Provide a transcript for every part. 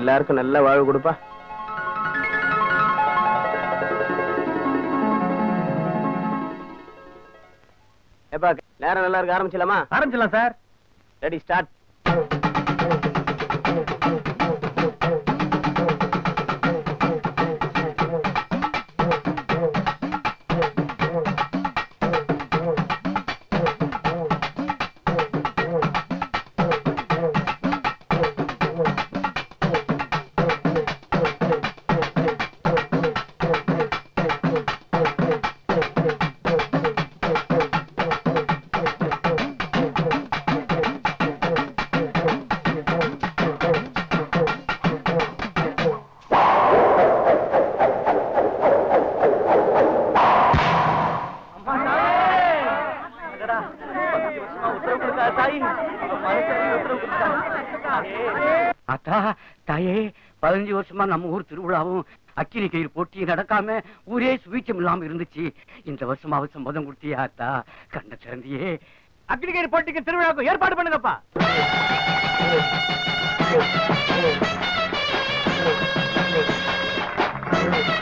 எல்லாருக்கும் நல்ல வாழ்வு கொடுப்பா. நேரம் நல்லா இருக்க ஆரம்பிச்சலாமா ஆரம்பிச்சிடலாம் சார். ரெடி ஸ்டார்ட் அக்கினி போட்டி நடக்காம ஊரே சுவீச்சம் இல்லாம இருந்துச்சு இந்த வருஷம் அவசம் மதம் கொடுத்தியா அத்தா கண்ண திறந்தியே அக்கினி போட்டிக்கு திருவிழாவுக்கு ஏற்பாடு பண்ணுங்கப்பா என்ன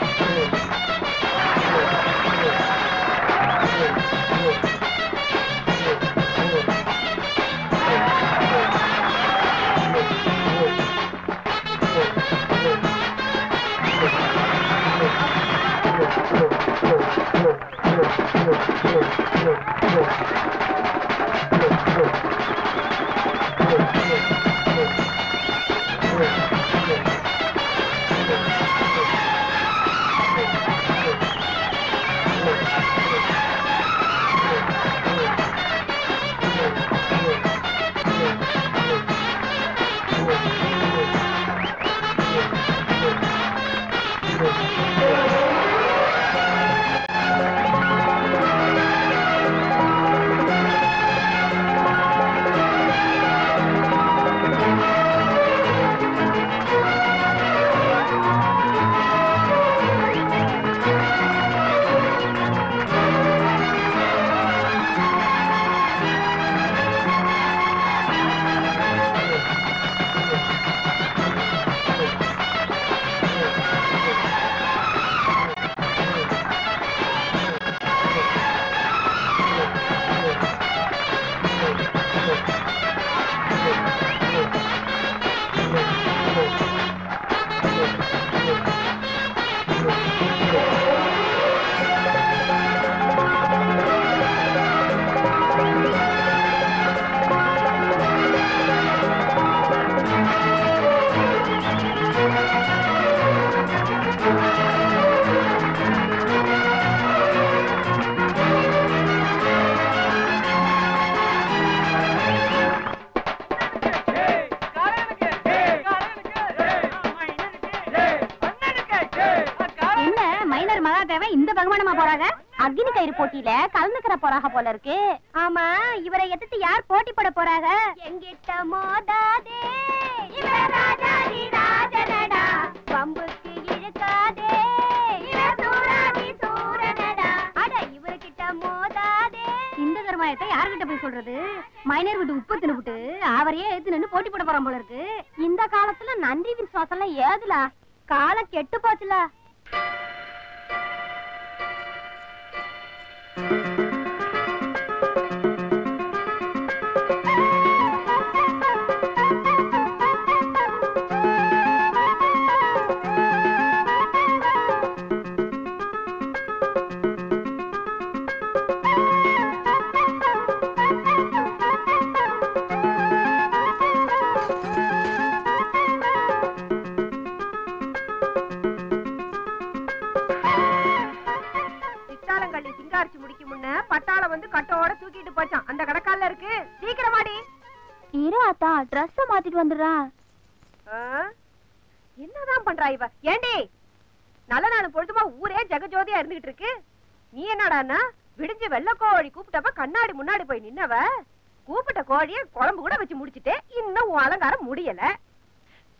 போட்டியில கலந்துக்கிற போறாக போல இருக்கு. ஆமா இவரை எதிர்த்து யார் போட்டி போட போறாங்க எங்கிட்டமோ ஆ? என்னதான் பண்றா இவ? ஏண்டி? நல்ல நாள் பொழுதுமா ஊரே ஜெகஜோதியா இருந்துகிட்டு இருக்கு. நீ என்னடான்னா விடிஞ்சு வெள்ளை கோழி கூப்பிட்டப்ப கண்ணாடி முன்னாடி போய் நின்னவ. கூப்பிட்ட கோழிய குழம்பு கூட வச்சு முடிச்சிட்டு இன்னும் உன் அலங்காரம் முடியல.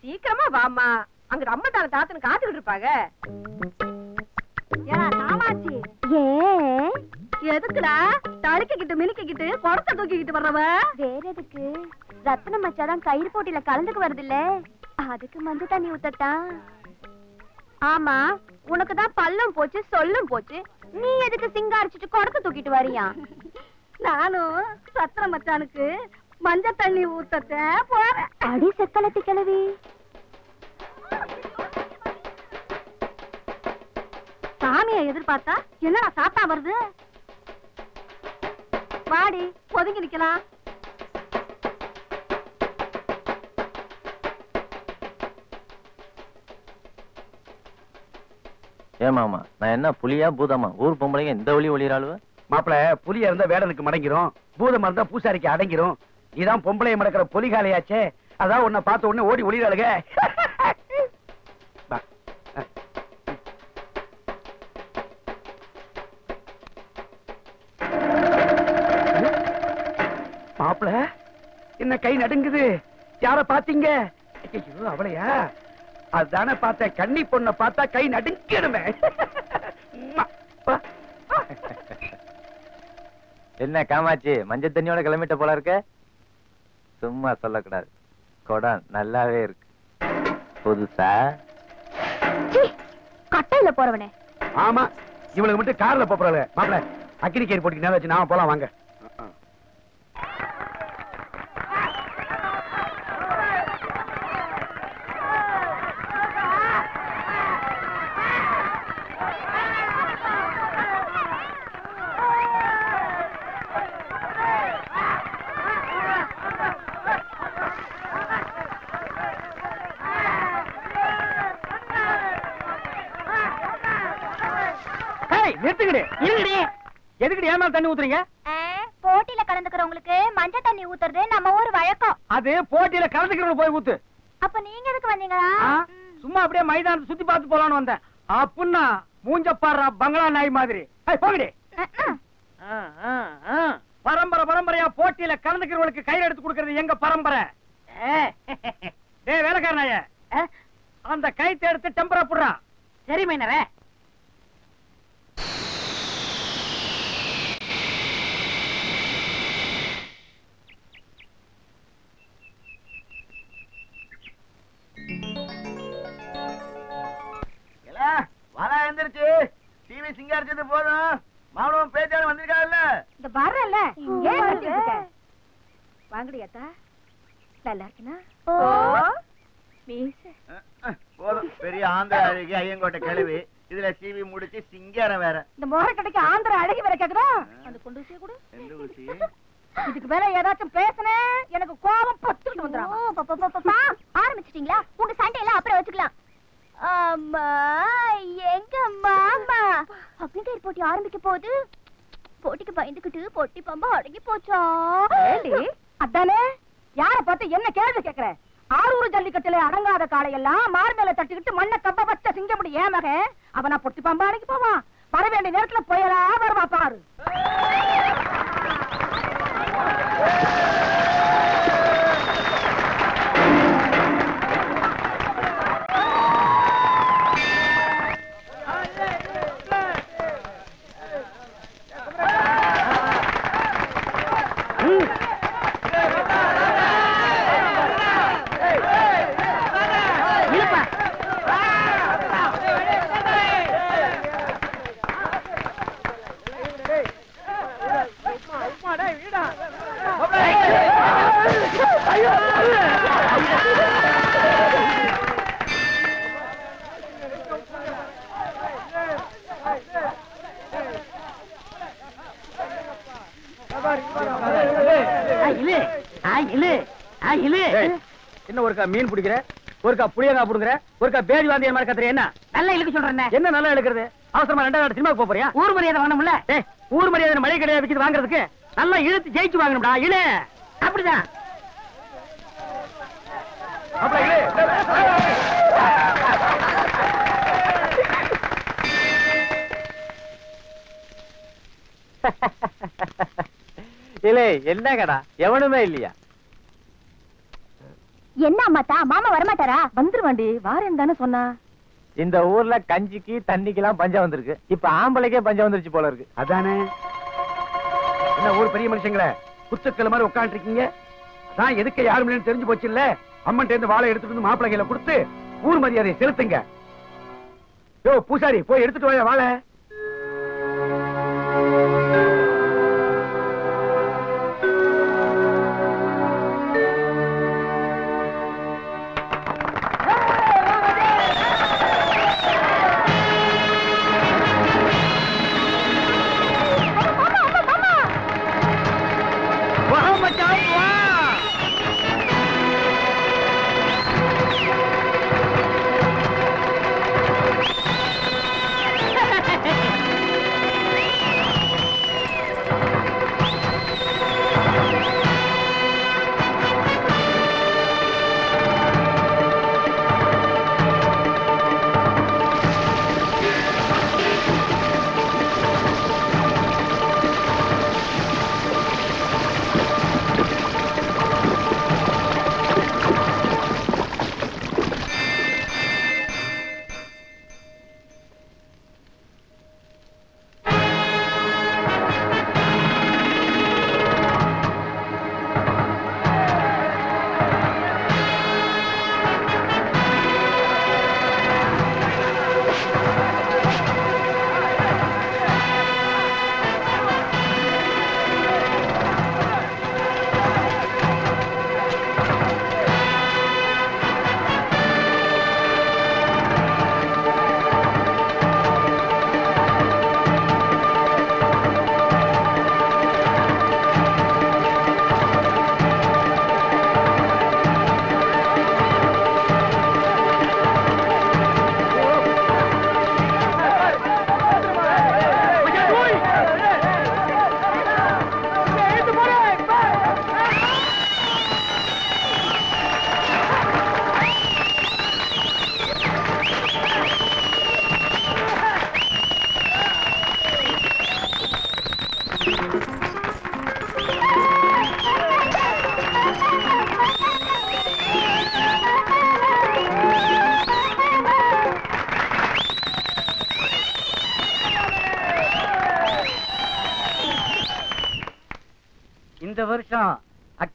சீக்கிரமா வாம்மா. அங்க அம்மா தான தாத்தனு காத்துக்கிட்டு இருப்பாங்க காமாட்சி. ஏ? எதுக்குடா? தடுக்கிக்கிட்டு மினுக்கிக்கிட்டு குடத்தை தூக்கிக்கிட்டு வர்றவ? வேற எதுக்கு ரத்னம் மச்சாதான் கயிறு போட்டியில கலந்துக்கு வருது இல்ல அதுக்கு மஞ்சள் தண்ணி ஊத்தட்டா? ஆமா உனக்கு தான் பல்லும் போச்சு சொல்லும் போச்சு. நீ எதுக்கு சிங்காரிச்சிட்டு கொடக்க தூக்கிட்டு வரியா? நானும் சத்திர மச்சானுக்கு மஞ்சள் தண்ணி ஊத்தத்த போறேன். அடி செக்கலத்தி கிளவி சாமியை எதிர்பார்த்தா என்னடா சாத்தா வருது? வாடி ஒதுங்கி நிக்கலாம். ஏமாமா நான் என்ன புலியா பூதமா? ஊர் பொம்பளைங்க இந்த ஒளி ஒளிராளுவ மாப்பிள புலியா இருந்தா வேடனுக்கு மடங்கிரும் பூதமா இருந்தா பூசாரிக்கு அடங்கிரும். நீதான் பொம்பளைய மடக்கிற பொலிகாலையாச்சே. அதான் உன்னை பார்த்த உடனே ஓடி ஒளிராளுக மாப்பிள என்ன கை நடுங்குது? யார பாத்தீங்க அவளையா? அதானே பார்த்தேன். கன்னி பொண்ண பார்த்தா கை. வா. என்ன காமாச்சி மஞ்சள் தண்ணியோட கிளம்பிட்ட போல இருக்க? சும்மா சொல்லக்கூடாது. குடம் நல்லாவே இருக்கு. புதுசா? கட்டையில போறவனே. ஆமா இவளுக்கு மட்டும் கார்ல போறாள். மாப்பிள அக்கினி கேரி போட்டு நேரம் வச்சு நாம போலாம் வாங்க நிறுத்துக்கிடு இருங்கடி எதுக்குடி ஏமால் தண்ணி ஊத்துறீங்க? போட்டியில கலந்துக்கிறவங்களுக்கு மஞ்சள் தண்ணி ஊத்துறது நம்ம ஊர் வழக்கம். அது போட்டியில கலந்துக்கிறவங்க போய் ஊத்து. அப்ப நீங்க எதுக்கு வந்தீங்களா? சும்மா அப்படியே மைதானத்தை சுத்தி பார்த்து போலான்னு வந்தேன். அப்புன்னா மூஞ்ச பாடுறா பங்களா நாய் மாதிரி. ஆ. பரம்பரை பரம்பரையா போட்டியில கலந்துக்கிறவங்களுக்கு கையில எடுத்து கொடுக்கறது எங்க பரம்பரை? அழகி ஐயங்கோட்டை கிளவி இதுல டிவி முடிச்சு சிங்காரம் வேற இந்த முறை கடைக்கு ஆந்திர அழகி வர கேக்குதா அந்த கொண்டு ஊசிய கொடு எந்த ஊசி இதுக்கு மேல ஏதாச்சும் பேசுனேன் எனக்கு கோபம் பத்துக்கிட்டு வந்துடும் ஓ, பா, பா, பா, பா, பா. ஆரம்பிச்சிட்டீங்களா உங்க சண்டையெல்லாம் அப்புறம் வச்சுக்கலாம் அம்மா எங்க மாமா அக்னிகர் போட்டி ஆரம்பிக்க போகுது போட்டிக்கு பயந்துக்கிட்டு பொட்டி பம்பா அடங்கி போச்சா ஏண்டி அதானே யார பார்த்து என்ன கேள்வி கேக்குற ஆரூர் ஜல்லிக்கட்டுல அடங்காத காளையெல்லாம் மார் மேல தட்டிக்கிட்டு மண்ணை கப்ப வச்ச சிங்கப்படி ஏன் மகன் அவனா பொட்டி பம்பா அடங்கி போவான் வர வேண்டிய நேரத்துல புயலா வருவா பாரு என்ன ஒருக்கா மீன் பிடிக்கிற ஒருக்கா புளியங்கா புடுங்குற ஒருக்கா பேதி வாந்திய மாதிரி கத்துற என்ன? நல்லா இழுக்க சொல்றேன் என்ன? நல்லா எடுக்கிறது அவசரமா ரெண்டாவது சினிமாக்கு போப் போறியா? ஊர் மரியாதை ஏய் ஊர் மரியாதை மளிகை கடையை விக்கிறது வாங்குறதுக்கு நல்லா இழுத்து ஜெயிச்சு வாங்கணும்டா இழு. அப்படிதான் இல்ல என்ன கடா எவனுமே இல்லையா? என்ன அம்மாத்தா மாமா வரமாட்டாரா? வந்துருவாண்டி. வாரேன் தானே சொன்னா. இந்த ஊர்ல கஞ்சிக்கு தண்ணிக்கெல்லாம் பஞ்சம் வந்திருக்கு. இப்ப ஆம்பளைக்கே பஞ்சம் வந்துருச்சு போல இருக்கு. அதானே? என்ன ஊர் பெரிய மனுஷங்களே? குத்துக்கள் மாதிரி உட்காந்துருக்கீங்க நான் எதுக்கு யாரும் இல்லைன்னு தெரிஞ்சு போச்சு இல்ல? அம்மன் இருந்து வாழை எடுத்துட்டு வந்து மாப்பிள்ளை கையில கொடுத்து ஊர் மரியாதையை செலுத்துங்க. யோ பூசாரி போய் எடுத்துட்டு வாயா வாழை.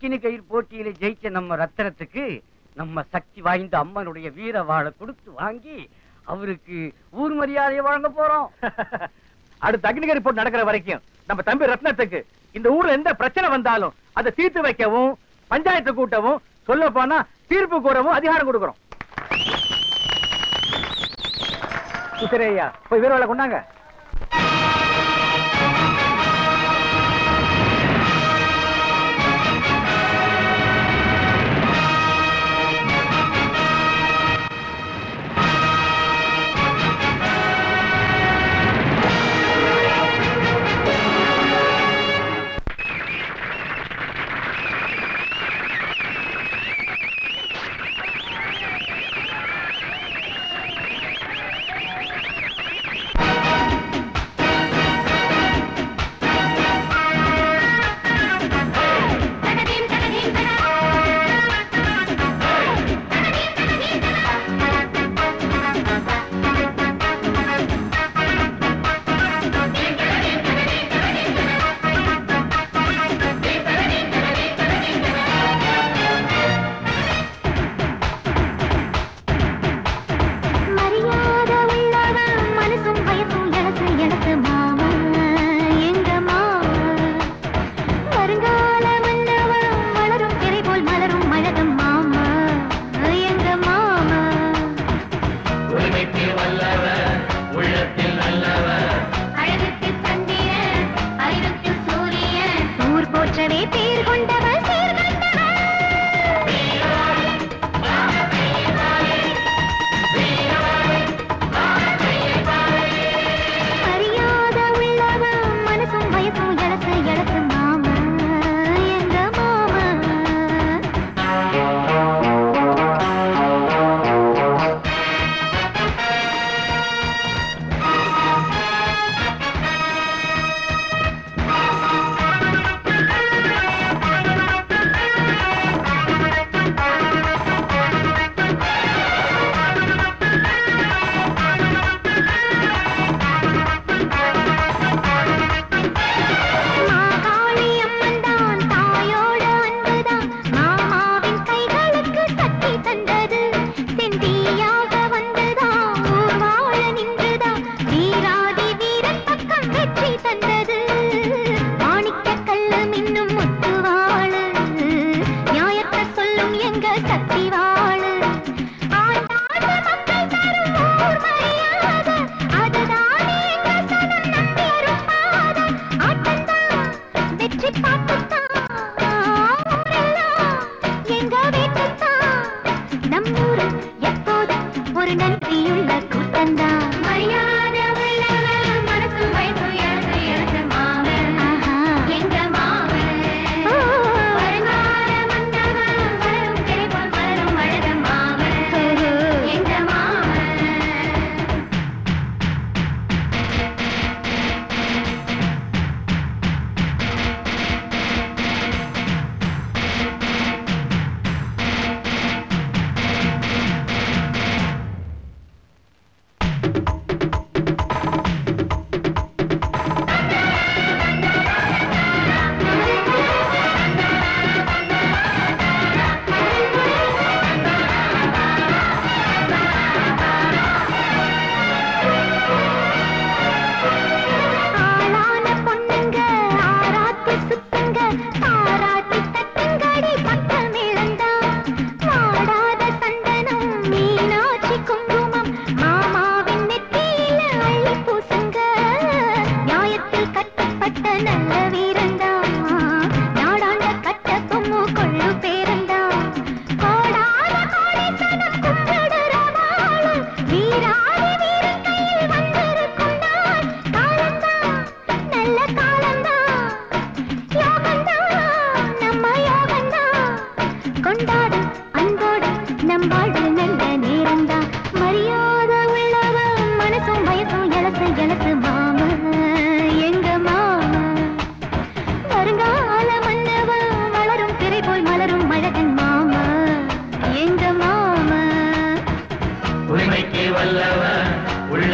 அக்கினி கயிறு போட்டியில ஜெயிச்ச நம்ம ரத்தனத்துக்கு நம்ம சக்தி வாய்ந்த அம்மனுடைய வீர வாழை கொடுத்து வாங்கி அவருக்கு ஊர் மரியாதையை வழங்க போறோம். அடுத்த அக்னிகரி போட்டு நடக்கிற வரைக்கும் நம்ம தம்பி ரத்னத்துக்கு இந்த ஊர்ல எந்த பிரச்சனை வந்தாலும் அதை தீர்த்து வைக்கவும் பஞ்சாயத்து கூட்டவும் சொல்ல போனா தீர்ப்பு கூறவும் அதிகாரம் கொடுக்கிறோம். சுத்திரையா போய் வீரவாளை கொண்டாங்க.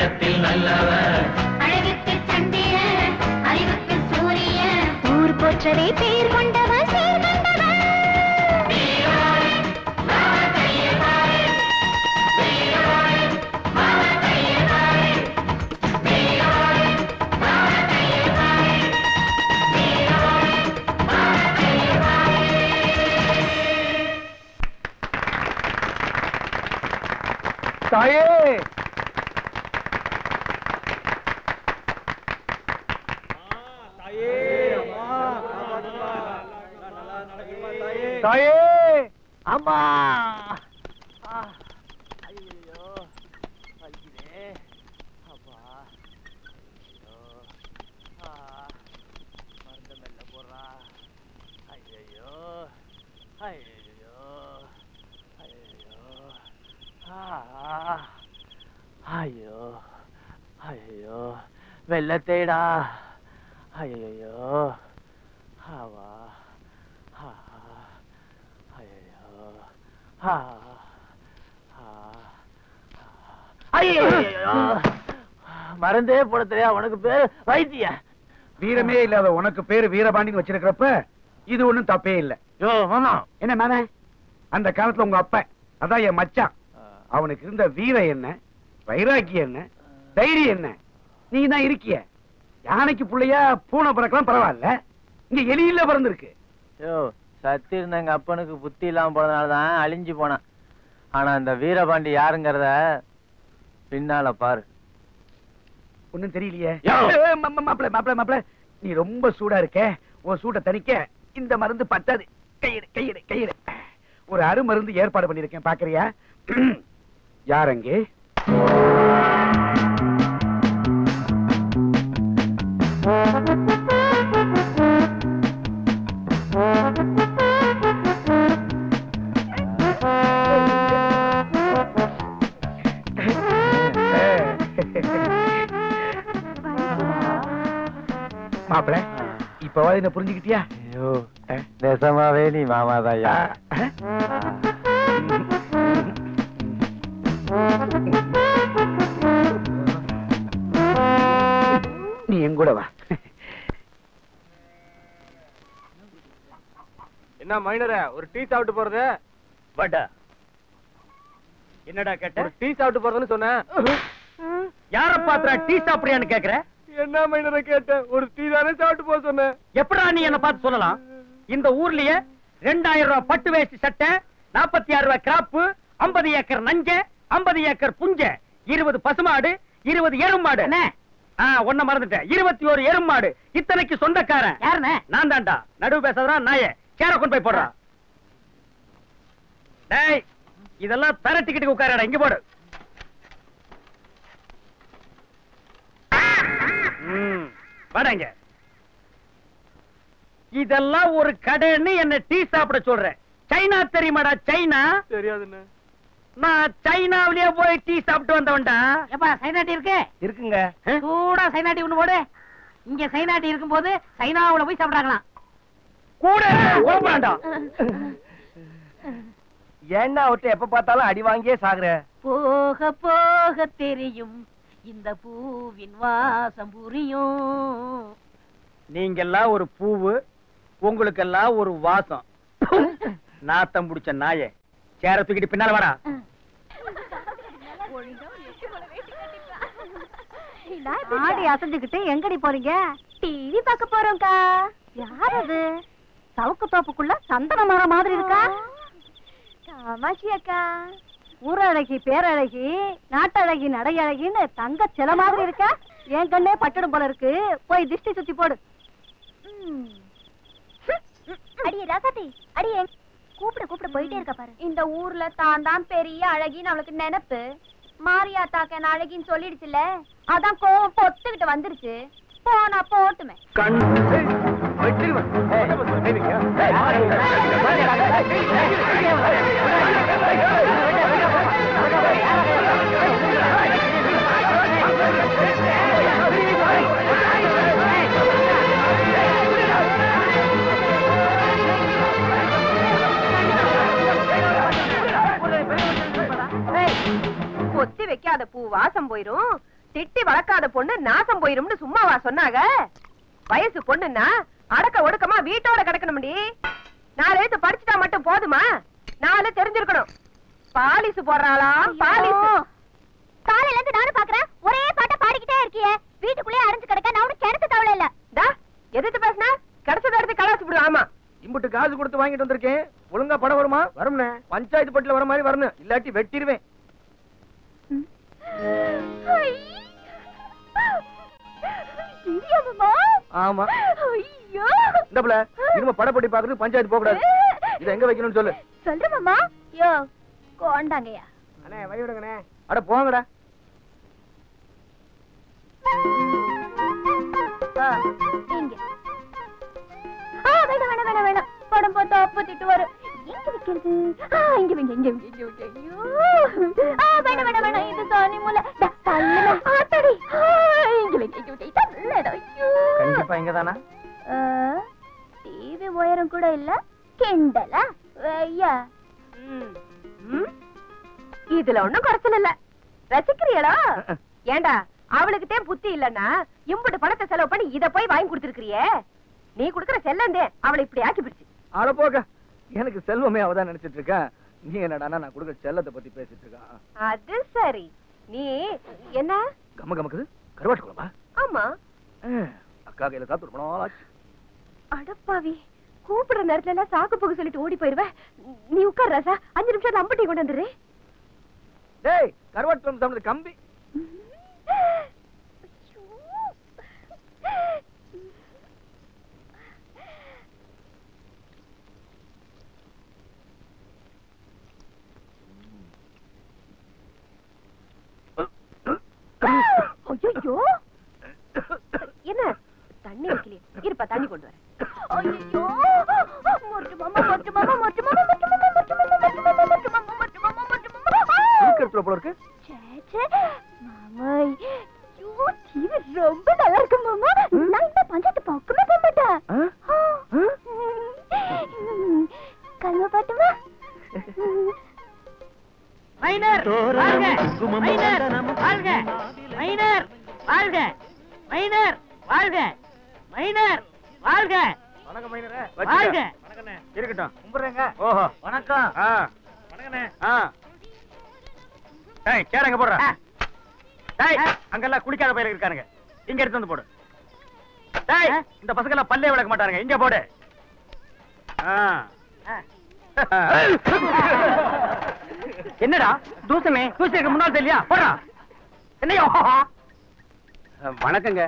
உள்ளத்தில் நல்லவர். அழகுக்கு சந்திரன் அறிவுக்கு சூரியன். ஊர் போற்றவே பேர் கொண்டவன் வெள்ளத்தேடா ஐயோ ஆவா ஆ, ஐயையோ. ஆ, ஆ, ஐயையோ. மருந்தே போட தெரியா உனக்கு பேரு வைத்திய? வீரமே இல்லாத உனக்கு பேரு வீரபாண்டின்னு வச்சிருக்கிறப்ப இது ஒண்ணும் தப்பே இல்ல. யோ மாமா. என்ன மேனே அந்த காலத்துல உங்க அப்பன் அதான் என் மச்சான். அவனுக்கு இருந்த வீரம் என்ன? வைராக்கியம் என்ன? தைரியம் என்ன? நீ தான் இருக்கிய. யானைக்கு புள்ளையா பூனை பிறக்கலாம் பரவாயில்ல. இங்க எலியில பிறந்திருக்கு. யோ சத்தி இருந்த எங்க அப்பனுக்கு புத்தி இல்லாம போனதுனாலதான் அழிஞ்சு போனான். ஆனா இந்த வீரபாண்டி யாருங்கிறத பின்னால பாரு. ஒண்ணும் தெரியலையே. மாப்பிள மாப்பிள மாப்பிள நீ ரொம்ப சூடா இருக்க. உன் சூட்டை தணிக்க இந்த மருந்து பத்தாது. கையிடு கையிடு கையிடு. ஒரு அருமருந்து ஏற்பாடு பண்ணிருக்கேன் பாக்குறியா? யார் மாப்பிள இப்பவாது என்ன புரிஞ்சுக்கிட்டியா? ஐயோ நெசமாவே நீ மாமாதாயா. நீ என் கூட வா. என்ன மைனர ஒரு டீ சாப்பிட்டு போறது? பட்டா என்னடா கேட்ட? ஒரு டீ சாப்பிட்டு போறதுன்னு சொன்னேன் யார பாத்திரா டீ சாப்பிடுறியான்னு கேக்குற? என்ன மைனர கேட்டேன்? ஒரு டீ தானே சாப்பிட்டு போக சொன்னேன். எப்படா நீ என்ன பார்த்து சொல்லலாம்? இந்த ஊர்லயே ரெண்டாயிரம் ரூபாய் பட்டு வேஷ்டி சட்டை நாற்பத்தி ஆறு ரூபாய் கிராப்பு ஐம்பது ஏக்கர் நஞ்ச ஐம்பது ஏக்கர் புஞ்ச இருபது பசுமாடு இருபது எருமாடு. ஒண்ண மறந்துட்டேன். இருபத்தி ஒரு எருமாடு. இத்தனைக்கு சொந்தக்காரன். யாருன்னு நான் தான்டா. நடுவு பேசாதடா நாய. சேர கொண்டு போய் போடுறா. டேய் இதெல்லாம் தர டிக்கெட்டுக்கு உட்காரடா. இங்க போடு. ம், வாடா இங்க இதெல்லாம் ஒரு கடைன்னு என்ன டீ சாப்பிட சொல்ற. சைனா தெரியுமாடா சைனா? தெரியாதுண்ணே. நான் சைனாவிலேயே போய் டீ சாப்பிட்டு வந்தவன்டா. ஏப்பா சைனாட்டி இருக்கு? இருக்குங்க. சூடா சைனாட்டி ஒண்ணு போடு. இங்க சைனாட்டி இருக்கும்போது சைனாவுல போய் சாப்பிடாங்களாம். கூட கோபுராண்டா ஏன்னா அவர்கிட்ட எப்ப பார்த்தாலும் அடி வாங்கியே சாகுற. போக போக தெரியும். இந்த பூவின் வாசம் புரியும். நீங்கெல்லாம் ஒரு பூவு உங்களுக்கெல்லாம் ஒரு வாசம். நாத்தம் புடிச்ச நாயே சேர தூக்கிட்டு பின்னால வாடா. ஆடி அசைஞ்சுக்கிட்டு எங்கடி போறீங்க? டிவி பார்க்க போறோம்க்கா. யார் அது? சவுக்கு தோப்புக்குள்ள சந்தன மரம் மாதிரி இருக்கா? காமாட்சி அக்கா. ஊரழகி பேரழகி நாட்டழகி நடையழகின்னு தங்க சில மாதிரி இருக்கா என் கண்ணே பட்டடும் போல இருக்கு போய் திஷ்டி சுத்தி போடு அடியே ராசாத்தி அடியே கூப்பிட கூப்பிட போயிட்டே இருக்க பாரு இந்த ஊர்ல தான் தான் பெரிய அழகின்னு அவளுக்கு நினைப்பு மாரியாத்தாக்க என்ன அழகின்னு சொல்லிடுச்சுல அதான் கோவம் பொத்துக்கிட்டு வந்துருச்சு போனா போட்டுமே கண் பொத்தி வைக்காத பூ வாசம் போயிரும். திட்டி வளர்க்காத பொண்ணு நாசம் போயிரும்னு சும்மாவா சொன்னாங்க வயசு பொண்ணுன்னா அடக்க ஒடுக்கமா வீட்டோட கிடக்கணும்டி. நாலு எழுத்து படிச்சுட்டா மட்டும் போதுமா? நாலு தெரிஞ்சிருக்கணும். பாலிசு போடுறாளா? பாலிசு. காலையில இருந்து நானும் பாக்குறேன் ஒரே பாட்டை பாடிக்கிட்டே இருக்கியே. வீட்டுக்குள்ளே அரைஞ்சு கிடக்க நான் உனக்கு கிணத்து தவளை இல்ல. டா எதிர்த்து பேசுன? கிடைச்சத எடுத்து கலாச்சு விடு ஆமா. இம்புட்டு காசு கொடுத்து வாங்கிட்டு வந்திருக்கேன். ஒழுங்கா படம் வருமா? வரும்னே. பஞ்சாயத்து பட்டில வர மாதிரி வரணும் இல்லாட்டி வெட்டிடுவேன் ஆமா. ஐயோ. இனிமே பாக்குறது பஞ்சாயத்து போக கூடாது இதை எங்க வைக்கணும்னு சொல்லு. சொல்ற மாமா. யோ கொண்டாங்கய்யா. அண்ணே வழி விடுங்கண்ணே. அட போங்கடா. ஆ, இங்க. ஆ வேணாம் வேணாம் வேணாம் வேணாம். படம் பார்த்தா அப்ப திட்டு வரும். எங்க வைக்கிறது ஆ இங்க வைங்க இங்க வைங்க. இங்க வைங்க ஐயோ. ஆ வேணாம் வேணாம் வேணாம். இது சாணி முல்லை டா, தள்ளுடா. ஆத்தாடி ஆ, இங்க வைங்க இங்க வைங்க. தள்ளுடா ஐயோ. கண்டிப்பா இங்கதானா? டிவி உயரம் கூட இல்ல. கிண்டலா? ஐயா? இதுல ஒண்ணும் குறைச்சல் இல்ல. ரசிக்கிறியடா? ஏண்டா அவளுக்குத்தே புத்தி இல்லன்னா இம்புட்டு பணத்தை செலவு பண்ணி இத போய் வாங்கி கொடுத்திருக்கிறியே? நீ குடுக்கற செல்லந்தே அவளை இப்படி ஆக்கி பிடிச்சு அட போக. எனக்கு செல்வமே அவதான் நினைச்சிட்டு இருக்கேன். நீ என்னடானா நான் கொடுக்குற செல்லத்தை பத்தி பேசிட்டு இருக்கான். அது சரி. நீ என்ன? கம்ம கமக்குது. கருவாட்டு குழம்பா? ஆமா. அக்கா கையில சாப்பிட்டு ரொம்ப நாள் ஆச்சு. அடப்பாவி. கூப்பிடுற நேரத்துல எல்லாம் சாக்கு போக சொல்லிட்டு ஓடி போயிருவ. நீ உட்கார் ராசா. அஞ்சு நிமிஷத்துல அம்பட்டி கொண்டு வந்துடுறேன் டேய் கருவாட்டு குழம்பு சாப்பிடுறது கம்பி. ஐயோ. என்ன? தண்ணி வைக்கலையே. இருப்பா தண்ணி கொண்டு வரேன். ஐயோ. மொட்டு மாமா மொட்டு மாமா மொட்டு மாமா மொட்டு மாமா மொட்டு மாமா மொட்டு மாமா மொட்டு மாமா மொட்டு மாமா மொட்டு மாமா இருக்கிறதுல போல இருக்கு. மாமா ஐயோ டிவி ரொம்ப நல்லா இருக்கு மாமா. நான் இந்த பஞ்சாயத்து பக்கமே போக மாட்டேன். ஆ? ம். கல்வ பாட்டுமா? மைனர் வாழ்க. மைனர் வாழ்க. மைனர் வாழ்க. மைனர் வாழ்க. மைனர் வாழ்க. வணக்கம் மைனரே. வாழ்க இருக்கட்டும். கும்பிடுறேங்க. ஓஹோ. வணக்கம். ஆ. வணக்கண்ணே. ஆ. டேய் சேர் அங்க போடுறா டேய் அங்கெல்லாம் குளிக்காத பயில இருக்கானுங்க. இங்க எடுத்து வந்து போடு. டேய். இந்த பசங்க எல்லாம் பல்லே விளக்க மாட்டாங்க இங்க போடு. ஆ. என்னடா? தூசமே தூசிக்கு முன்னால் தெரியலையா? போடா என்னையோ? வணக்கங்க.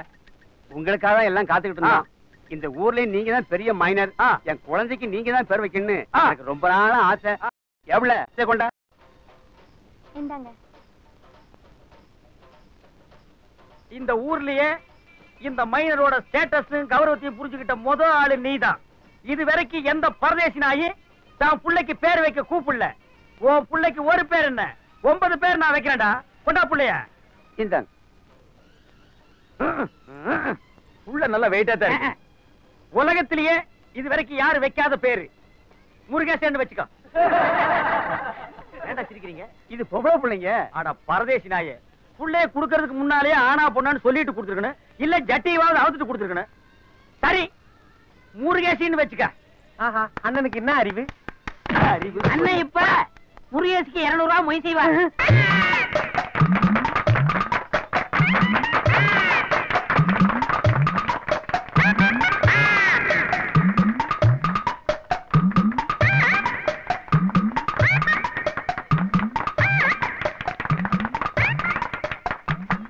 உங்களுக்காக தான் எல்லாம் காத்துக்கிட்டு இருந்தோம். இந்த ஊர்லயே நீங்க தான் பெரிய மைனர். என் குழந்தைக்கு நீங்க தான் பேர் வைக்கணும்னு. எனக்கு ரொம்ப நாளா ஆசை. எவ்வளவு? கொண்டா. இந்த ஊர்லயே இந்த மைனரோட ஸ்டேட்டஸ் கௌரவத்தையும் புரிஞ்சுக்கிட்ட முத ஆளு நீதான். இது வரைக்கும் எந்த பரதேசி நாயி தான் புள்ளைக்கு பேர் வைக்க கூப்பிடல. உன் புள்ளைக்கு ஒரு பேர் என்ன? ஒன்பது பேர் நான் வைக்கிறேன்டா. கொண்டா புள்ளைய. இந்தாங்க. உள்ள நல்ல வெயிட்டா தான் இருக்கு. உலகத்திலேயே இது வரைக்கும் யாரு வைக்காத பேரு? முருகேசன் வச்சுக்கோ. சிரிக்கிறீங்க? இது பொம்பளை பிள்ளைங்க. அட பரதேசி நாயே. புள்ளைய குடுக்கறதுக்கு முன்னாலே ஆனா பொண்ணான்னு சொல்லிட்டு கொடுத்துருக்கணும். இல்ல ஜட்டியாவது அவுத்துட்டு கொடுத்துருக்கணும். சரி. முருகேசின்னு வச்சுக்க. ஆஹா அண்ணனுக்கு என்ன அறிவு? அறிவு? அண்ணன் இப்ப முருகேசுக்கு இருநூறு ரூபாய் மொய் செய்வார்.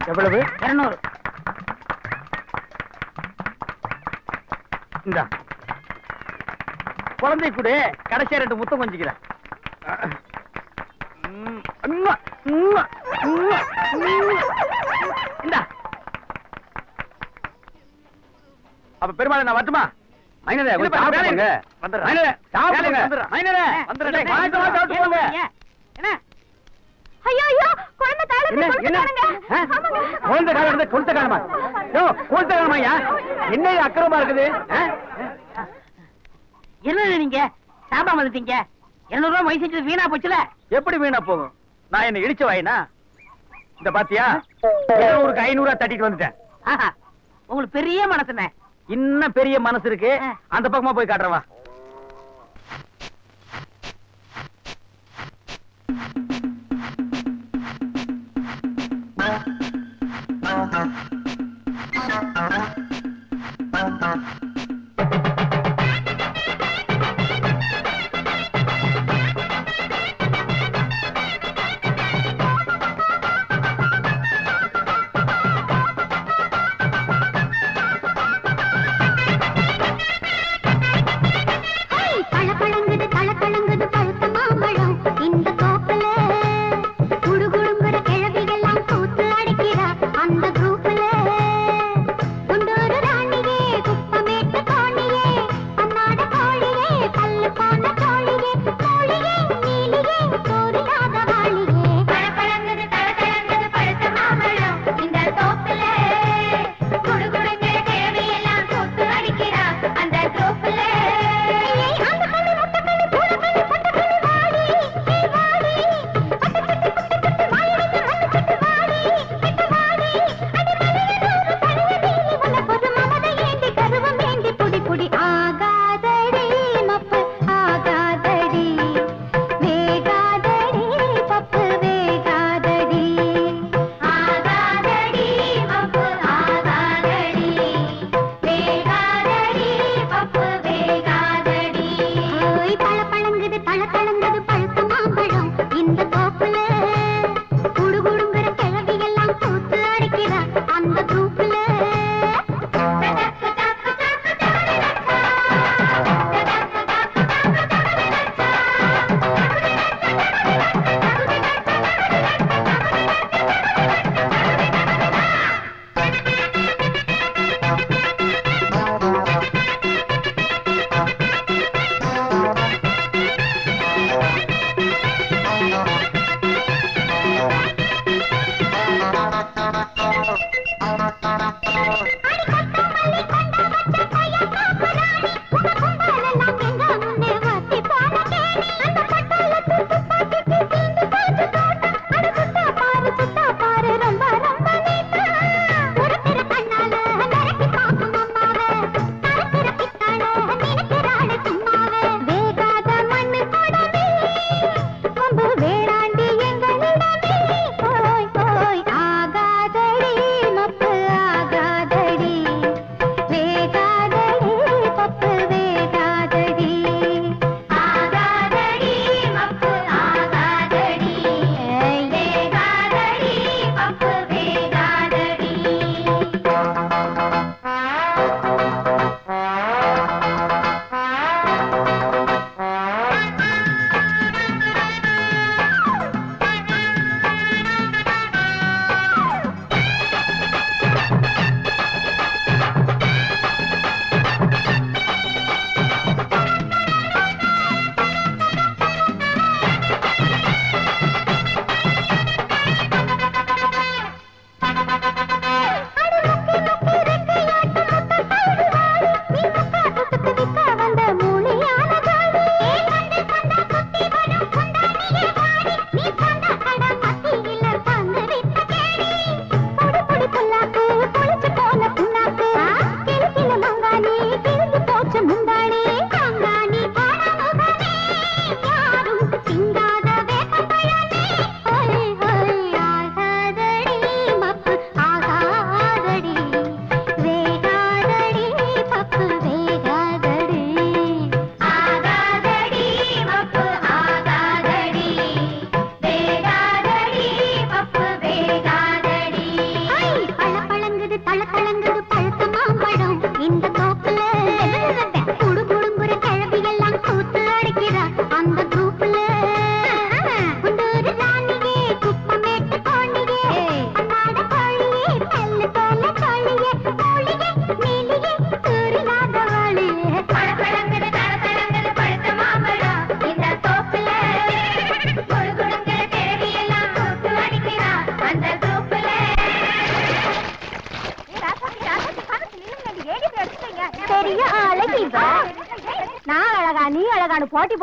எவ்வளவு? இருநூறு. இந்தா. குழந்தை கூட கடைசியா ரெண்டு முத்தம் கொஞ்சிக்கிறேன். அப்ப பெருமாள் நான் வரட்டுமா? மைனரே, சாப்பிடுங்க. மைனரே, சாப்பிடுங்க. மைனரே, வந்துடுறேன். வாங்க, வாங்க. என்ன? ஐயோ ஐயோ குழந்தை தாளத்தை என்ன கொடுத்து என்ன? பாருங்க. ஆ? ஆமாங்க. குழந்தை காலம் இருந்தா குழந்தை காலமா யோ குழந்தை காலமாயா என்ன அக்கிரமா இருக்குது? என்ன நீங்க? சாப்பிடாம வந்துட்டீங்க இருநூறு ரூபாய் செஞ்சது வீணா போச்சுல. எப்படி வீணா போகும்? நான் என்ன இடிச்ச வாயினா? இந்த பாத்தியா? இருநூறுக்கு ஐநூறா தட்டிட்டு வந்துட்டேன். உங்களுக்கு பெரிய மனசுனே இன்னும் பெரிய மனசு இருக்கு. அந்த பக்கமா போய் காட்டுறவா ஹேய்,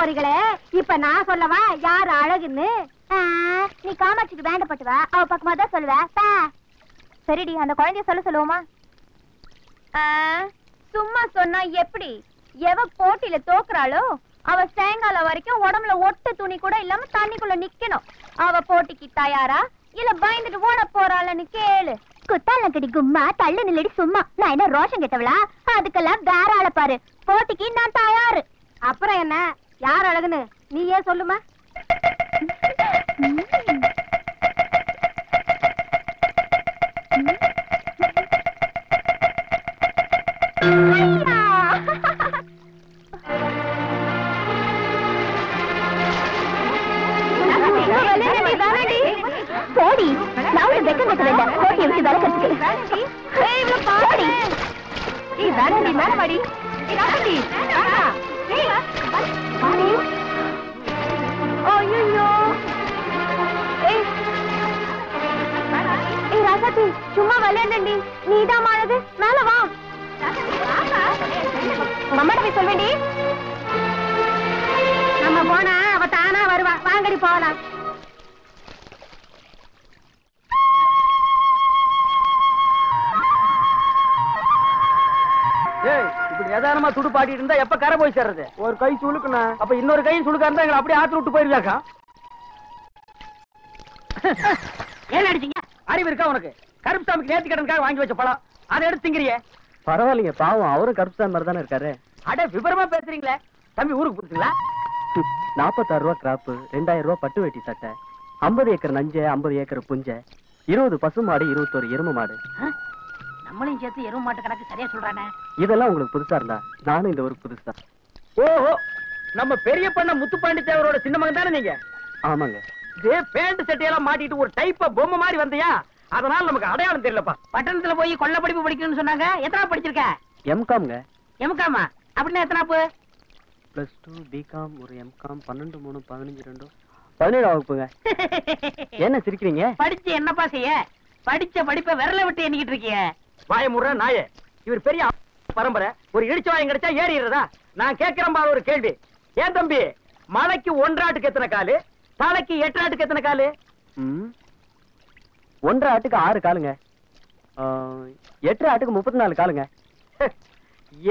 நானும் இப்ப நான் சொல்லவா யார் அழகுன்னு? நீ காமாட்சிக்கு வேண்டப்பட்டு அவ பக்கமா தான் சொல்லுவ. சரிடி அந்த குழந்தைய சொல்ல சொல்லுவோமா? சும்மா சொன்னா எப்படி? எவ போட்டியில தோக்குறாளோ அவ சாயங்காலம் வரைக்கும் உடம்புல ஒட்டு துணி கூட இல்லாம தண்ணிக்குள்ள நிக்கணும். அவ போட்டிக்கு தயாரா? இல்ல பயந்துட்டு ஓட போறாளன்னு கேளு. குத்தாலங்கடி கும்மா தள்ளு நில்லடி சும்மா. நான் என்ன ரோஷம் கெட்டவளா? அதுக்கெல்லாம் வேற ஆள பாரு. போட்டிக்கு நான் அப்ப இன்னொரு கை சுழுக்கா இருந்தா எங்களை அப்படியே ஆத்து விட்டு போயிருக்காக்கா ஏன் அடிச்சீங்க? அறிவு இருக்கா உனக்கு? கருப்புசாமிக்கு நேர்த்தி கடனுக்காக வாங்கி வச்ச பழம். அதை எடுத்து திங்கிறியே? பரவாயில்லைங்க பாவம் அவரும் கருப்புசாமி மாதிரி தானே இருக்காரு. அட விவரமா பேசுறீங்களே. தம்பி ஊருக்கு போறீங்களா நாற்பத்தாறு ரூபா கிராப்பு ரெண்டாயிரம் ரூபா பட்டு வேட்டி சட்டை ஐம்பது ஏக்கர் நஞ்சை ஐம்பது ஏக்கர் புஞ்சை இருபது பசு மாடு இருபத்தோரு எருமை மாடு. நம்மளையும் சேர்த்து எருவு மாட்டு கணக்கு சரியா சொல்றானே. இதெல்லாம் உங்களுக்கு புதுசா இருந்தா நானும் இந்த ஊருக்கு புதுசா. ஓஹோ நம்ம பெரிய பண்ண முத்துப்பாண்டி தேவரோட சின்ன மகன் தானே நீங்க? ஆமாங்க. இது பேண்ட் சட்டையெல்லாம் மாட்டிட்டு ஒரு டைப்பா பொம்மை மாதிரி வந்தியா? அதனால நமக்கு அடையாளம் தெரியலப்பா. பட்டணத்துல போய் கொள்ள படிப்பு படிக்கணும்னு சொன்னாங்க. எத்தனை படிச்சிருக்க? எம்காம்ங்க எமுக்காமா அப்படின்னா எத்தனாப்பு பிளஸ் டூ பிகாம் ஒரு எம்காம் பன்னெண்டு மூணு பதினஞ்சு ரெண்டு. பதினேழு வகுப்புங்க. என்ன சிரிக்கிறீங்க? படிச்சு என்னப்பா செய்ய? படிச்ச படிப்பை விரல விட்டு எண்ணிக்கிட்டு இருக்கிய? வாயமுற நாயே. இவர் பெரிய பரம்பரை. ஒரு இடிச்ச வாயம் கிடைச்சா ஏறிடுறதா? நான் கேட்கிறேன் பாரு ஒரு கேள்வி. ஏன் தம்பி? மலைக்கு ஒன்றாட்டுக்கு எத்தனை காலு? தலைக்கு எட்டாட்டுக்கு எத்தனை காலு. ஒன்றரை ஆட்டுக்கு ஆறு காலுங்க. எட்டு ஆட்டுக்கு முப்பத்தி நாலு காலுங்க.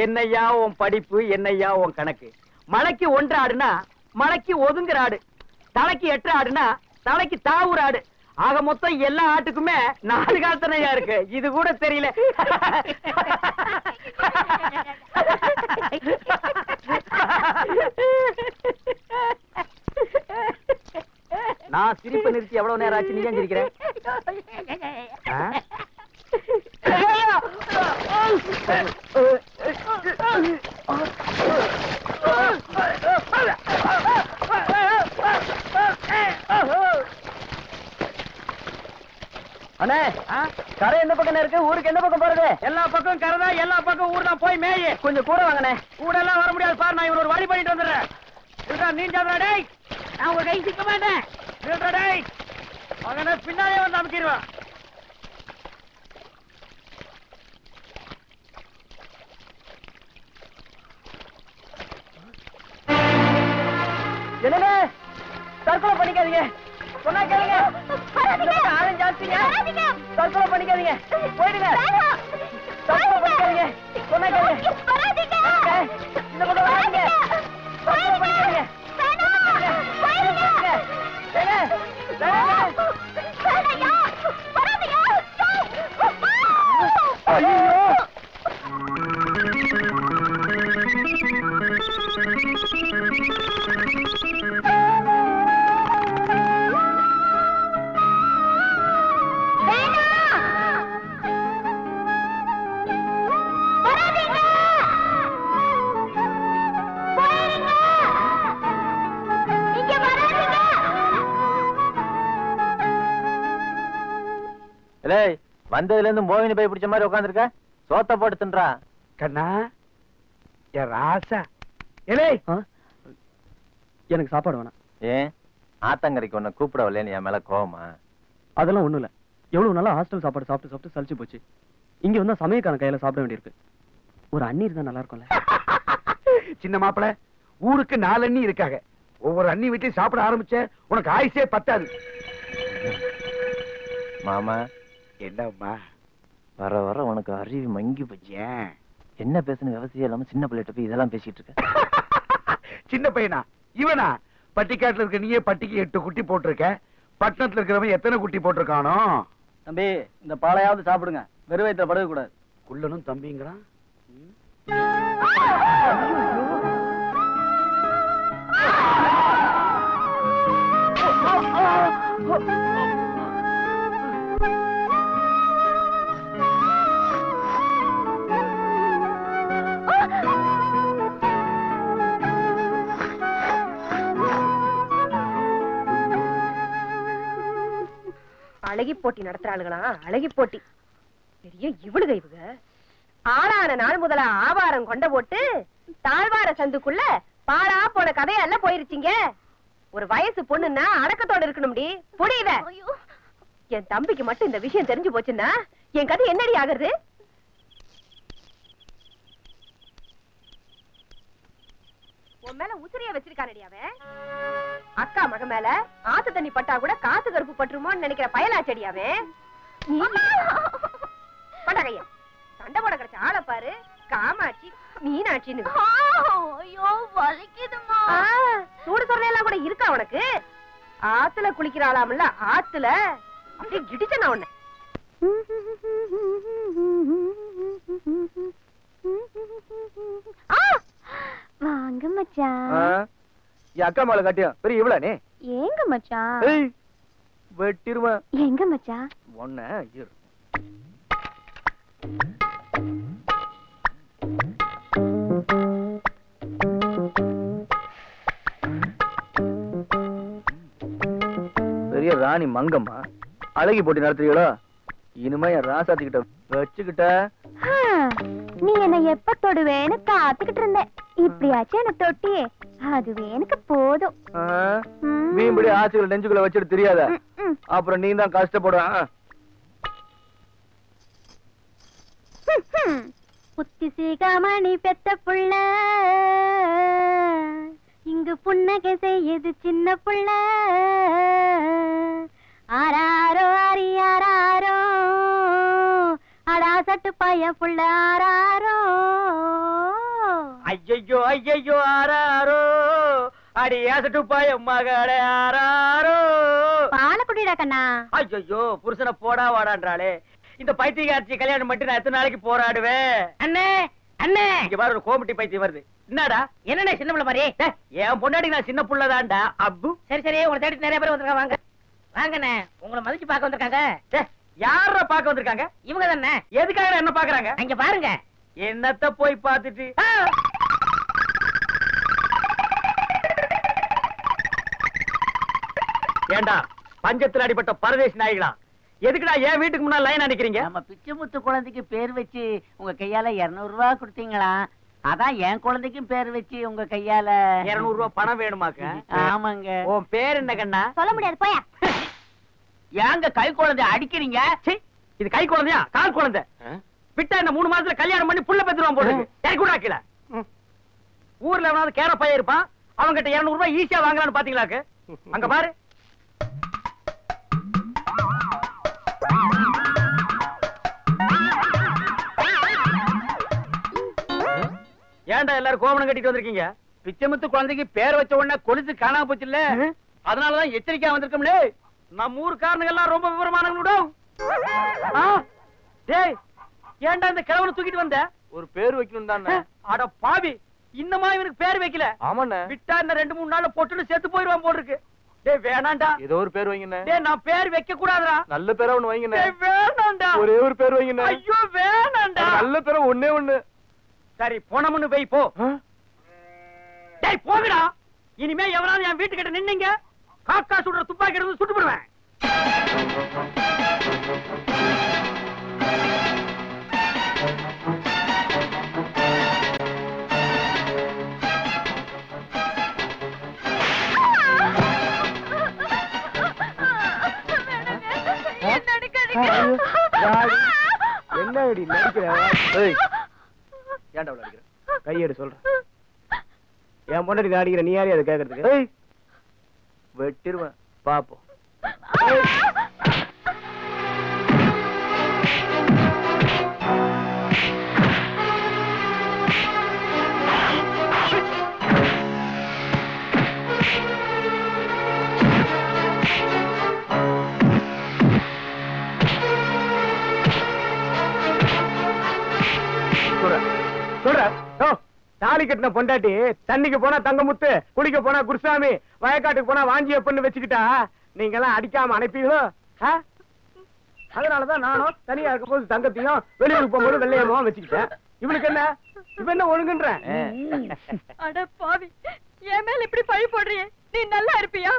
என்னையா உன் படிப்பு என்னையா உன் கணக்கு? மலைக்கு ஒன்று ஆடுனா மலைக்கு ஒதுங்குற ஆடு. தலைக்கு எட்டு ஆடுனா தலைக்கு தாவுற ஆடு. ஆக மொத்தம் எல்லா ஆட்டுக்குமே நாலு காலத்தனையா இருக்கு. இது கூட தெரியல. நான் சிரிப்பு நிறுத்தி எவ்வளவு நேரம் ஆச்சு? நீங்க சிரிக்கிறேன் அண்ணே கரை எந்த பக்கம் இருக்கு? ஊருக்கு எந்த பக்கம் போறது? எல்லா பக்கம் கரதா எல்லா பக்கம் ஊர் தான். போய் மேய. கொஞ்சம் கூட வாங்கண்ணே. கூட எல்லாம் வர முடியாது பாரு. நான் இவன் ஒரு வழி பண்ணிட்டு வந்துடுறேன். இருக்கா நீஞ்சாதா டேய். நான் உங்க கை சிக்க மாட்டேன். டேய். அவனை பின்னாலே வந்து அமுக்கிடுவான் என்னண்ணே? தற்கொலை பண்ணிக்காதீங்க. சொன்னா கேளுங்க. ஆளும் ஜாஸ்திங்க. தற்கொலை பண்ணிக்காதீங்க. போயிடுங்க. தற்கொலை பண்ணிக்காதீங்க. சொன்னா கேளுங்க. இந்த பக்கம் வந்ததுல இருந்து மோகினி போய் பிடிச்ச மாதிரி உட்காந்துருக்க? சோத்த போட்டு தின்றா. கண்ணா என் ராசா. ஏலே? எனக்கு சாப்பாடு வேணாம். ஏன் ஆத்தங்கரைக்கு உன்னை கூப்பிடவில்லைன்னு என் மேல கோவமா? அதெல்லாம் ஒண்ணும் இல்ல. எவ்வளவு நாளா ஹாஸ்டல் சாப்பாடு சாப்பிட்டு சாப்பிட்டு சலிச்சு போச்சு. இங்க வந்தா சமயக்கான கையில சாப்பிட வேண்டியிருக்கு. ஒரு அண்ணீர் தான் நல்லா இருக்கும்ல. சின்ன மாப்பிள ஊருக்கு நாலு அண்ணி இருக்காங்க. ஒவ்வொரு அண்ணி வீட்டையும் சாப்பிட ஆரம்பிச்ச உனக்கு ஆயுசே பத்தாது. மாமா என்னம்மா? வர வர உனக்கு அறிவு மங்கி போச்சு என்ன பேசுன விவசாயம் இல்லாம சின்ன பிள்ளைகிட்ட போய் இதெல்லாம் பேசிட்டு இருக்க? சின்ன பையனா? இவனா? பட்டிக்காட்டுல இருக்க நீயே பட்டிக்கு எட்டு குட்டி போட்டிருக்க. பட்டணத்துல இருக்கிறவன் எத்தனை குட்டி போட்டிருக்கானோ? தம்பி இந்த பாலையாவது சாப்பிடுங்க. வெறும் வயிற்றுல படுக்க கூடாது குள்ளனும் தம்பிங்கிறான் அழகி போட்டி நடத்துறாளுங்களாம் அழகி போட்டி பெரிய இவளுக இவங்க. ஆறான நாள் முதல்ல ஆவாரம் கொண்ட போட்டு தாழ்வார சந்துக்குள்ள பாரா போன கதையெல்லாம் போயிருச்சீங்க. ஒரு வயசு பொண்ணுன்னா அடக்கத்தோட இருக்கணும்டி. புரியல என் தம்பிக்கு மட்டும் இந்த விஷயம் தெரிஞ்சு போச்சுன்னா என் கதை என்னடி ஆகுறது? உன் மேல உசிரிய வச்சிருக்கானடி அவன். அக்கா மக மேல ஆத்து தண்ணி பட்டா கூட காத்து கருப்பு பட்டுருமோன்னு நினைக்கிற பயலாச்சடி அவன். சண்டை போட கிடைச்ச ஆளை பாரு. காமாட்சி மீனாட்சின்னு. ஐயோ வலிக்குதுமா சூடு சொரணை கூட இருக்கா உனக்கு? ஆத்துல குளிக்கிறாளாம்ல ஆத்துல. அப்படியே இடிச்சனா உன்னை. ஆ! வாங்க மச்சான். என் அக்கா மேல கட்டியும் பெரிய இவ்வளவு ஏங்க மச்சான். வெட்டிருவேன் எங்க மச்சான்? ஒன்ன இரு. பெரிய ராணி மங்கம்மா அழகி போட்டி நடத்துறீங்களோ? இனிமே என் ராசாத்திக்கிட்ட வச்சுக்கிட்ட. நீ என்ன எப்ப தொடுவேன்னு காத்துக்கிட்டு இருந்தேன். இப்படியாச்சும் என்ன தொட்டியே அதுவே எனக்கு போதும். ஆ, ம். மீன்பிடி ஆசைகள் நெஞ்சுக்குள்ள வச்சுட்டு தெரியாத. அப்புறம் நீ தான் கஷ்டப்படுவேன். ஆ. புத்தி சீகாமணி பெத்த புள்ள. இங்கு புன்னகை செய்யுது சின்ன புள்ள. ஆராரோ அரியாரோ அடா சட்டு பைய புள்ள ஆராரோ ஐயையோ ஐயையோ ஆராரோ அடி ஏசட்டு பாய மகளே ஆராரோ பால குடிடா கண்ணா. ஐயோ புருஷனை போடா வாடான்றாளே. இந்த பைத்தியக்காரச்சி கல்யாணம் மட்டும் நான் எத்தனை நாளைக்கு போராடுவேன்? அண்ணே அண்ணே. இங்க பாரு ஒரு கோமிட்டி பைத்தியம் வருது. என்னடா? என்னண்ணே சின்ன பிள்ளை மாதிரி என் பொண்டாடி நான் சின்ன புள்ளதான்டா அப்பு. சரி சரி உங்களை தேடி நிறைய பேர் வந்திருக்காங்க. வாங்க. வாங்கண்ணே உங்களை மதிச்சு பார்க்க வந்திருக்காங்க. யார பாக்க வந்திருக்காங்க? இவங்க தானே எதுக்காக என்ன பாக்குறாங்க அங்க பாருங்க. என்னத்த போய் பார்த்துட்டு? ஏண்டா? பஞ்சத்துல அடிபட்ட பரதேசி நாய்களா? எதுக்குடா என் வீட்டுக்கு முன்னாடி லைன் அடிக்கிறீங்க நம்ம பிச்சைமுத்து குழந்தைக்கு பேர் வச்சு உங்க கையால 200 ரூபாய் கொடுத்தீங்களா? அதான் என் குழந்தைக்கும் பேர் வச்சு உங்க கையால இருநூறு ரூபாய் பணம் வேணுமாக்க? ஆமாங்க. உன் பேர் என்ன கண்ணா? சொல்ல முடியாது போயா. ஏங்க கை குழந்தை அடிக்கிறீங்க? சீ, இது கை குழந்தையா? கால் குழந்தை? விட்டா இந்த மூணு மாசத்துல கல்யாணம் பண்ணி புள்ள பெத்துருவான் இருக்கு. எனக்கு கூட கீழ ஊர்ல எவனாவது கேர பையன் இருப்பான் அவன்கிட்ட இருநூறு ரூபாய் ஈஸியா வாங்கலாம்னு பாத்தீங்களாக்கு? அங்க பாரு. ஏன்டா எல்லாரும் கோவணம் கட்டிட்டு வந்திருக்கீங்க? பிச்சைமுத்து குழந்தைக்கு பேர் வச்ச உடனே கொலுசு காணாம போச்சு இல்ல அதனாலதான் எச்சரிக்கையா வந்திருக்கோம்லே. நம்ம ஊருக்காரனுங்கெல்லாம் ரொம்ப விவரமானவங்களோ டேய் ஏன்டா இந்த கிழவனை தூக்கிட்டு வந்த? ஒரு பேர் வைக்கணும் தானே. அட பாவி இன்னமா இவனுக்கு பேர் வைக்கல? ஆமாண்ணே. விட்டா இந்த ரெண்டு மூணு நாள்ல பொட்டுன்னு செத்து போயிருவான் போல இருக்கு. டேய் வேணாம்டா ஏதோ ஒரு பேர் வைங்கண்ணே டேய் நான் பேர் வைக்க கூடாதுடா நல்ல பேரா ஒண்ணு வைங்கண்ணே டேய் வேணாம்டா ஒரே ஒரு பேர் வைங்கண்ணே ஐயோ வேணாம்டா நல்ல பேரா ஒண்ணே ஒண்ணு. சரி போனமுன்னு போய் போ. டேய் போங்கடா. இனிமே எவனாவது என் வீட்டுக்கிட்ட நின்னீங்க காக்கா சுடுற துப்பாக்கி எடுத்து சுட்டு போடுவேன். என்ன அடி நடிக்கிற ஏன்டா அவ்வளவு கையெடு சொல்றேன் என் பொண்டாட்டி நடிக்கிற நீ யாரையும் அதை கேட்கறதுக்கு? வெட்டிருவேன். பாப்போம். தாலி கட்டின பொண்டாட்டி தண்ணிக்கு போனா தங்கமுத்து குளிக்க போனா குருசாமி வயக்காட்டுக்கு போனா வாஞ்சியப்பன்னு வச்சுக்கிட்டா நீங்க எல்லாம் அடிக்காம அனுப்பீங்களோ? அதனாலதான் நானும் தனியா இருக்கும்போது தங்கத்தையும் வெளியூருக்கு போகும்போது வச்சுக்கிட்டேன். இவனுக்கு என்ன? இவன் என்ன ஒழுங்குன்றேன் அட பாவி என் மேல இப்படி பழி போடுறியே? நீ நல்லா இருப்பியா?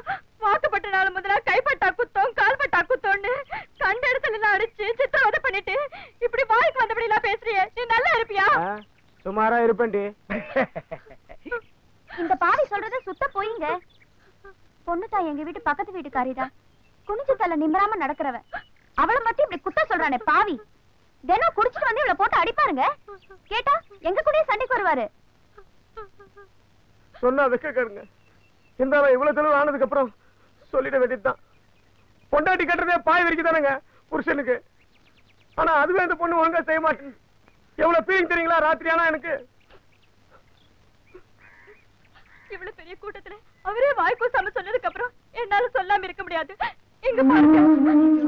வாக்கப்பட்ட நாள் முதல்ல கைப்பட்டா குத்தம் கால்பட்டா குத்தம்னு கண்ட இடத்துல அடிச்சு சித்திரவதை பண்ணிட்டு இப்படி வாய்க்கு வந்தபடி எல்லாம் பேசுறியே? நீ நல்லா இருப்பியா? சுமாரா இருப்பேன்டி. இந்த பாவி சொல்றது சுத்த போயிங்க. பொண்ணு தான் எங்க வீட்டு பக்கத்து வீட்டுக்காரிதான் குனிஞ்சு தலை நிம்மராம நடக்கிறவ அவளை மட்டும் இப்படி குத்த சொல்றானே பாவி. தினம் குடிச்சிட்டு வந்து இவளை போட்டு அடிப்பாருங்க. கேட்டா எங்க கூடயே சண்டைக்கு வருவாரு? சொன்னா வெக்க கேளுங்க. இருந்தாலும் இவ்வளவு தெளிவு ஆனதுக்கு அப்புறம் சொல்லிட வேண்டியதுதான். பொண்டாட்டி கட்டுறதே பாய் வரைக்கும் தானேங்க புருஷனுக்கு. ஆனா அதுவே அந்த பொண்ணு ஒழுங்கா செய்ய மாட்டேன் எவ்வளவு ஃபீலிங் தெரியுங்களா? ராத்திரி ஆனா எனக்கு. இவ்வளவு பெரிய கூட்டத்துல அவரே வாய்க்கு சம சொன்னதுக்கு அப்புறம் என்னால சொல்லாம இருக்க முடியாது. இங்க பாருங்க.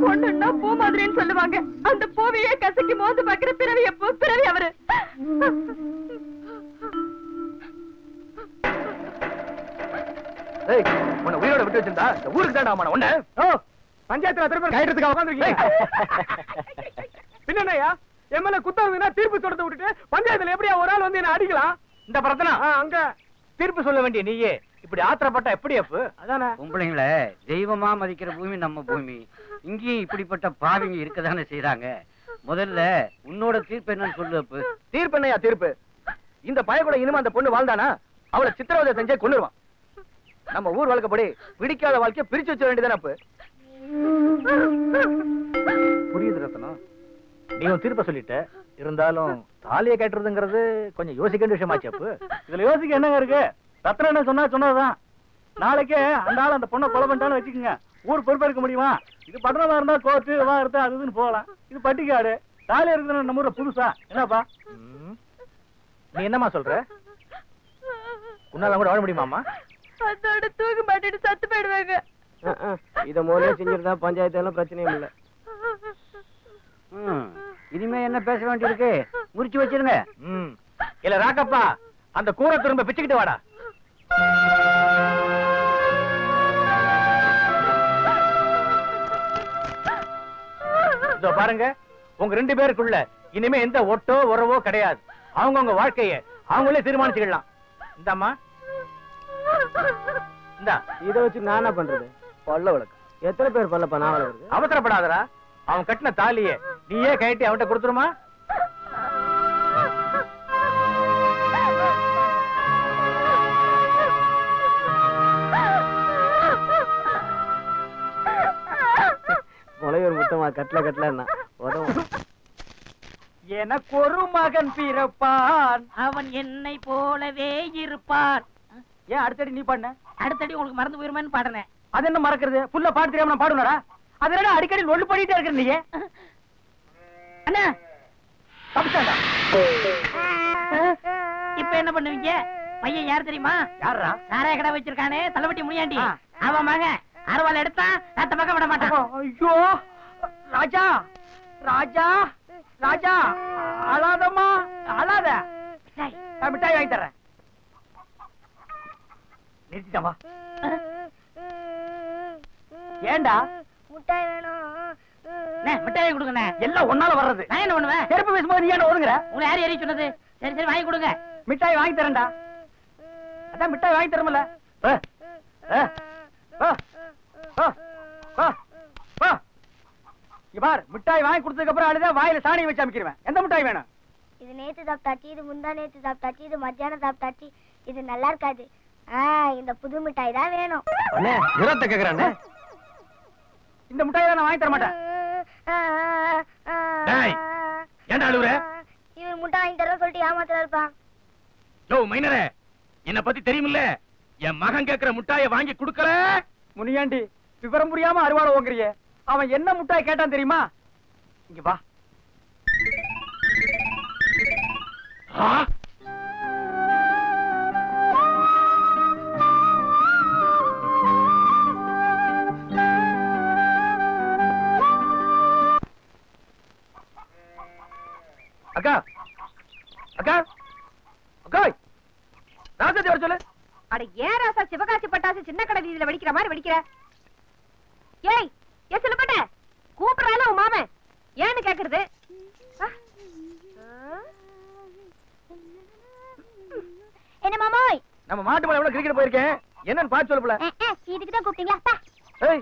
பொண்ணுன்னா பூ மாதிரின்னு சொல்லுவாங்க. அந்த பூவையே கசக்கி மோந்து பாக்குற பிறவி எப்போ? பிறவி அவரு. உன்னை உயிரோட விட்டு வச்சிருந்தா? இந்த ஊருக்கு தாண்டா உன்ன. ஓ பஞ்சாயத்துல அத்தனை பேர் கையெழுத்துக்கு உட்காந்துருக்கீங்க பின்னயா எம்எல்ஏ இருந்ததுன்னா தீர்ப்பு சொல்றதை விட்டுட்டு பஞ்சாயத்துல எப்படியா ஒரு ஆள் வந்து என்ன அடிக்கலாம்? இந்த பிரச்சனை? அங்க. தீர்ப்பு சொல்ல வேண்டிய நீயே. இப்படி ஆத்திரப்பட்டா எப்படி அப்பு அதானே. பொம்பளைங்கள தெய்வமா மதிக்கிற பூமி நம்ம பூமி. இங்கேயும் இப்படிப்பட்ட பாவிங்க இருக்கதானே செய்றாங்க. முதல்ல உன்னோட தீர்ப்பு என்னன்னு சொல்லு அப்பு தீர்ப்பு என்னையா தீர்ப்பு? இந்த பய கூட இனிமே அந்த பொண்ணு வாழ்ந்தானா? அவளை சித்திரவதை செஞ்சே கொன்னுருவான். நம்ம ஊர் வழக்கப்படி பிடிக்காத வாழ்க்கைய பிரிச்சு வச்ச வேண்டியதானே அப்ப புரியுது ரத்னம் நீ உன் தீர்ப்ப சொல்லிட்ட. இருந்தாலும் தாலியை கட்டுறதுங்கிறது கொஞ்சம் யோசிக்க வேண்டிய விஷயமாச்சு அப்ப இதுல யோசிக்க என்னங்க இருக்கு? ரத்னம் என்ன சொன்னா சொன்னதுதான். நாளைக்கே அந்த ஆள் அந்த பொண்ணை கொலை பண்ணிட்டான்னு வச்சுக்கோங்க. ஊர் பொறுப்பேற்க முடியுமா? இது பட்டணமா இருந்தா கோர்ட்டு வா இருந்தா அது இதுன்னு போகலாம். இது பட்டிக்காடு. தாலி இருக்குது நம்ம ஊர்ல புதுசா. என்னப்பா? நீ என்னம்மா சொல்ற? உன்னால கூட வாழ முடியுமாமா அதோட தூக்கு மாட்டிட்டு சத்து போயிடுவாங்க. இத முதல்ல செஞ்சிருந்தா பஞ்சாயத்து எல்லாம் பிரச்சனையும் இல்ல. இனிமே என்ன பேச வேண்டியிருக்கு? முறிச்சு வச்சிருங்க. இல்ல ராக்கப்பா அந்த கூரை திரும்ப பிச்சுக்கிட்டு வாடா. இதோ பாருங்க உங்க ரெண்டு பேருக்குள்ள இனிமே எந்த ஒட்டோ உறவோ கிடையாது. அவங்கவங்க வாழ்க்கைய அவங்களே தீர்மானிச்சுக்கலாம். இந்தாம்மா. இந்தா. இத வச்சு நான் என்ன பண்றது? பல்ல வழக்கு எத்தனை பேர் பல்ல பண்ண வளர்க்குறது? அவசரப்படாதடா. அவன் கட்டின தாலிய நீயே கட்டி அவன்கிட்ட கொடுத்துருமா? முளையூர் முத்தமா கட்டல கட்டல எனக்கு ஒரு மகன் பிறப்பான். அவன் என்னை போலவே இருப்பான். ஏன் அடுத்தடி நீ பண்ண அடுத்தடி உங்களுக்கு மறந்து போயிருமேன்னு பாடுனேன். அது என்ன மறக்கிறது? புல்ல பாட்டு தெரியாம நான் பாடுனடா அது என்னடா அடிக்கடி லொல்லு பண்ணிட்டே இருக்கிற நீ அண்ணா. தப்பிச்சாண்டா இப்ப என்ன பண்ணுவீங்க? பையன் யார் தெரியுமா? யாரா சாராய கடை வச்சிருக்கானே தள்ளவட்டி முனியாண்டி. அவன் மகன் அறுவாள் எடுத்தா ரத்த பக்கம் விட மாட்டான். ஐயோ. ராஜா. ராஜா. ராஜா. அழாதம்மா. அழாத. நான் மிட்டாய் வாங்கி தரேன் நிறுத்திட்டா ஏண்டா? முட்டாய் வேணும். மிட்டாய் கொடுங்கண்ணே. எல்லாம் ஒன்னால வர்றது. நான் என்ன பண்ணுவேன்? செருப்பு பேசும்போது நீ என்ன ஒதுங்குற? உங்களை யார் ஏறி சொன்னது? சரி சரி வாங்கி கொடுங்க. மிட்டாய் வாங்கி தரேன்டா. அதான் மிட்டாய் வாங்கி தரமில்ல பார் மிட்டாய் வாங்கி கொடுத்ததுக்கு அப்புறம் அழுதா வாயில சாணியை வச்சு அமைக்கிருவேன் எந்த மிட்டாய் வேணும்? இது நேத்து சாப்பிட்டாச்சு இது முந்தா நேத்து சாப்பிட்டாச்சு இது மத்தியானம் சாப்பிட்டாச்சு. இது நல்லா இருக்காது. இந்த புது மிட்டாய் தான் வேணும். கேக்குறானே? இந்த மிட்டாய் நான் வாங்கி தர மாட்டேன் டேய், ஏன்டா அழுவுற? இவன் முட்டை வாங்கி தர சொல்லிட்டு ஏமாத்திர இருப்பான் யோ மைனரே என்ன பத்தி தெரியுமில்ல? என் மகன் கேக்குற முட்டாய வாங்கி கொடுக்கல? முனியாண்டி விவரம் புரியாம அறுவாடை ஓங்குறிய. அவன் என்ன முட்டாய் கேட்டான் தெரியுமா? இங்க வா. அக்கா. அக்கா. அக்கா. ராஜாத்தி வர சொல்லு. அட ஏன் ராசா சிவகாசி பட்டாசு சின்ன கடை வீதியில வெடிக்கிற மாதிரி வெடிக்கிற? ஏய் ஏ சொல்லப்பட்ட கூப்பிடறால உன் மாமன். ஏன்னு கேக்குறது? என்ன மாமோய்? நம்ம மாட்டு மலை எவ்வளவு கிரிக்கெட் போயிருக்கேன்? என்னன்னு பாத்து சொல்லு புள்ள. இதுக்கு தான் கூப்பிட்டீங்களா. ஏய்?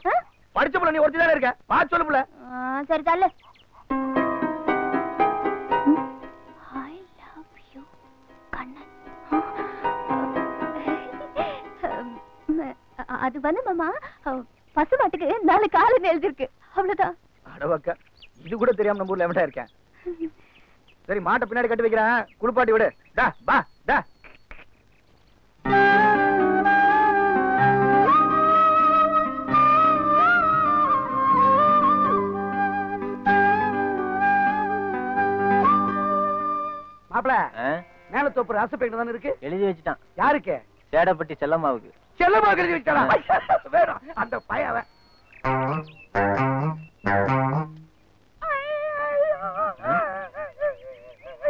படிச்ச புள்ள நீ ஒருத்தி தானே இருக்க. பாத்து சொல்லு புள்ள. ஆ, சரி தள்ளு. அது வந்து மாமா பசு மாட்டுக்கு நாலு காலம் எழுதிருக்கு அவ்வளவுதான். அடவக்கா இது கூட தெரியாம நம்ம ஊர்ல எவன்டா இருக்கேன்? சரி மாட்டை பின்னாடி கட்டி வைக்கிறேன். குளிப்பாட்டி விடு. டா பா டா. மாப்பிள? மேல தோப்பு ராசப்பேட்டை தானே இருக்கு? எழுதி வச்சுட்டான். யாருக்கு? சேடப்பட்டி செல்லம்மாவுக்கு. செல்லமா கருதி வேணும். அந்த பையன் அவன்.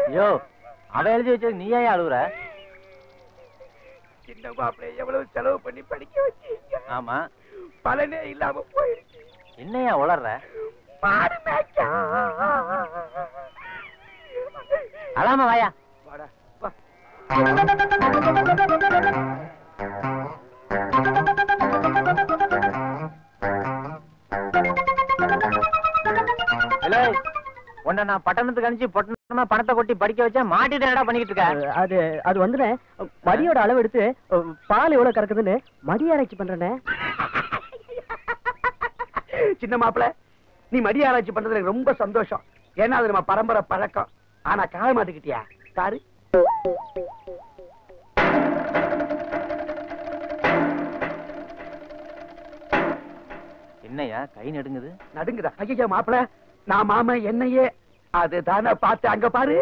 ஐயோ அவன் எழுதி வச்சது நீ ஏன் அழுகுற சின்ன மாப்பிள்ளை எவ்வளவு செலவு பண்ணி படிக்க வச்சீங்க? ஆமா. பலனே இல்லாம போயிடுச்சு. என்னையா உளர்ற? மாடு மேய்ச்சா. அழாம வாயா. வாடா, வா. உன்னை நான் பட்டணத்துக்கு அனுப்பிச்சு பொட்டணமா பணத்தை கொட்டி படிக்க வச்சா மாட்டிட்டு என்னடா பண்ணிக்கிட்டு இருக்க? அது அது வந்துண்ணே மடியோட அளவு எடுத்து பால் எவ்வளவு கறக்குதுன்னு மடி ஆராய்ச்சி பண்றேனே. சின்ன மாப்பிள நீ மடி ஆராய்ச்சி பண்றது எனக்கு ரொம்ப சந்தோஷம். ஏன்னா அது நம்ம பரம்பரை பழக்கம். ஆனா கால மாட்டுக்கிட்டியா? காரு. என்னையா கை நடுங்குது? நடுங்குதா? ஐயா மாப்பிள. நான் மாமன் என்னையே அதுதானே பார்த்து அங்க பாரு.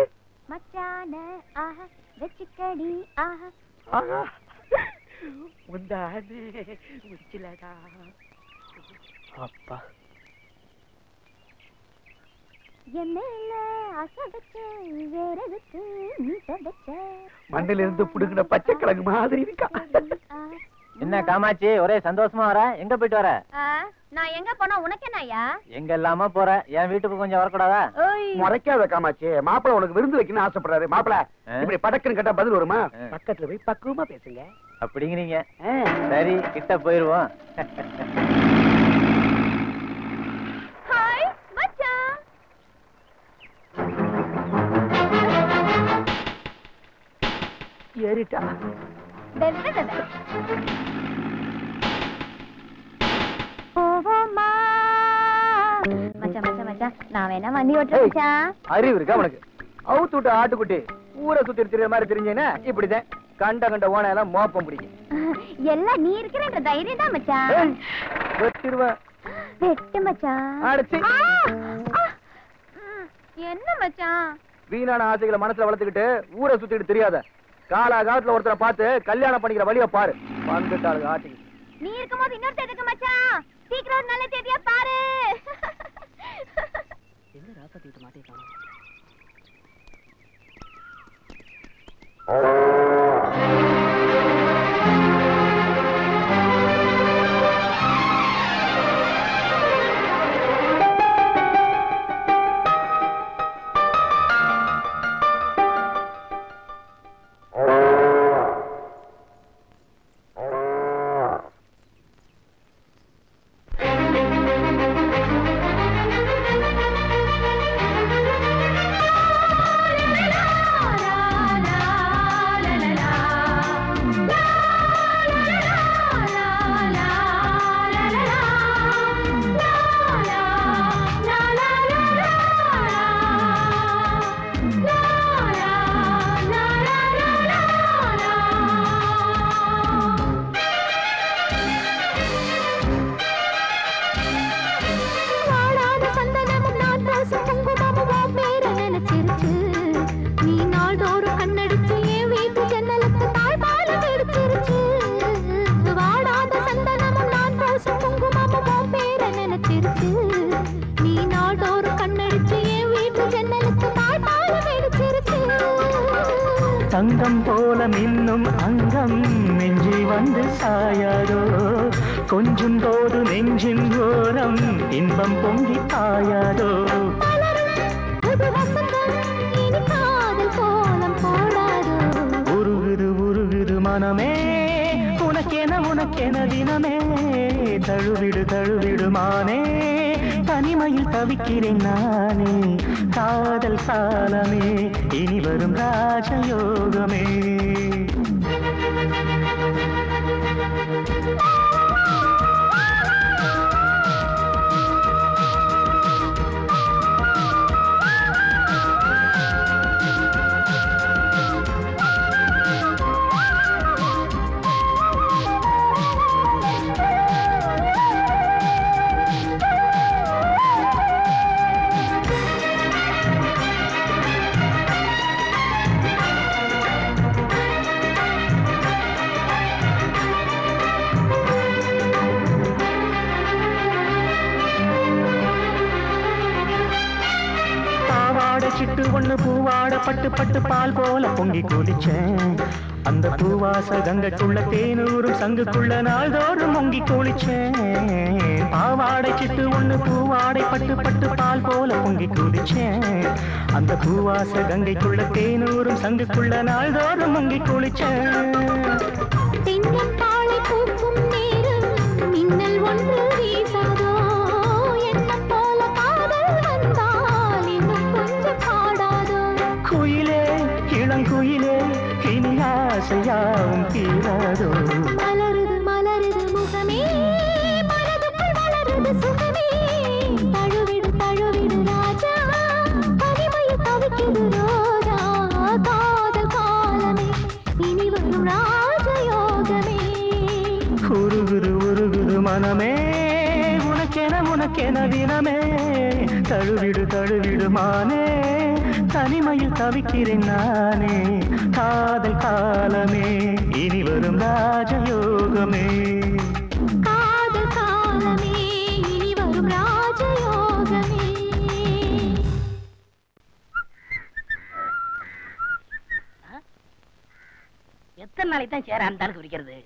மச்சான ஆஹா வெச்சுக்கடி ஆஹா. ஆஹா. அப்பா. மண்ணில இருந்து புடுங்கின பச்சை கிழங்கு மாதிரி இருக்கா. என்ன காமாட்சி ஒரே சந்தோஷமா வர? எங்க போயிட்டு வர? நான் எங்க போனா உனக்கு என்னய்யா எங்க இல்லாம போற. என் வீட்டுக்கு கொஞ்சம் வரக்கூடாதா? ஓய். முறைக்காத காமாச்சி மாப்பிள உனக்கு விருந்து வைக்கணும்னு ஆசைப்படுறாரு. மாப்பிள ஆ? இப்படி படக்குன்னு கேட்டா பதில் வருமா. பக்கத்துல போய் பக்குவமா பேசுங்க. அப்படிங்கிறீங்க. சரி கிட்ட போயிருவோம். ஹாய் மச்சான் ஏறிட்டா. போவோமா? மச்சான் மச்சான் மச்சான் நான் வேணா வண்டி ஓட்டுறேன் ஏய். மச்சான். அறிவு இருக்கா உனக்கு? அவுத்து விட்ட ஆட்டுக்குட்டி ஊரை சுத்தி தெரியுற மாதிரி தெரிஞ்சேன்னா இப்படிதான். கண்ட கண்ட ஓன எல்லாம் மோப்பம் பிடிக்கும். எல்லாம் நீ இருக்கிறன்ற தைரியம் தான் மச்சான். வெட்டு மச்சான். அடிச்சு. என்ன மச்சான்? வீணான ஆசைகளை மனசுல வளர்த்துக்கிட்டு ஊரை சுத்திட்டு தெரியாத. காலா காலத்துல ஒருத்தரை பார்த்து கல்யாணம் பண்ணிக்கிற வழிய பாரு. வந்துட்டாளுங்க ஆட்டிக்கு நீ இருக்கும்போது மச்சான்? சீக்கிரம் ஒரு நல்ல தேதியா பாரு. எங்க ராசா தீட்டு மாட்டிருக்காங்க ஆ. கொஞ்சம் அங்கம் நெஞ்சில் வந்து சாயாரோ கொஞ்சும் போது நெஞ்சின் ஓரம் இன்பம் பொங்கி தாயாரோ உருகுது உருகுது மனமே. உனக்கென உனக்கென தினமே. தழுவிடு தழுவிடு மானே. தனிமையில் தவிக்கிறேன் நானே. காதல் காலமே இனி வரும் ராஜயோகமே குளிச்சேன் அந்த பூவாச கங்கைக்குள்ள தேனூரும் சங்குக்குள்ள நாள்தோறும் பொங்கி குளிச்சேன். பாவாடை சிட்டு ஒண்ணு பூவாடை பட்டு பட்டு பால் போல பொங்கி குளிச்சேன். அந்த பூவாச கங்கைக்குள்ள தேனூரும் சங்குக்குள்ள நாள்தோறும் பொங்கி குளிச்சேன். மின்னல் ஒன்று தழுவிடு தழுவிடு மானே. தனிமையில் தவிக்கிறேன் நானே. காதல் காலமே. இனி வரும் ராஜயோகமே. காதல் காலமே இனி வரும் ராஜயோகமே. எத்தனை நாளைக்கு தான் சேர அந்த ஆளுக்கு விரிக்கிறது?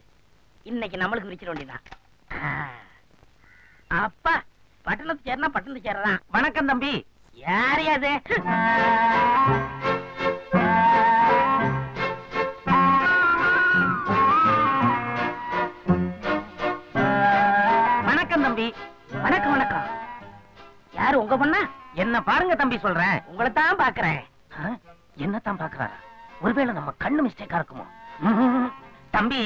இன்னைக்கு நம்மளுக்கு விரிச்சிட வேண்டியதான் அப்பா பட்டணத்து சேர்னா பட்டணத்து சேரதான். வணக்கம். தம்பி. யார் அது? வணக்கம் தம்பி. வணக்கம் வணக்கம். யாரு உங்க பொண்ணா? என்ன பாருங்க தம்பி சொல்றேன். உங்களை தான் பாக்குறேன். என்னத்தான் பாக்குறாரு? ஒருவேளை நம்ம கண்ணு மிஸ்டேக்கா இருக்குமோ. தம்பி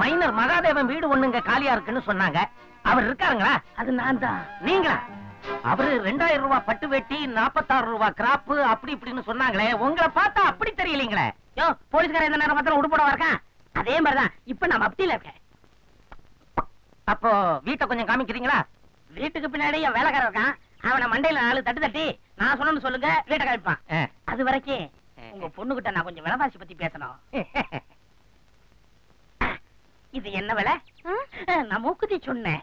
மைனர் மகாதேவன் வீடு ஒண்ணுங்க காலியா இருக்குன்னு சொன்னாங்க. அவர் இருக்காருங்களா? அது நான் தான். நீங்களா? அவரு ரெண்டாயிரம் ரூபாய் பட்டு வெட்டி நாற்பத்தாறு ரூபாய் கிராப் அப்படி இப்படின்னு சொன்னாங்களே உங்களை பார்த்தா அப்படி தெரியலீங்களே. யோ போலீஸ்காரன் இந்த நேரம் பார்த்தா உடுப்பட இருக்கான். அதே மாதிரிதான் இப்ப நான் மப்டியில இருக்கேன். அப்போ வீட்டை கொஞ்சம் காமிக்கிறீங்களா? வீட்டுக்கு பின்னாடி என் வேலைக்காரன் இருக்கான். அவனை மண்டையில நாலு தட்டு தட்டி நான் சொன்னு சொல்லுங்க வீட்டை காமிப்பான். அது வரைக்கும் உங்க பொண்ணுகிட்ட நான் கொஞ்சம் விலைவாசி பத்தி பேசணும். இது என்ன விலை? நான் மூக்குத்தி சொன்னேன்.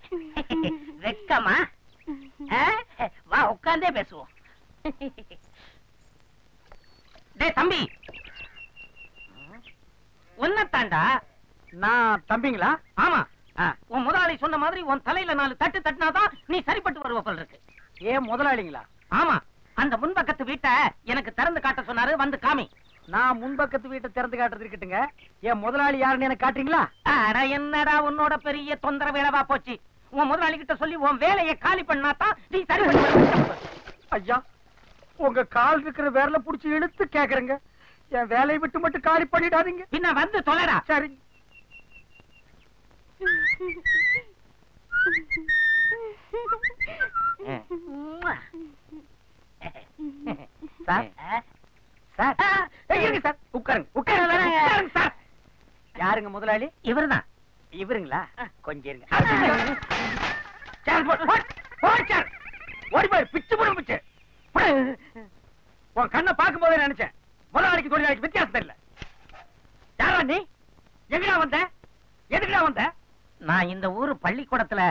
வெக்கமா? வா உட்கார்ந்தே பேசுவோம். தம்பி. உன்னத்தாண்டா நான் தம்பிங்களா? ஆமா. உன் முதலாளி சொன்ன மாதிரி உன் தலையில நாலு தட்டு தட்டினாதான் நீ சரிப்பட்டு வருவ போல இருக்கு. ஏன் முதலாளிங்களா? ஆமா. அந்த முன்பக்கத்து வீட்டை எனக்கு திறந்து காட்ட சொன்னாரு வந்து காமி. நான் முன்பக்கத்து வீட்டை திறந்து காட்டுறது இருக்கட்டுங்க. என் முதலாளி யாருன்னு எனக்கு காட்டுறீங்களா? என்னடா உன்னோட பெரிய தொந்தரவு வேலைவா போச்சு? உன் முதலாளி கிட்ட சொல்லி உன் வேலையை காலி பண்ணாதான் நீ சரி பண்ணி. ஐயா உங்க கால் இருக்கிற விரல புடிச்சு இழுத்து கேக்குறேங்க. என் வேலையை விட்டு மட்டும் காலி பண்ணிடாதீங்க. பின்ன வந்து தொலைடா. சார். சார். சார். உட்காருங்க உட்காருங்க. உட்காருங்க சார். யாருங்க முதலாளி? இவர்தான். இவருங்களா? கொஞ்சம் இருங்க. ஓடி பிச்சு பிச்சு. உன் கண்ணை பார்க்கும் போதே நினைச்சேன் முதலாளிக்கு தொழிலாளிக்கு வித்தியாசம் தெரியல. யாரா நீ எங்கடா வந்த? எதுக்குடா வந்த? நான் இந்த ஊரு பள்ளிக்கூடத்துல?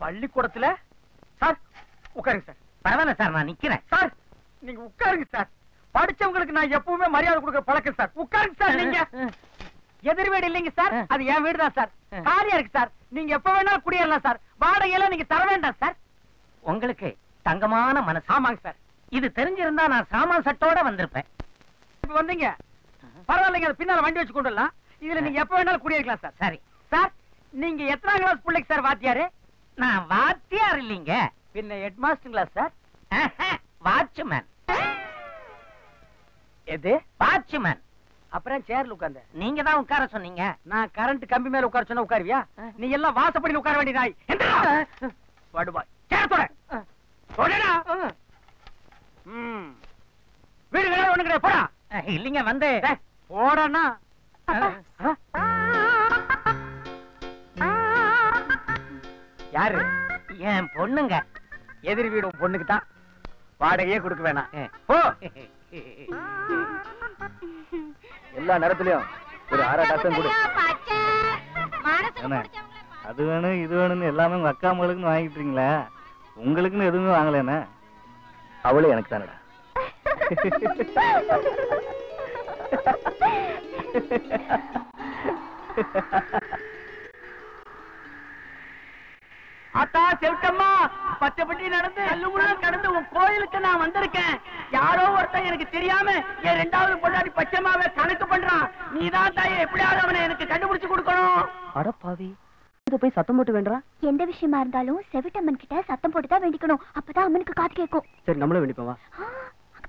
பள்ளிக்கூடத்துல? சார் உட்காருங்க சார். பரவாயில்ல சார் நான் நிக்கிறேன். சார் நீங்க உட்காருங்க சார். படிச்சவங்களுக்கு நான் எப்பவுமே மரியாதை கொடுக்குற பழக்கம் சார். உட்காருங்க சார் நீங்க. எதிர் வீடு இல்லைங்க சார். அது என் வீடு தான் சார் காலியா இருக்கு சார். நீங்க எப்ப வேணாலும் குடியேறலாம் சார். வாடகையெல்லாம் நீங்க தர வேண்டாம் சார். உங்களுக்கு தங்கமான மனசு. ஆமாங்க சார். இது தெரிஞ்சிருந்தா நான் சாமான் சட்டோட வந்திருப்பேன். இப்ப வந்தீங்க. பரவாயில்லைங்க பின்னால வண்டி வச்சு கொண்டு வரலாம் இதுல நீங்க எப்ப வேணாலும் குடியிருக்கலாம் சார். சரி. சார் நீங்க எத்தனாம் கிளாஸ் பிள்ளைக்கு சார் வாத்தியாரு? நான் வாத்தியார் இல்லைங்க. பின்ன ஹெட் மாஸ்டருங்களா சார். வாட்ச்மேன் எது? வாட்ச்மேன் அப்புறம் சேர்ல உட்கார்ந்த. நீங்க தான் உட்கார சொன்னீங்க. நான் கரண்ட் கம்பி மேல உட்கார சொன்னா உட்காருவியா? நீ எல்லாம் வாசப்படியில் உட்கார வேண்டிய நாய். படுவாய் சேரத்தோட தொடடா. ம். வீடு கிடையாது ஒண்ணு கிடையாது. போடா. இல்லைங்க வந்து. டேய், போடா யாரு? என் பொண்ணுங்க. எதிர் வீடு பொண்ணுக்கு தான். வாடகையே கொடுக்க வேணாம். போ. எல்லா நேரத்துலயும் ஒரு டசன் கொடு. அது வேணும் இது வேணும்னு எல்லாமே உங்க அக்கா மகளுக்குன்னு வாங்கிட்டீங்களா உங்களுக்குன்னு எதுவுமே வாங்கலண்ணே அவளே எனக்கு தானடா. ஆத்தா செவிட்டம்மா. பச்சைப்பட்டி நடந்து கல்லுமுள்ள கடந்து உன் கோயிலுக்கு நான் வந்திருக்கேன். யாரோ ஒருத்தன் எனக்கு தெரியாம என் ரெண்டாவது பொண்டாட்டி பச்சைமாவை கணக்கு பண்றான். நீதான் தாயே எப்படியாவது அவனை எனக்கு கண்டுபிடிச்சு கொடுக்கணும். அட பாவி. இத போய் சத்தம் போட்டு வேண்டா எந்த விஷயமா இருந்தாலும் செவிட்டம்மன் கிட்ட சத்தம் போட்டு தான் வேண்டிக்கணும். அப்பதான் அம்மனுக்கு காது கேட்கும். சரி நம்மளும் வேண்டிப்போம்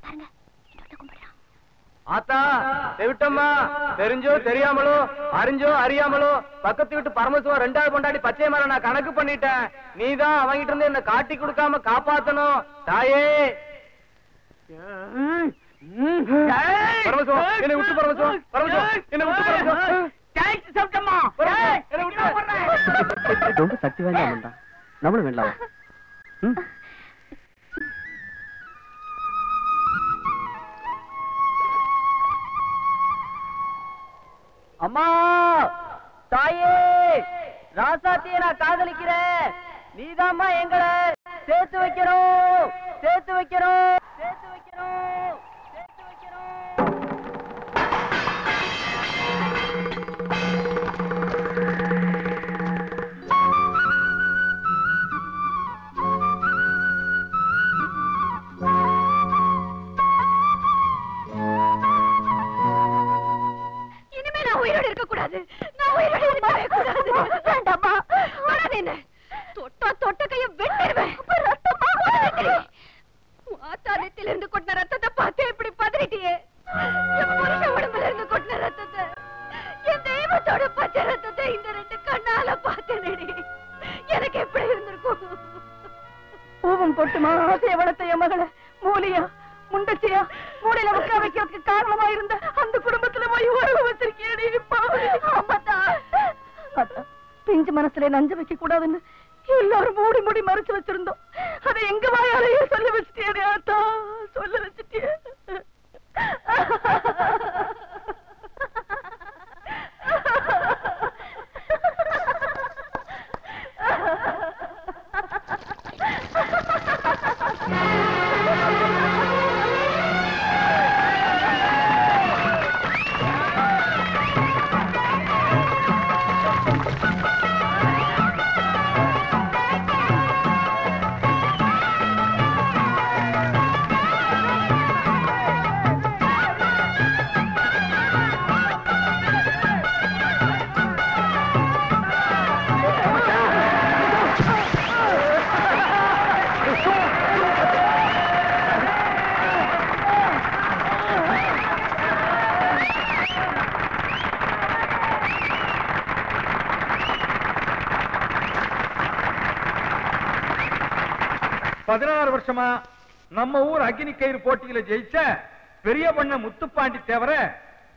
பாருங்க. ஆத்தா செவிட்டம்மா தெரிஞ்சோ தெரியாமலோ அறிஞ்சோ அறியாமலோ பக்கத்து வீட்டு பரமசிவம் ரெண்டாவது கொண்டாடி பச்சை மரம் நான் கணக்கு பண்ணிட்டேன். நீதான் அவங்கிட்ட இருந்து என்ன காட்டி கொடுக்காம காப்பாத்தணும். தாயே. பரமசிவம் என்னை விட்டு பரமசிவம் பரமசிவம் என்னை விட்டு பரமசிவம். ரொம்ப சக்தி வாய்ந்த நம்மளும் வேண்டலாம் அம்மா! தாயே! ராசாத்திய நான் காதலிக்கிறேன். நீதாம்மா எங்களை சேர்த்து வைக்கணும். சேர்த்து வைக்கணும். சேர்த்து வைக்கணும். சேர்த்து வைக்கணும் கூடாது நான் உயிரோட இருக்கவே கூடாது என்ன? தொட்டா தொட்ட கைய வெட்டிடுவேன் ரத்தமா ஆத்தாலயத்தில இருந்து கொட்டின ரத்தத்தை பார்த்து இப்படி பதறிட்டியே. என் உடம்புல இருந்து கொட்டின ரத்தத்தை. என் தெய்வத்தோட பச்சை ரத்தத்தை இந்த ரெண்டு கண்ணால பார்த்தேனடி. எனக்கு எப்படி இருந்திருக்கும்? பூவும் பொட்டுமா ஆசைய வளர்த்த என் மகளை மூலியா முண்டச்சியா மூலையில உட்கார வைக்கிறதுக்கு கால பிஞ்சு நஞ்ச வைக்க கூடாதுன்னு எல்லாரும் மூடி மூடி மறைச்சு வச்சிருந்தோம். அதை எங்க வாயாலேயே சொல்ல வச்சுட்டேன் சொல்ல. வருஷமா நம்ம ஊர் அக்னி கயிறு போட்டியில ஜெயிச்ச பெரிய பண்ண முத்துப்பாண்டி தேவர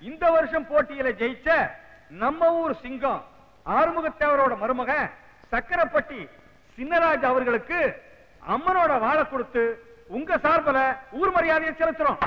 இந்த வருஷம் போட்டியில ஜெயிச்ச நம்ம ஊர் சிங்கம் ஆறுமுகத்தேவரோட மருமக சக்கரப்பட்டி சின்னராஜ் அவர்களுக்கு அம்மனோட வாழை கொடுத்து உங்க சார்பில் ஊர் மரியாதையை செலுத்துறோம்.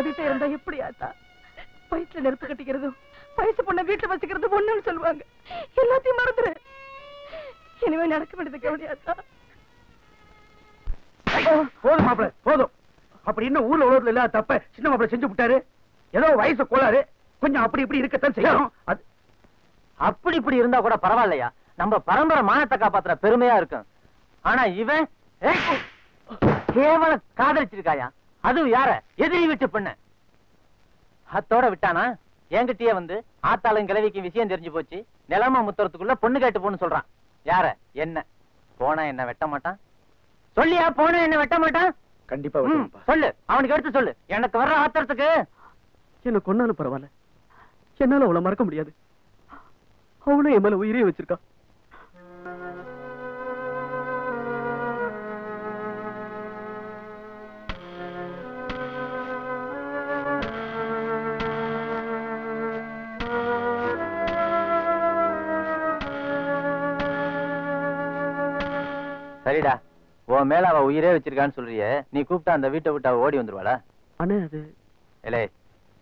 அழுதுட்டே இருந்தா எப்படி ஆத்தா வயசுல நெருப்பு கட்டிக்கிறதும் வயசு பொண்ணை வீட்டுல வச்சுக்கிறது ஒண்ணுன்னு சொல்லுவாங்க. எல்லாத்தையும் மறந்துரு. இனிமே நடக்க வேண்டியது கவனியாத்தா போதும் மாப்பிள போதும். அப்படி என்ன ஊர்ல உலகத்துல இல்லாத தப்ப சின்ன மாப்பிள செஞ்சு விட்டாரு. ஏதோ வயசு கோளாறு. கொஞ்சம் அப்படி இப்படி இருக்கத்தான் செய்யணும். அது அப்படி இப்படி இருந்தா கூட பரவாயில்லையா? நம்ம பரம்பரை மானத்தை காப்பாத்துற பெருமையா இருக்கும். ஆனா இவன் ஏய், கேவல காதலிச்சிருக்காயா? அதுவும் யார? எதிரி விட்டு பெண்ண. அத்தோட விட்டானா? என்கிட்டயே வந்து ஆத்தாளும் கிழவிக்கு விஷயம் தெரிஞ்சு போச்சு. நிலம முத்துறதுக்குள்ள பொண்ணு கேட்டு போன்னு சொல்றான். யார? என்ன? போனா என்ன வெட்ட மாட்டான்? சொல்லியா? போனா என்ன வெட்ட மாட்டான்? கண்டிப்பா. சொல்லு. அவனுக்கு எடுத்து சொல்லு. எனக்கு வர்ற ஆத்திரத்துக்கு. என்ன கொன்னாலும் பரவாயில்ல. என்னால அவளை மறக்க முடியாது. அவளும் என் மேல உயிரே வச்சிருக்கா சரிடா. உன் மேல அவ உயிரே வச்சிருக்கான்னு சொல்றியே. நீ கூப்பிட்டா அந்த வீட்டை விட்டு அவ ஓடி வந்துருவாளா? அண்ணே அது ஏலே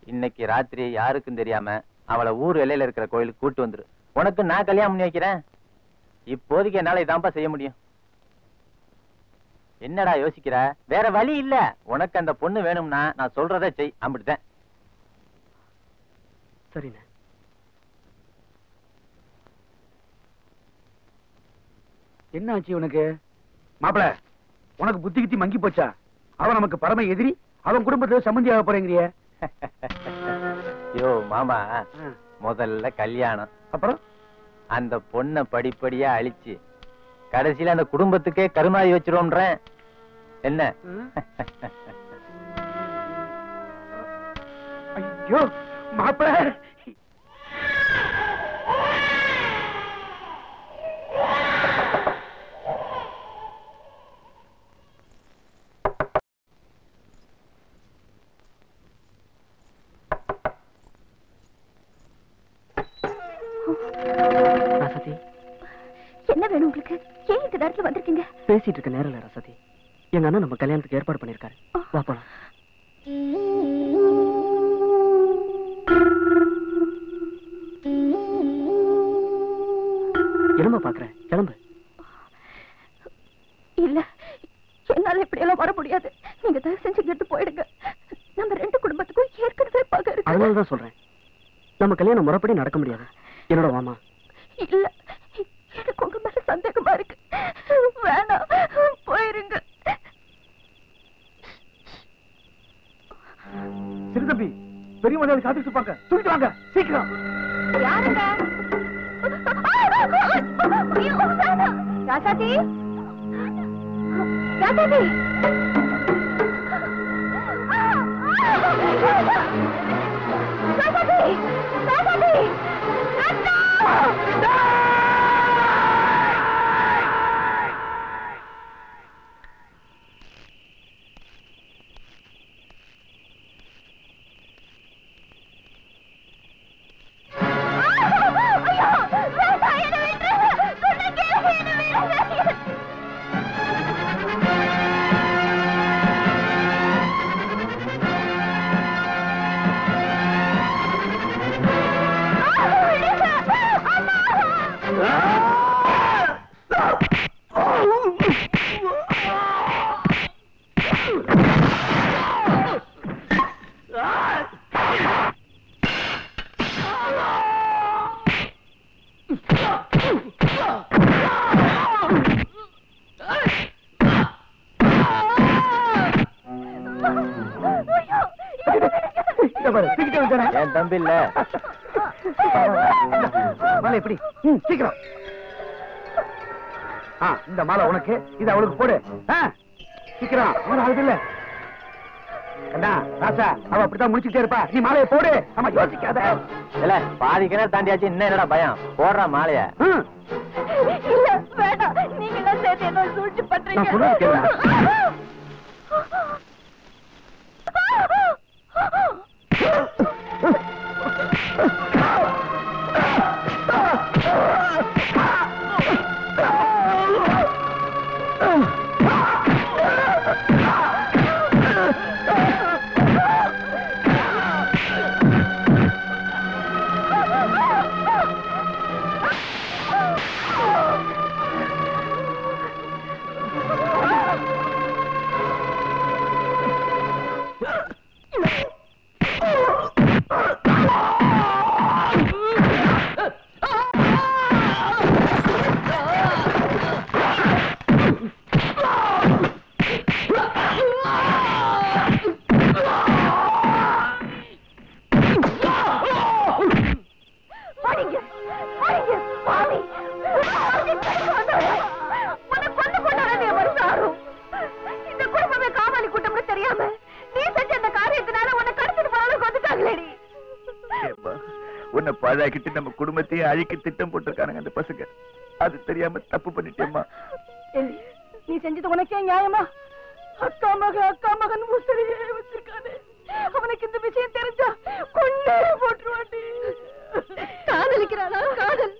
இன்னைக்கு ராத்திரி யாருக்கும் தெரியாம அவளை ஊர் எல்லையில இருக்கிற கோயிலுக்கு கூட்டு வந்துரு. உனக்கு நான் கல்யாணம் பண்ணி வைக்கிறேன். இப்போதைக்கு என்னால இதான்ப்பா செய்ய முடியும். என்னடா யோசிக்கிற? வேற வழி இல்ல. உனக்கு அந்த பொண்ணு வேணும்னா நான் சொல்றதை செய். அப்படித்தான் சரிண்ணே. என்ன ஆச்சு உனக்கு? மாப்பிள உனக்கு புத்தி கித்தி மங்கி போச்சா? அவன் நமக்கு பரம எதிரி அவன் குடும்பத்துல சம்மந்தி ஆக போறேங்கிறிய. யோ மாமா முதல்ல கல்யாணம். அப்புறம்? அந்த பொண்ணை படிப்படியா அழிச்சு கடைசியில அந்த குடும்பத்துக்கே கருமாதி வச்சிருவோம்ன்றேன். என்ன? ஐயோ மாப்பிள! பேசிட்டு இருக்க நேரம் ராசதி எங்க அண்ணன் நம்ம கல்யாணத்துக்கு ஏற்பாடு பண்ணிருக்காரு. வா போலாம். என்னம்மா பாக்குற? கிளம்பு. இல்ல என்னால இப்படி எல்லாம் வர முடியாது. நீங்க தயவு செஞ்சு இருந்து போயிடுங்க. நம்ம ரெண்டு குடும்பத்துக்கும் ஏற்கனவே பகை இருக்கு. அதனாலதான் சொல்றேன். நம்ம கல்யாணம் முறைப்படி நடக்க முடியாது. என்னோட மாமா. ராசாத்தி ராசாத்தி இல்ல. மாலை எப்படி? சீக்கிரம். இந்த மாலை உனக்கு இது அவளுக்கு போடு. சீக்கிரம். அவன் ஆகுது இல்ல. கண்ணா ராசா அவ அப்படித்தான் முடிச்சுட்டே இருப்பா. நீ மாலையை போடு. ஆமா யோசிக்காத. இல்ல பாதி கிணறு தாண்டியாச்சு இன்னும் என்னடா பயம்? போடுறா மாலைய. ம், இல்ல வேண்டாம் நீங்க உன்னை பாழாக்கிட்டு நம்ம குடும்பத்தையே அழிக்க திட்டம் போட்டிருக்கானுங்க அந்த பசங்க. அது தெரியாம தப்பு பண்ணிட்டேம்மா. நீ செஞ்சது உனக்கே நியாயமா? அக்கா மக அக்கா மகன் முசலியே வச்சிருக்கானே. அவனுக்கு இந்த விஷயம் தெரிஞ்சா கொண்டே போட்டுருவாட்டி காதலிக்கிறானா காதல்.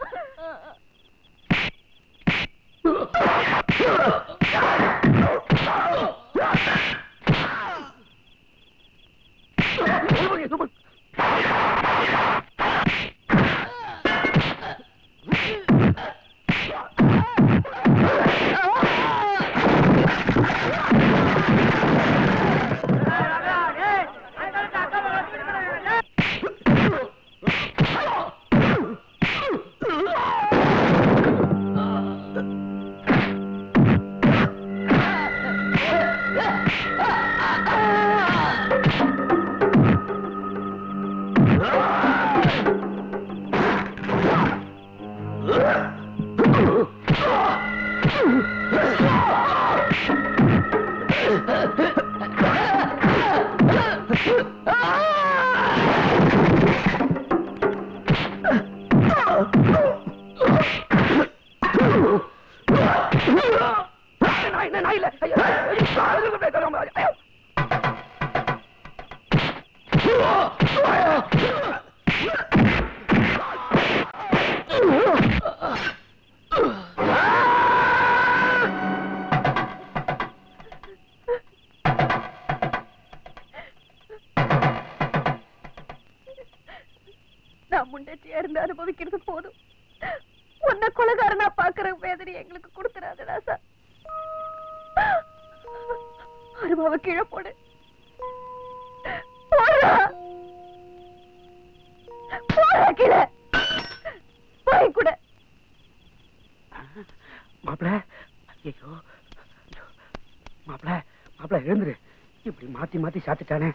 சாத்துட்டானே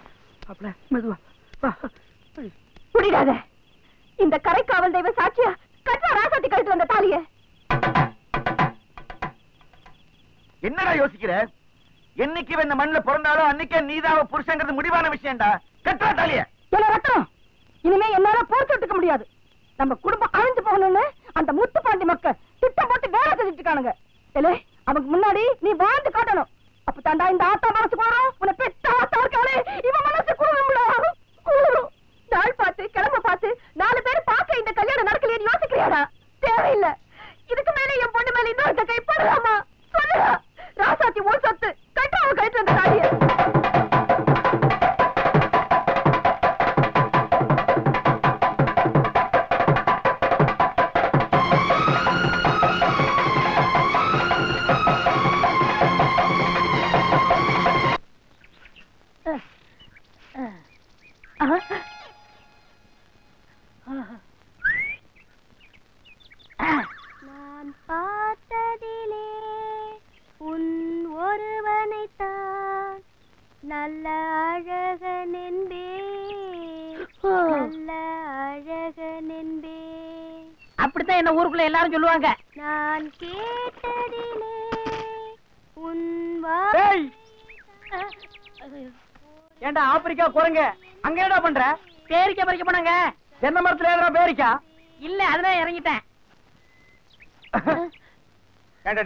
மெதுவா. புரியாத. இந்த கரை காவல் தெய்வ சாட்சியா கட்டா ராசாத்தி கழுத்து வந்த தாலிய? என்னடா யோசிக்கிற? என்னைக்கு இந்த மண்ணுல பிறந்தாலும் அன்னைக்கே நீதாவ புருஷங்கிறது முடிவான விஷயம்டா.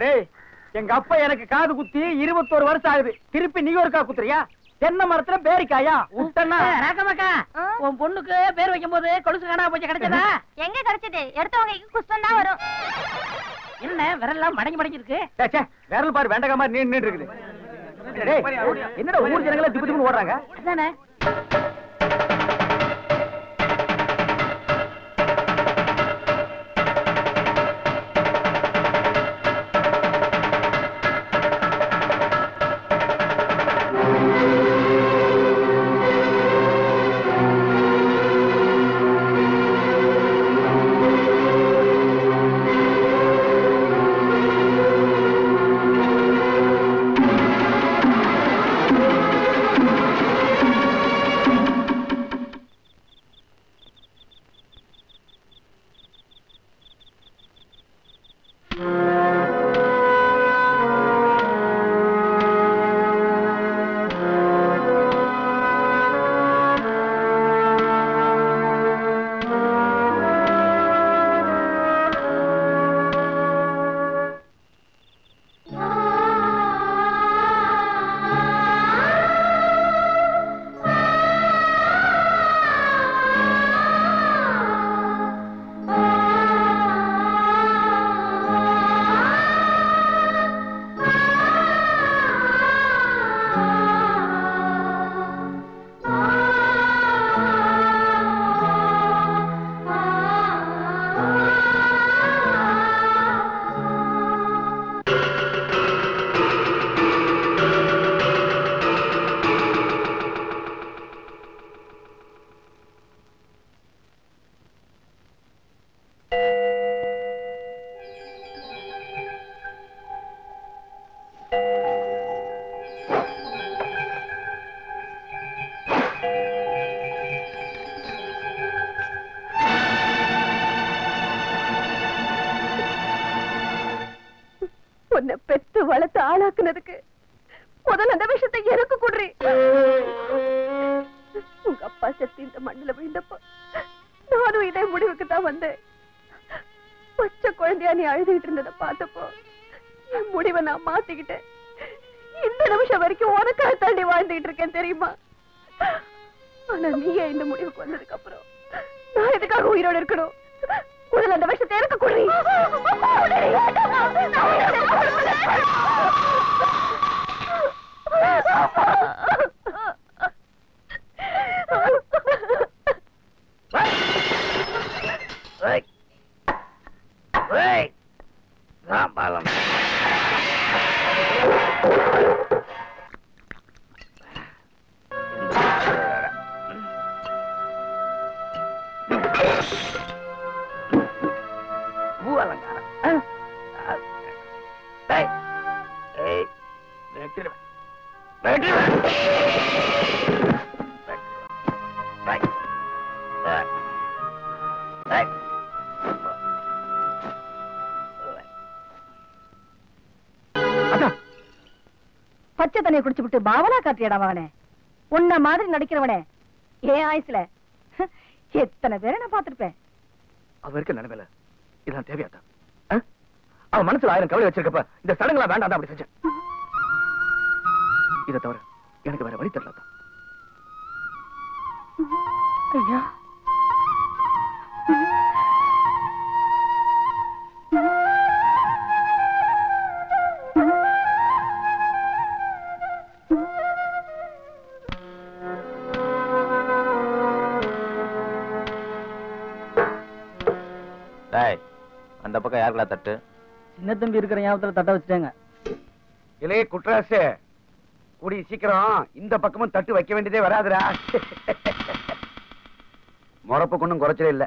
டேய் எங்க அப்பா எனக்கு காது குத்தி இருபத்தோரு வருஷம் ஆகுது. திருப்பி நீ ஒருக்கா குத்துறியா? தென்னை மரத்துல பேரிக்காயா? ராக்கமாக்கா உன் பொண்ணுக்கு பேர் வைக்கும் போது கொலுசு காணா போச்சு கிடைச்சதா? எங்க கிடைச்சது? எடுத்தவங்க குஷ்டம் தான் வரும். என்ன விரல்லாம் மடங்கி மடங்கி இருக்கு விரல் பாரு வேண்டகா மாதிரி நின்று இருக்குது. டேய், என்னடா ஊர் ஜனங்களே திப்பு திப்புன்னு ஓடுறாங்க? அதானே பச்சை தண்ணியை குடிச்சு விட்டு பாவனா காட்டியடா மகனே. உன்ன மாதிரி நடிக்கிறவனே ஏன் ஆயுசுல. எத்தனை பேரை நான் பார்த்திருப்பேன்? அவ இருக்க நிலைமையில இதான் தேவையாதான் அவன் மனசுல ஆயிரம் கவலை வச்சிருக்கப்ப இந்த சடங்குலாம் வேண்டாம் அப்படி செஞ்சேன். இதை தவிர எனக்கு வேற வழி தெரியல ஐயா. தட்டு. சின்ன தம்பி இருக்கிற ஞாபகத்துல தட்ட வச்சுட்டாங்க. இளைய குட்ராசு கூடி சீக்கிரம் இந்த பக்கமும் தட்டு வைக்க வேண்டியதே வராதுடா. முறப்பு கொண்டும் குறைச்சலே இல்ல.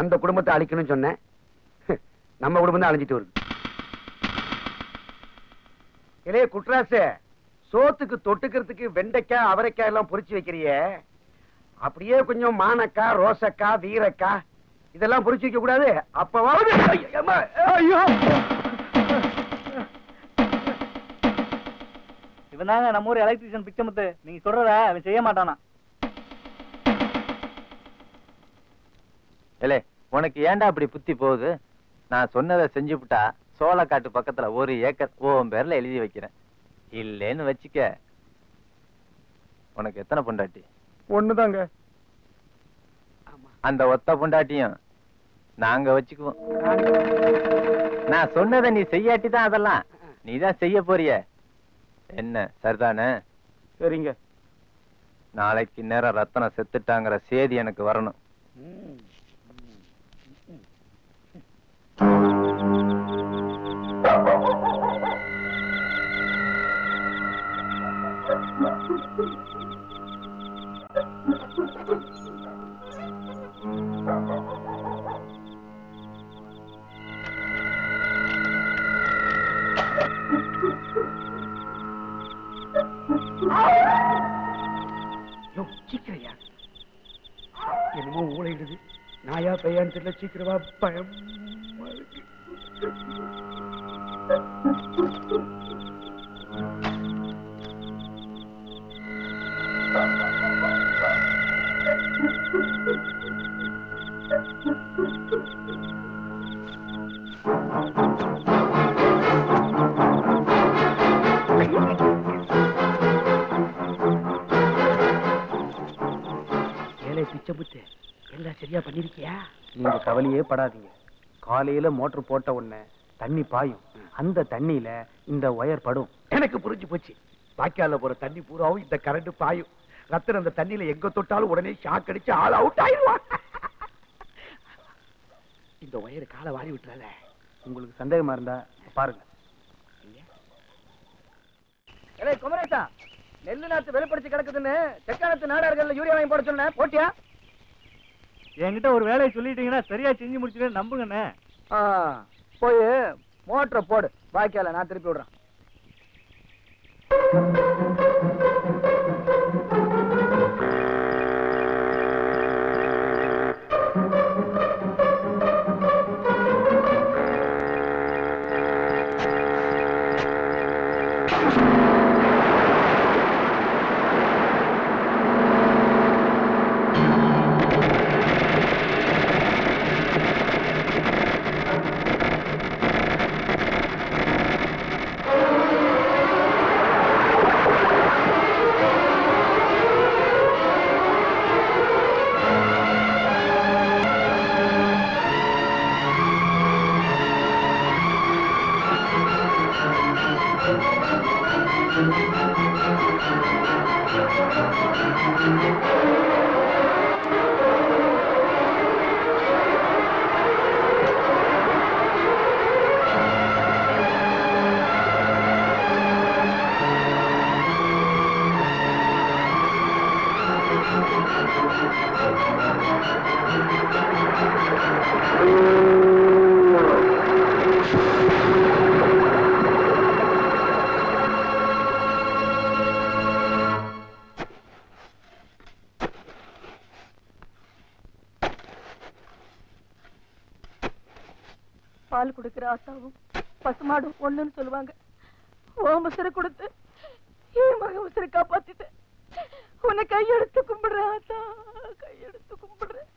அந்த குடும்பத்தை அழிக்கணும்னு சொன்னேன். நம்ம குடும்பம் தான் அழிஞ்சிட்டு வருது. இளைய குட்ராசு சோத்துக்கு தொட்டுக்கிறதுக்கு வெண்டைக்காய் அவரைக்காய் எல்லாம் பொரிச்சு வைக்கிறியே. அப்படியே கொஞ்சம் மானக்காய் ரோசக்காய் வீரக்காய் இதெல்லாம் பொரிச்சு வைக்க கூடாது. அப்பவாவது ஐயோ இவன் தாங்க நம்ம ஊர் எலக்ட்ரிஷியன் பிச்சமுத்து. நீங்க சொல்றத அவன் செய்ய மாட்டானா? ஏலே உனக்கு ஏன்டா அப்படி புத்தி போகுது? நான் சொன்னதை செஞ்சுவிட்டா சோளக்காட்டு பக்கத்துல ஒரு ஏக்கர் உன் பேர்ல எழுதி வைக்கிறேன். இல்லேன்னு வச்சுக்க. உனக்கு எத்தனை பொண்டாட்டி? ஒண்ணுதாங்க. அந்த ஒத்த பொண்டாட்டியும் நாங்க வச்சுக்குவோம். நான் சொன்னதை நீ செய்யாட்டி தான் அதெல்லாம். நீ தான் செய்ய போறிய. என்ன சரிதானே? சரிங்க. நாளைக்கு நேரம் ரத்தனம் செத்துட்டாங்கிற செய்தி எனக்கு வரணும். சீக்கிரையா என்னமோ ஊழையிடுது நாயா பையான்னு தெரியல சீக்கிரமா பயம். சரியா பண்ணிருக்கியா? நீங்க கவலையே படாதீங்க. காலையில மோட்டர் போட்ட உடனே தண்ணி பாயும். அந்த தண்ணியில இந்த ஒயர் படும். எனக்கு புரிஞ்சு போச்சு. வாய்க்கால போற தண்ணி பூராவும் இந்த கரண்ட் பாயும். ரத்தன் அந்த தண்ணியில எங்க தொட்டாலும் உடனே ஷாக் அடிச்சு ஆள் அவுட் ஆயிடுவான். இந்த ஒயர் காலை வாரி விட்டுறால உங்களுக்கு சந்தேகமா இருந்தா பாருங்க. குமரேசா நெல்லு நாத்து வெளிப்படுத்தி கிடக்குதுன்னு தெக்காலத்து நாடார்கள்ல யூரியா வாங்கி போட சொன்னேன். போட்டியா? என்கிட்ட ஒரு வேலையை சொல்லிட்டீங்கன்னா சரியா செஞ்சு முடிச்சுட்டு நம்புங்கண்ணே. போய் மோட்டரை போடு. பாக்கியால நான் திருப்பி விடுறேன். பால் பசுமாடும் ஒண்ணுன்னு சொல்லுவாங்க. ஓம் உசுரை கொடுத்து என் மக உசுரை காப்பாத்திட்டு உன்னை கையெடுத்து கும்பிடுறேன் ஆத்தா கையெடுத்து கும்பிடுறேன்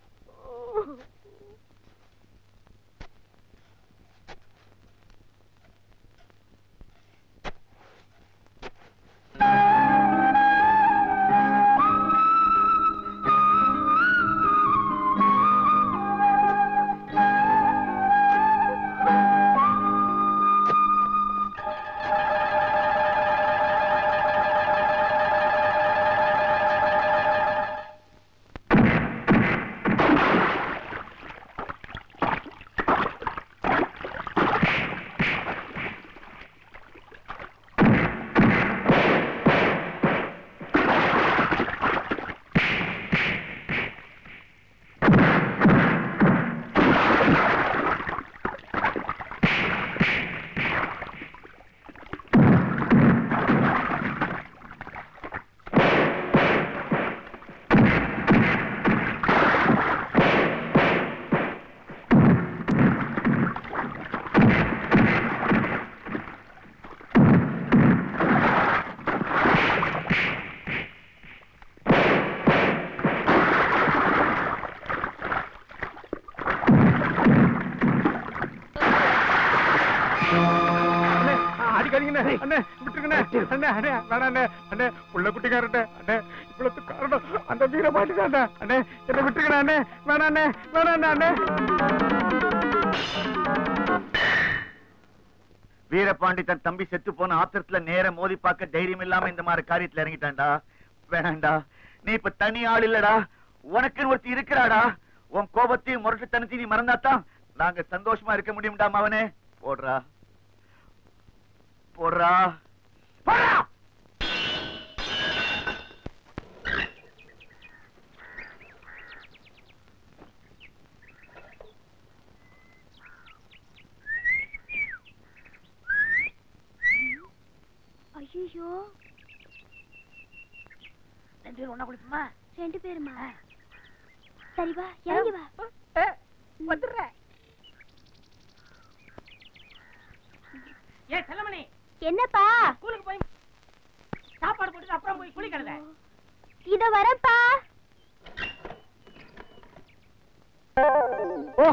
அடிக்காதீங்கண்ணே அண்ணே விட்டுருங்கண்ணே. அண்ணே அண்ணே வேணாம் அண்ணே. அண்ணே உள்ள குட்டிக்காரன் அண்ணே இவ்வளவு காரணம் அந்த வீரபாண்டி தான் அண்ணே. என்ன விட்டுருங்கண்ணே அண்ணே. வேணாம் அண்ணே வேணாம் அண்ணே வீரபாண்டி தன் தம்பி செத்து போன ஆத்திரத்துல நேர மோதி பார்க்க தைரியம் இல்லாம இந்த மாதிரி காரியத்துல இறங்கிட்டான்டா. வேணாண்டா. நீ இப்ப தனி ஆள் இல்லடா. உனக்குன்னு ஒருத்தி இருக்கிறாடா. உன் கோபத்தையும் முரட்டுத்தனத்தையும் நீ மறந்தாதான் நாங்க சந்தோஷமா இருக்க முடியும்டா மவனே. போடுறா. போடுறா போடுறா ஐயோ ரெண்டு பேரும் ஒண்ணா குளிப்போமா? ரெண்டு பேருமா? சரி வா இறங்கி வா. வந்துடுறேன். ஏ செல்லமணி! என்னப்பா? ஸ்கூலுக்கு போய் சாப்பாடு போட்டுட்டு அப்புறம் போய் குளிக்கிறத இத வரப்பா ஓ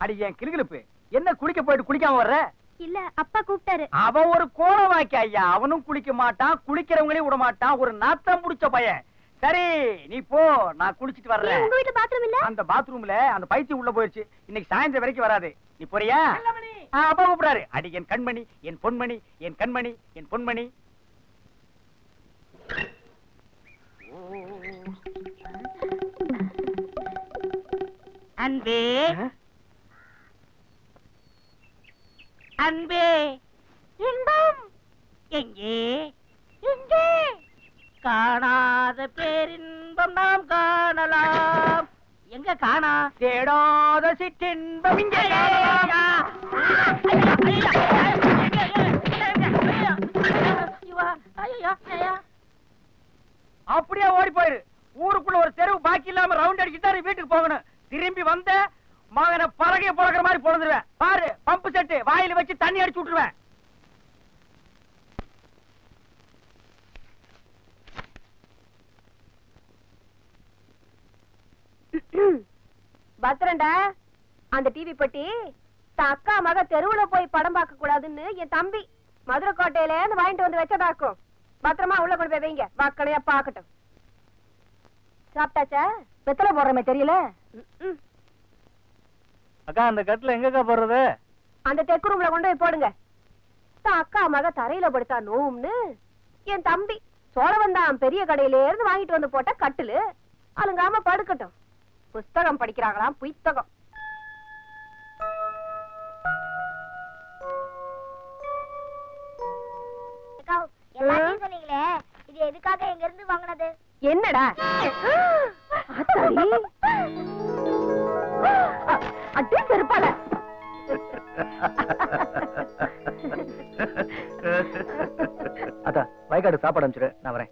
அடி என் கிளுகிளுப்பு. என்ன குளிக்க போயிட்டு குளிக்காம வர்ற? இல்ல அப்பா கூப்பிட்டாரு. அவன் ஒரு கோலம் வாக்கி ஐயா. அவனும் குளிக்க மாட்டான் குளிக்கிறவங்களையும் விட மாட்டான். ஒரு நாத்தம் புடிச்ச பையன். சரி நீ போ நான் குளிச்சிட்டு வர்றேன். உங்க வீட்டு பாத்ரூம் இல்ல? அந்த பாத்ரூம்ல அந்த பைத்தியம் உள்ள போயிருச்சு. இன்னைக்கு சாயந்தரம் வரைக்கும் வராது. நீ போறியா? அப்பா கூப்பிடாரு அடி என் கண்மணி என் பொன்மணி என் கண்மணி என் பொன்மணி. அன்பே. அன்பே. இன்பம். எங்கே? எங்கே? காணாத பேரின்பம் நாம் காணலாம். எங்க காணா? தேடாத சிற்றின்பம் இங்கே அப்படியே ஓடி போயிரு. ஊருக்குள்ள ஒரு தெருவு பாக்கி இல்லாம ரவுண்ட் அடிச்சுட்டு வீட்டுக்கு போகணும். திரும்பி வந்த மகனை பறகைய பறக்கிற மாதிரி பொழுதுருவேன் பாரு பம்பு செட்டு வாயில வச்சு தண்ணி அடிச்சு விட்டுருவேன். பத்திரண்டா அந்த டிவி பட்டி அக்கா மக தெருவுல போய் படம் பார்க்க கூடாதுன்னு என் தம்பி மதுரை கோட்டையில இருந்து வாங்கிட்டு வந்து வச்சதாக்கும். பத்திரமா உள்ள கொண்டு போய் வைங்க. வாக்கடையா பாக்கட்டும் சாப்பிட்டாச்சா? வெத்தலை போடுறமே தெரியல? அக்கா அந்த கட்டுல எங்கக்கா போடுறது? அந்த தெக்கு ரூம்ல கொண்டு போய் போடுங்க. அக்கா மக தரையில படுத்தா நோவும்னு என் தம்பி சோழவன் தான் பெரிய கடையில இருந்து வாங்கிட்டு வந்து போட்ட கட்டுலு. அலங்காம படுக்கட்டும். புஸ்தகம் படிக்கிறாங்களாம் புத்தகம் இது எதுக்காக எங்க வாங்கினது? என்னடா? அட்டே அதான் வயக்காடு சாப்பாடு அனுப்பிச்சுடு நான் வரேன்.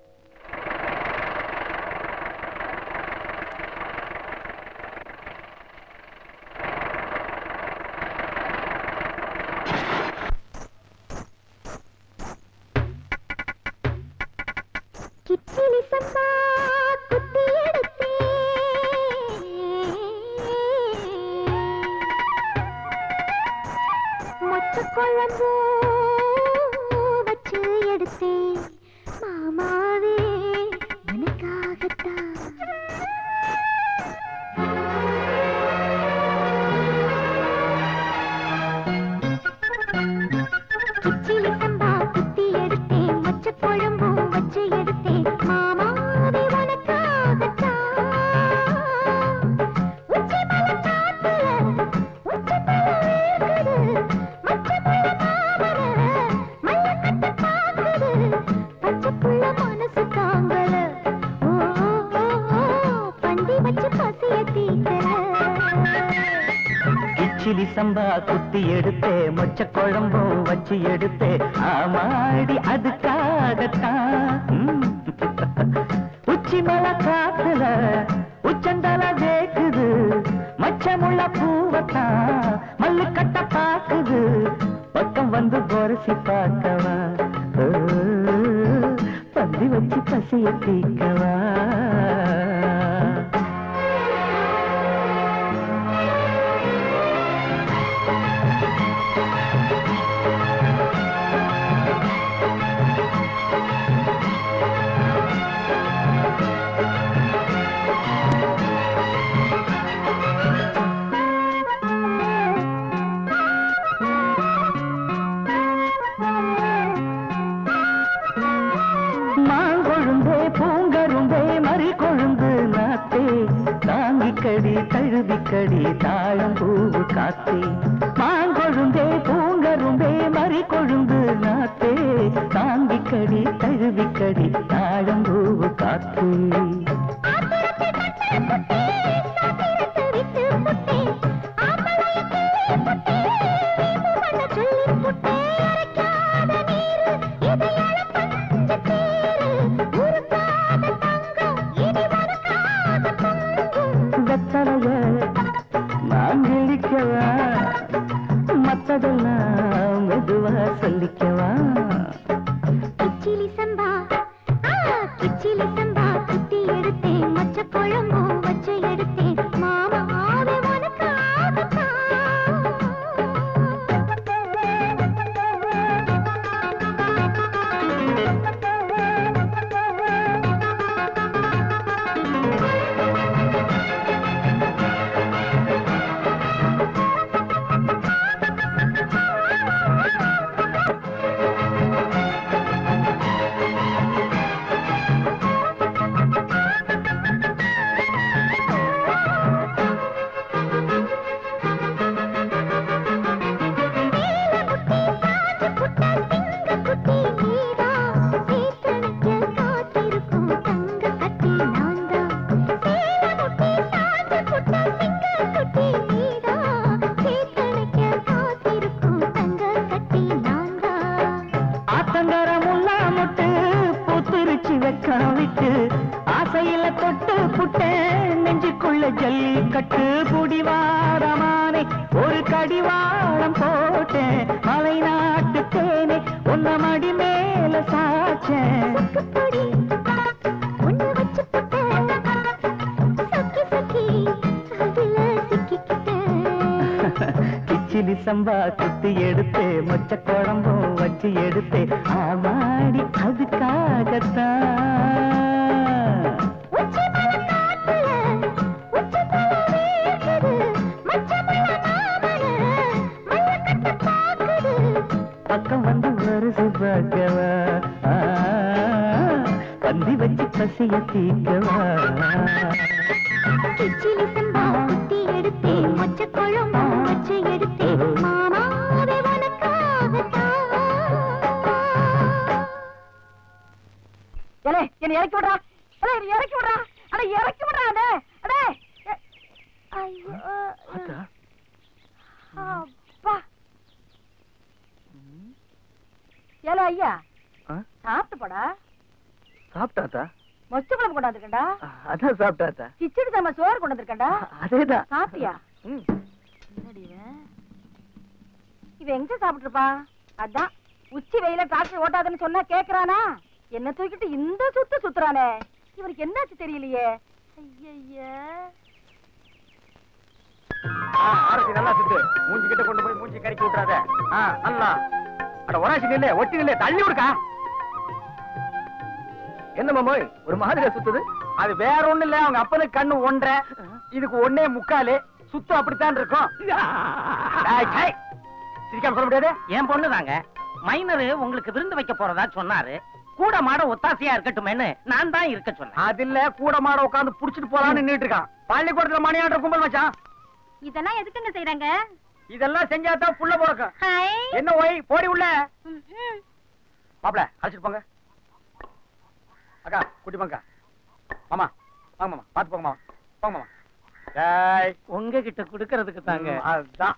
வந்து மூச்சு எடுத்தே ஆமாடி அதுக்காகத்தான். உச்சி மலை என்னை இறக்கி விடுறா. ஏலே என்னை இறக்கி விடுறா. அட இறக்கி விடுறா அடே. அடே. ஐயோ. அப்பா. ஏலே ஐயா. சாப்பிட்டு போடா சாப்பிட்டாத்தா? மொச்ச குழம்பு கொண்டாந்துருக்கேன்டா அதான் சாப்பிட்டாத்தா. கிச்சடி சாம்பார் சோறு கொண்டாந்துருக்கேன்டா அதேதான் சாப்பிட்டியா. என்னடி? இவன்? எங்க சாப்பிட்டுருப்பா? அதான். உச்சி வெயில டிராக்டர் ஓட்டாதுன்னு சொன்னா கேக்குறானா? என்ன தூக்கிட்டு இந்த சுத்து சுத்துறானே. இவனுக்கு என்னாச்சு தெரியலையே? ஐயய்யா ஆ, ஆரத்தி நல்லா சுத்து. மூஞ்சி கிட்ட கொண்டு போய் மூஞ்சி கறிக்கி விட்டுறாத. நல்லா. அட ஒராசி நில்ல ஒட்டி நில்ல தள்ளி விடுக்கா. என்ன மாமோய் ஒரு மாதிரியா சுத்துது? அது வேற ஒண்ணு இல்ல அவங்க அப்பனுக்கு கண்ணு ஒன்றரை. இதுக்கு ஒண்ணே முக்காலு. சுத்தம் அப்படித்தான் இருக்கும். டேய், டேய். சிரிக்காம சொல்ல முடியாது? என் பொண்ணு தாங்க. மைனரு உங்களுக்கு விருந்து வைக்க போறதா சொன்னாரு. கூட மாட ஒத்தாசையா இருக்கட்டுமேன்னு நான் தான் இருக்க சொன்னேன். அது இல்ல கூட மாட உட்காந்து புடிச்சிட்டு போலாம்னு நின்னுட்டு இருக்கான். பள்ளிக்கூடத்துல மணியாடுற கும்பல் மச்சான். இதெல்லாம் எதுக்குங்க செய்றாங்க? இதெல்லாம் செஞ்சாதான் புள்ள பிறக்கும். என்ன ஒய் போடி உள்ள. மாப்பிள அழைச்சிட்டு போங்க. அக்கா குட்டி பங்கா. மாமா வாங்க மாமா பாத்து போங்க மாமா. போங்க மாமா. உங்ககிட்ட குடுக்கறதுக்கு தாங்க. அதுதான்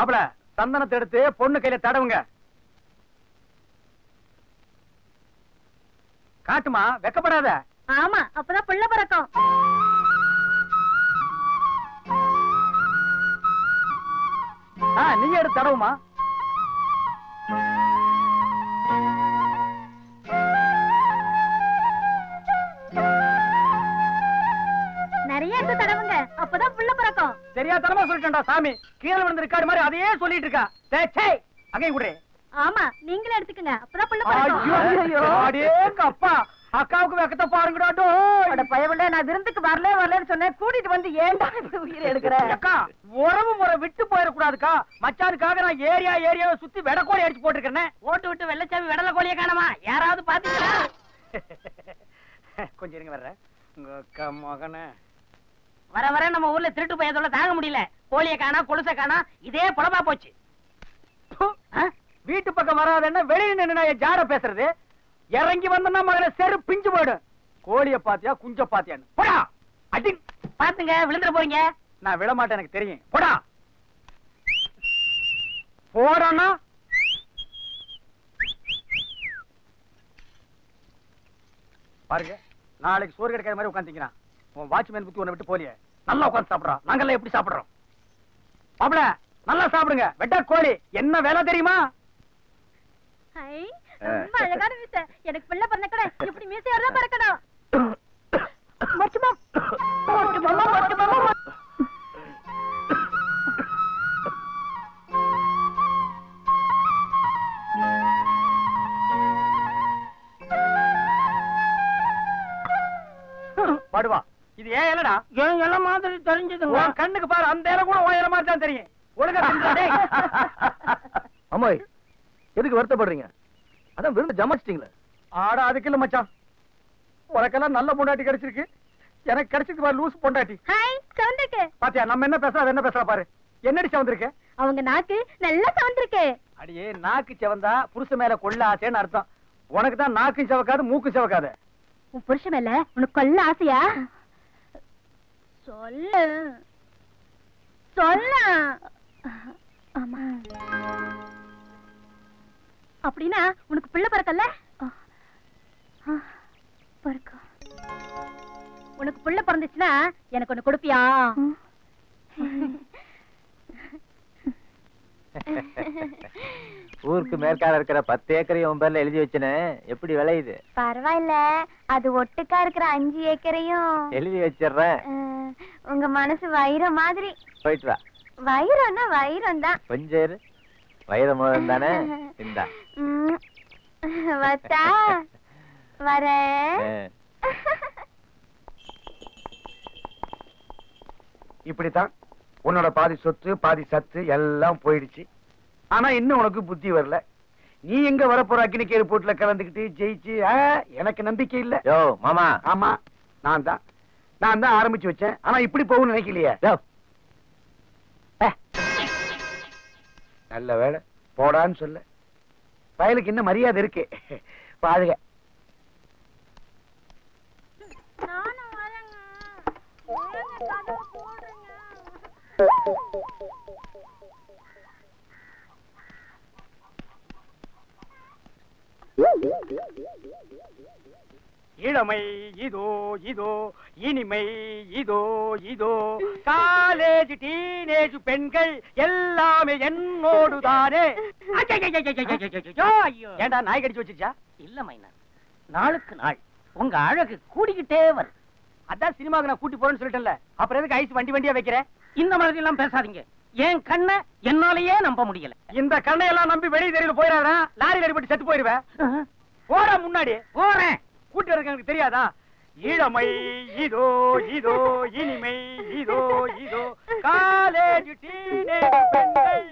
மாப்பிள சந்தனத்தை எடுத்து பொண்ணு கையில தடவுங்க. காட்டுமா வெக்கப்படாத. ஆமா அப்பதான் புள்ள பிறக்கும். நீங்க எடுத்து தடவுமா. நிறைய எடுத்து தடவுங்க. அப்பதான் புள்ள தெரியாதனமா சொல்லிட்டேன்டா சாமி. கீழே விழுந்து இருக்காரு மாதிரி அதையே சொல்லிட்டு இருக்கா. டேய், சே அங்கேயும் குடு. ஆமா நீங்களே எடுத்துக்கங்க. அப்பதான் புள்ள பிறக்கும். ஐயோ அடேங்க அப்பா. அக்காவுக்கு வெக்கத்தை பாருங்கடா டோய். அட பயவில்ல நான் விருந்துக்கு வரல வரலன்னு சொன்னேன். கூட்டிட்டு வந்து ஏன்டா இப்படி உயிரை எடுக்கிற? அக்கா உறவு முறை விட்டு போயிடக்கூடாதுக்கா. மச்சானுக்காக நான் ஏரியா ஏரியாவை சுத்தி வெடக்கோடி அடிச்சு போட்டுருக்கேன் ஓட்டு விட்டு வெள்ளச்சாமி விடல கோழிய காணமா? யாராவது பாத்தீங்களா கொஞ்சம் இருங்க வர்றேன். உங்க அக்கா மகனே. வர வர நம்ம ஊர்ல திருட்டு பயத்தோட தாங்க முடியல. கோழிய காணா கொலுசை காணா இதே பொழப்பா போச்சு. வீட்டு பக்கம் வராதுன்னா வெளியே நின்னு நான் என் ஜாட பேசுறது. இறங்கி வந்தோம்னா மகனை செரு பிஞ்சு போயிடும். கோழிய பாத்தியா குஞ்ச பாத்தியான்னு போடா அடி. பாத்துங்க விழுந்துட போறீங்க. நான் விட மாட்டேன் எனக்கு தெரியும். போடா. போடானா? பாருங்க நாளைக்கு சோறு கிடைக்காத மாதிரி உட்காந்துக்கிறான் உன் வாட்ச்மேன் புத்தி உன்னை விட்டு போலியே. நல்லா உட்காந்து சாப்பிடுறான் நாங்கெல்லாம் எப்படி சாப்பிடுறோம்? பாப்பல நல்லா சாப்பிடுங்க. வெட்டா கோழி. என்ன வேலை தெரியுமா? ஹை, ரொம்ப அழகான மீசை எனக்கு பிள்ளை பிறந்த கூட. இப்படி மீசையோட தான் பிறக்கணும் மொச்சமா மொச்சமா மொச்சமா படுவா. இது ஏன் இல்லடா. என் இலை மாதிரி தெரிஞ்சதுங்க. உன் கண்ணுக்கு பாரு அந்த இலை கூட உயர மாதிரி தான் தெரியும். அம்மாய் எதுக்கு வருத்தப்படுறீங்க? அதான் விருந்து ஜமாச்சிட்டீங்களே. ஆடா அதுக்கு இல்ல மச்சான். உனக்கெல்லாம் நல்ல பொண்டாட்டி கிடைச்சிருக்கு. எனக்கு கிடைச்சிருக்கு பாரு லூஸ் பொண்டாட்டி. பாத்தியா நம்ம என்ன பேசுறோம் என்ன பேசுறா பாரு. என்னடி சவந்திருக்கு? அவங்க நாக்கு நல்லா சவுந்திருக்கு. அடியே நாக்கு செவந்தா புருஷ மேல கொள்ள ஆசைன்னு அர்த்தம். உனக்கு தான் நாக்கு செவக்காது மூக்கு செவக்காது. உன் புருஷன் மேல உனக்கு கொல்ல ஆசையா? சொல்லு. சொல்ல. ஆமா. அப்படின்னா உனக்கு பிள்ளை பிறக்கல? பிறக்கும் உனக்கு பிள்ளை பிறந்துச்சுன்னா எனக்கு ஒண்ணு கொடுப்பியா? ஊருக்கு மேற்கால இருக்கிற பத்து ஏக்கரையும் உன் பேர்ல எழுதி வச்சனே எப்படி விளையுது? பரவாயில்ல. அது ஒட்டுக்கா இருக்கிற அஞ்சு ஏக்கரையும். எழுதி வச்சிடுறேன். உங்க மனசு வைரம் மாதிரி. போயிட்டு வா. வைரம்னா வைரம் தான் கொஞ்சம் வயது முதல் தானே? இந்தா. வத்தா வரேன் இப்படித்தான். உன்னோட பாதி சொத்து பாதி சத்து எல்லாம் போயிடுச்சு. ஆனா இன்னும் உனக்கு புத்தி வரல. நீ எங்க வரப்போற அக்னிக்கேறு போட்டுல கலந்துக்கிட்டு ஜெயிச்சு ஆ, எனக்கு நம்பிக்கை இல்ல. யோ மாமா. ஆமா நான் தான். நான் தான் ஆரம்பிச்சு வச்சேன். ஆனா இப்படி போகும்னு நினைக்கலையே. நல்ல வேலை போடான்னு சொல்ல. பயலுக்கு இன்னும் மரியாதை இருக்கு. பாருங்க. நானும் வரேங்க. இளமை இதோ இதோ இனிமை இதோ இதோ. காலேஜ் டீனேஜ் பெண்கள் எல்லாமே என்னோடு தானே ஏண்டா நாய் கடிச்சு வச்சிருச்சா? இல்ல மைனர். நாளுக்கு நாள் உங்க அழகு கூடிக்கிட்டே வருது. அதான் சினிமாவுக்கு நான் கூட்டி போறேன்னு சொல்லிட்டேன்ல. அப்புறம் எதுக்கு ஐஸ் வண்டி வண்டியா வைக்கிறேன் இந்த மாதிரி எல்லாம் பேசாதீங்க. என் கண்ணை என்னாலேயே நம்ப முடியல. இந்த கண்ணையெல்லாம் நம்பி வெளியே தெரியல போயிடாதா லாரி அடிபட்டு செத்து போயிருவேன் போடா முன்னாடி. போறேன். கூட்டி வரக்கு எனக்கு தெரியாதா? இளமை இதோ இதோ இனிமை இதோ இதோ. காலேஜ் டீனேஜ் பெண்கள்.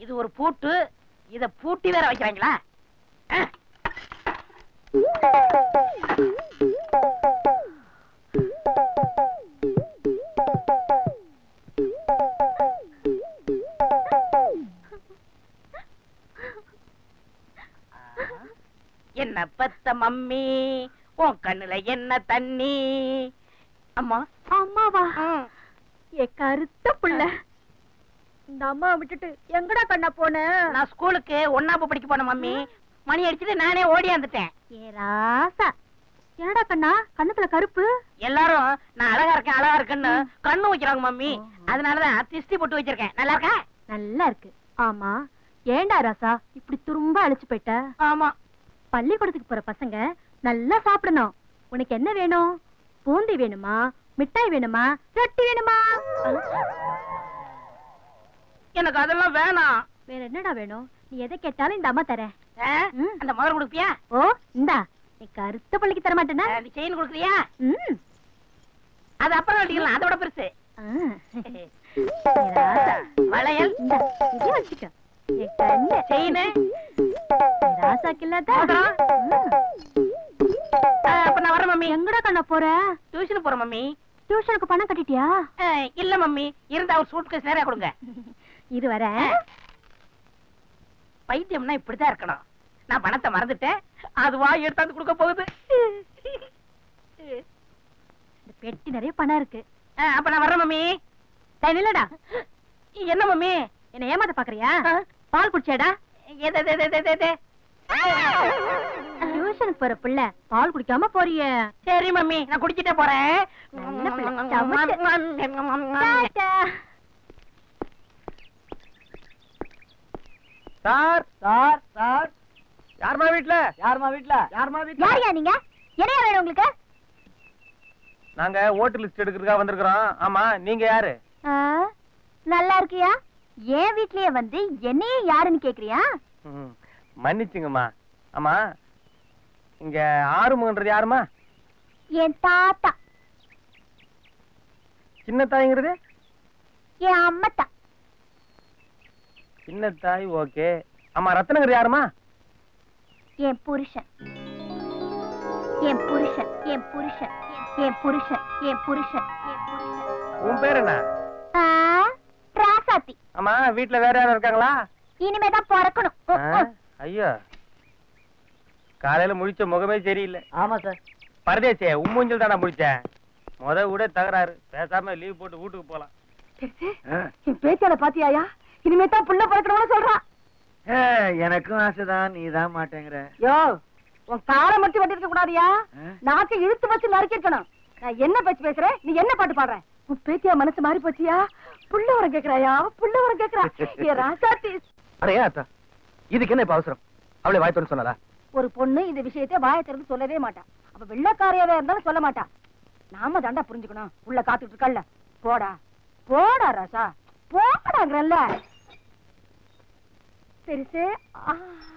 இது ஒரு பூட்டு. இத பூட்டி வேற வைக்கிறாங்களா. என்ன பத்த மம்மி? உன் கண்ணுல என்ன தண்ணி? அம்மா. அம்மாவா? என் கருத்த புள்ள. இந்த அம்மா விட்டுட்டு எங்கடா கண்ணா போன? நான் ஸ்கூலுக்கு ஒன்னாப்பு படிக்க போன மம்மி. மணி அடிச்சுட்டு நானே ஓடியாந்துட்டேன் ஏ ராசா. என்னடா கண்ணா? கண்ணத்துல கருப்பு? எல்லாரும் நான் அழகா இருக்கேன் அழகா இருக்கேன்னு கண்ணு வைக்கிறாங்க மம்மி. அதனாலதான் திஷ்டி போட்டு வச்சிருக்கேன். நல்லா இருக்கா? நல்லா இருக்கு. ஆமா. ஏன்டா ராசா இப்படி துரும்ப அழைச்சு போயிட்ட? ஆமா. பள்ளிக்கூடத்துக்கு போற பசங்க நல்லா சாப்பிடணும். உனக்கு என்ன வேணும்? பூந்தி வேணுமா? மிட்டாய் வேணுமா? ரொட்டி வேணுமா? எனக்கு அதெல்லாம் வேணாம். வேற என்னடா வேணும்? நீ எதை கேட்டாலும் இந்த அம்மா தரேன் ஆ? அந்த முதல் கொடுப்பியா? ஓ இந்தா. நீ கருத்த பள்ளிக்கு தர மாட்டேனா அந்த செயின் கொடுக்குறியா? ம். அது அப்புறம் வெட்டிக்கலாம். அதோட பெருசு. வளையல். இதை வச்சுக்க. என் கண்ணு. செயின். ராசாக்கு இல்லாத? அப்ப நான் வரேன் மம்மி. எங்கடா கண்ணா போற? டியூஷன் போறேன் மம்மி. டியூஷனுக்கு பணம் கட்டிட்டியா? இல்ல மம்மி. இருந்தா ஒரு சூட் கேஸ் நிறைய கொடுங்க. இது வர பைத்தியம்னா இப்படித்தான் இருக்கணும். நான் பணத்தை மறந்துட்டேன். அதுவா எடுத்தாந்து கொடுக்க போகுது. இந்த பெட்டி நிறைய பணம் இருக்கு. அப்ப நான் வரேன் மம்மி. டேய், நில்லுடா. என்ன மம்மி? என்ன ஏமாத்த பாக்குறியா? பால் குடிச்சாடா? டியூஷனுக்கு போற பிள்ளை பால் குடிக்காம போறியே. சரி மம்மி. நான் குடிச்சிட்டே போறேன் நல்ல பிள்ளை, சவுட்டு. டாடா. Sir sir sir. யாருமா வீட்ல? யாருமா வீட்ல? யாருமா வீட்ல? யாருயா நீங்க? என்னையா வேணும் உங்களுக்கு? நாங்க ஓட்டு லிஸ்ட் எடுக்கிறதுக்காக வந்திருக்கிறோம். ஆமா நீங்க யாரு? ஆ, நல்லா இருக்கியா? என் வீட்லயே வந்து என்னையே யாருன்னு கேக்குறியா? ம், மன்னிச்சுங்கம்மா. ஆமா இங்க ஆறுமுகன்றது யாருமா என் தாத்தா. சின்ன தாய்ங்கிறது? என் அம்மத்தா சின்ன தாய் ஓகே. ஆமா ரத்னங்கிறது யாருமா என் புருஷன். என் புருஷன் என் புருஷன் என் புருஷன் என் புருஷன். உன் பேர் என்ன? ஆ, ராசாத்தி. ஆமா வீட்ல வேற யாரும் இருக்காங்களா? இனிமேதான் பிறக்கணும். ஆ, ஐயோ. காலையில முழிச்ச முகமே சரியில்லை. ஆமா சார். பரதேசிய உம்மூஞ்சல் தானே முடிச்சேன் முத விட தகராறு. பேசாம லீவ் போட்டு வீட்டுக்கு போலாம். என் பேச்சால பாத்தியாயா? இனிமே தான் புள்ள பிறக்கணும்னு சொல்றான். எனக்கும் ஆசைதான். நீ தான் மாட்டேங்கிற. யோ உன் காலை மட்டும் வெட்டிருக்க கூடாதியா? நாக்கு இழுத்து வச்சு நறுக்கிருக்கணும். நான் என்ன பேச்சு பேசுறேன்? நீ என்ன பாட்டு பாடுற? உன் பேத்தியா மனசு மாறி போச்சியா? புள்ள வர கேக்குறாயா? புள்ள வர கேக்குறா. ஏ ராசாத்தி. அடையா அத்தா இதுக்கு என்ன இப்ப அவசரம்? அவளை வாய்த்தோன்னு சொன்னதா ஒரு பொண்ணு இந்த விஷயத்தை வாயை திறந்து சொல்லவே மாட்டா. அப்ப வெள்ளக்காரியாவே இருந்தாலும் சொல்ல மாட்டா. நாம தாண்டா புரிஞ்சுக்கணும். உள்ள காத்துட்டு இருக்கல்ல. போடா. போடா ராசா. போடாங்கறல்ல. பெருசு ஆ. என்ன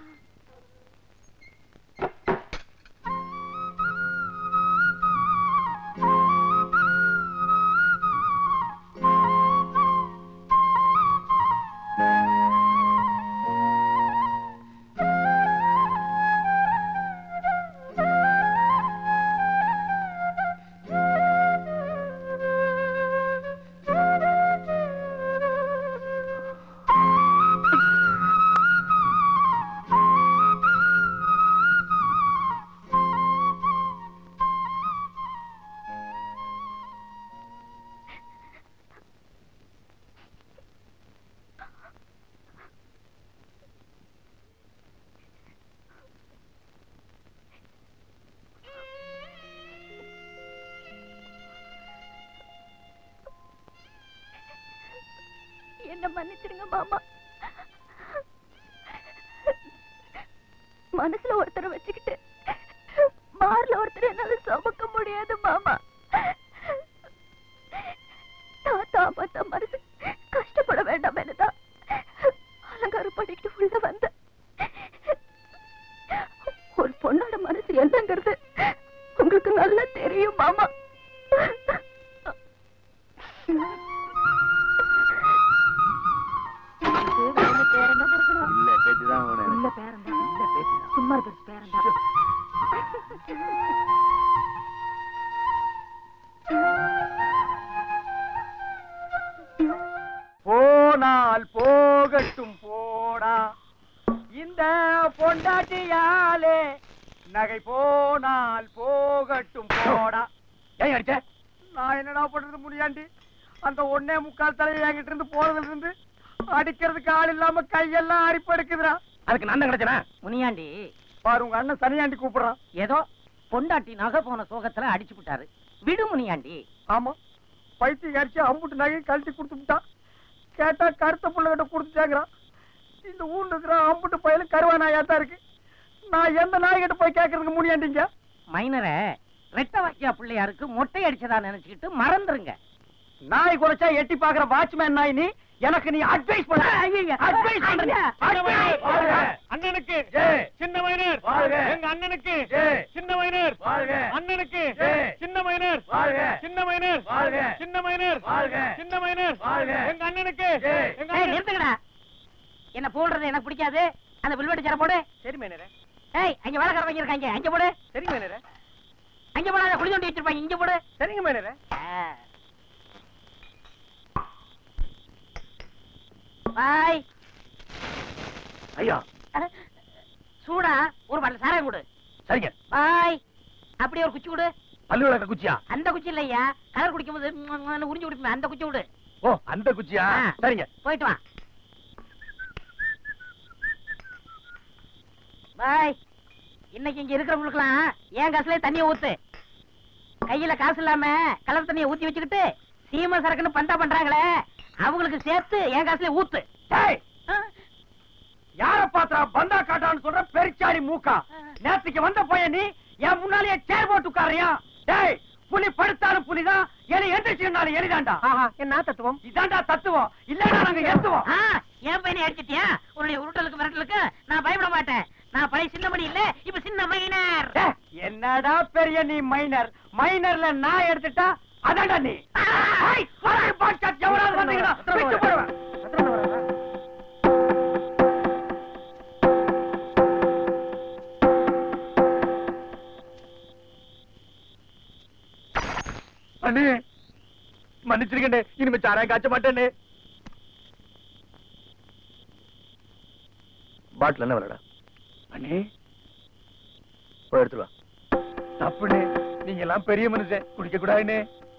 அண்ணன் சனியாண்டி கூப்பிடுறான். ஏதோ பொண்டாட்டி நகை போன சோகத்துல அடிச்சு விட்டாரு விடு முனியாண்டி. ஆமா. பைத்தியம் அடிச்சு அம்புட்டு நகையை கழட்டி கொடுத்து விட்டான். கேட்டா கருத்த புள்ள கிட்ட கொடுத்துட்டாங்கிறான் இந்த ஊர்ல இருக்கிற அம்புட்டு பயிலும் கருவா நாயா தான் இருக்கு. நான் எந்த நாய்கிட்ட போய் கேட்கறதுக்கு முடியாண்டிங்க மைனரை ரெட்ட வாக்கியா பிள்ளையாருக்கு மொட்டை அடிச்சதா நினைச்சுக்கிட்டு மறந்துருங்க. நாய் குறைச்சா எட்டி பாக்குற வாட்ச்மேன் நாய் நீ? எனக்கு நீ அட்வைஸ் பண்ண. அட்வைஸ் பண்ற அண்ணனுக்கு சின்ன மைனர். எங்க அண்ணனுக்கு சின்ன மைனர். அண்ணனுக்கு சின்ன மைனர். சின்ன மைனர். சின்ன மைனர். சின்ன மைனர். எங்க அண்ணனுக்கு. என்ன போடுறது எனக்கு பிடிக்காது. அந்த வில்வெட்டு சேர போடு. சரி மேனரே. ஏய் அங்க வேலைக்காரங்க இருக்காங்க அங்க போடு. சரி மேனரே. அங்க போடாத குழி தோண்டி வச்சிருப்பாங்க. இங்க போடு. சரிங்க மேனரே. பாய். ஐயா. சூடா ஒரு பாட்டில் சாராயம் கொடு. சரிங்க. பாய். அப்படியே ஒரு குச்சி கொடு. பல்லு விளக்க குச்சியா? அந்த குச்சி இல்லையா? கலர் குடிக்கும் போது ம்ம் ம்ம்னு உறிஞ்சு குடிப்போம் அந்த குச்சி விடு ஓ அந்த குச்சியா. சரிங்க. போயிட்டு வா. பாய். இன்னைக்கு இங்க இருக்கிறவங்களுக்குலாம் ஏன் காசுல தண்ணிய ஊத்து? கையில காசு இல்லாம கலர் தண்ணிய ஊத்தி வச்சுக்கிட்டு சீம சரக்குன்னு பந்தா பண்றாங்களே. அவங்களுக்கு சேர்த்து என் காசுல ஊத்து. யார பாத்தா பந்தா காட்டான்னு சொல்ற பெருச்சாடி மூக்கா. நேத்துக்கு வந்த பையன் நீ என் முன்னாலேயே சேர் போட்டு உட்காரியா டேய் புலி படுத்தாலும் புலிதான் எலி எந்திரிச்சிருந்தாலும் எலிதான்டா. என்ன தத்துவம்? இதான்டா தத்துவம். இல்லன்னா நாங்க ஏத்துவோம். ஆ, என் பையனை அடிச்சிட்டியா? உன்னுடைய உருட்டலுக்கு மிரட்டலுக்கு நான் பயப்பட மாட்டேன். நான் பழைய சின்னமணி இல்ல இப்ப சின்ன மைனர் டேய், என்னடா பெரிய நீ மைனர் மைனர்ல நான் எடுத்துட்டா அதான்டா நீ. வந்தீங்கன்னா பிச்சு போடுவேன். அண்ணே மன்னிச்சிருக்கண்ணே இனிமே சாராயம் காய்ச்ச மாட்டேனே பாட்டில் என்ன விளையாடா அண்ணே. போய் எடுத்துட்டு வா. தப்புண்ணே. நீங்க எல்லாம் பெரிய மனுஷன். குடிக்க கூடாதுண்ணே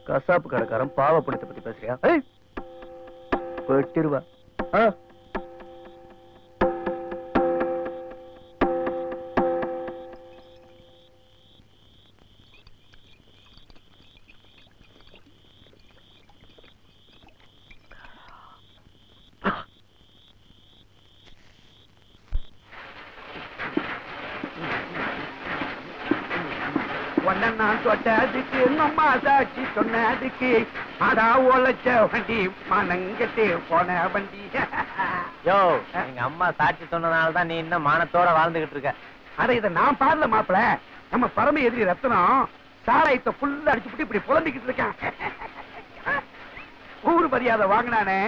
கசாப்பு கடைக்காரன் பாவ பணத்தை பத்தி பேசுறியா? ஏய், சொன்னதுக்கு அதா உழைச்ச வண்டி மனங்கட்டு போன வண்டி. யோ எங்க அம்மா சாட்சி சொன்னனால தான் நீ இன்னும் மானத்தோட வாழ்ந்துகிட்டு இருக்க. அட இத நான் பாடல மாப்பிள. நம்ம பரம எதிரி ரத்தனம் சாராயத்தை ஃபுல்லா அடிச்சுட்டு இப்படி புலம்பிக்கிட்டு இருக்கான். ஊர் மரியாதை வாங்கினானே.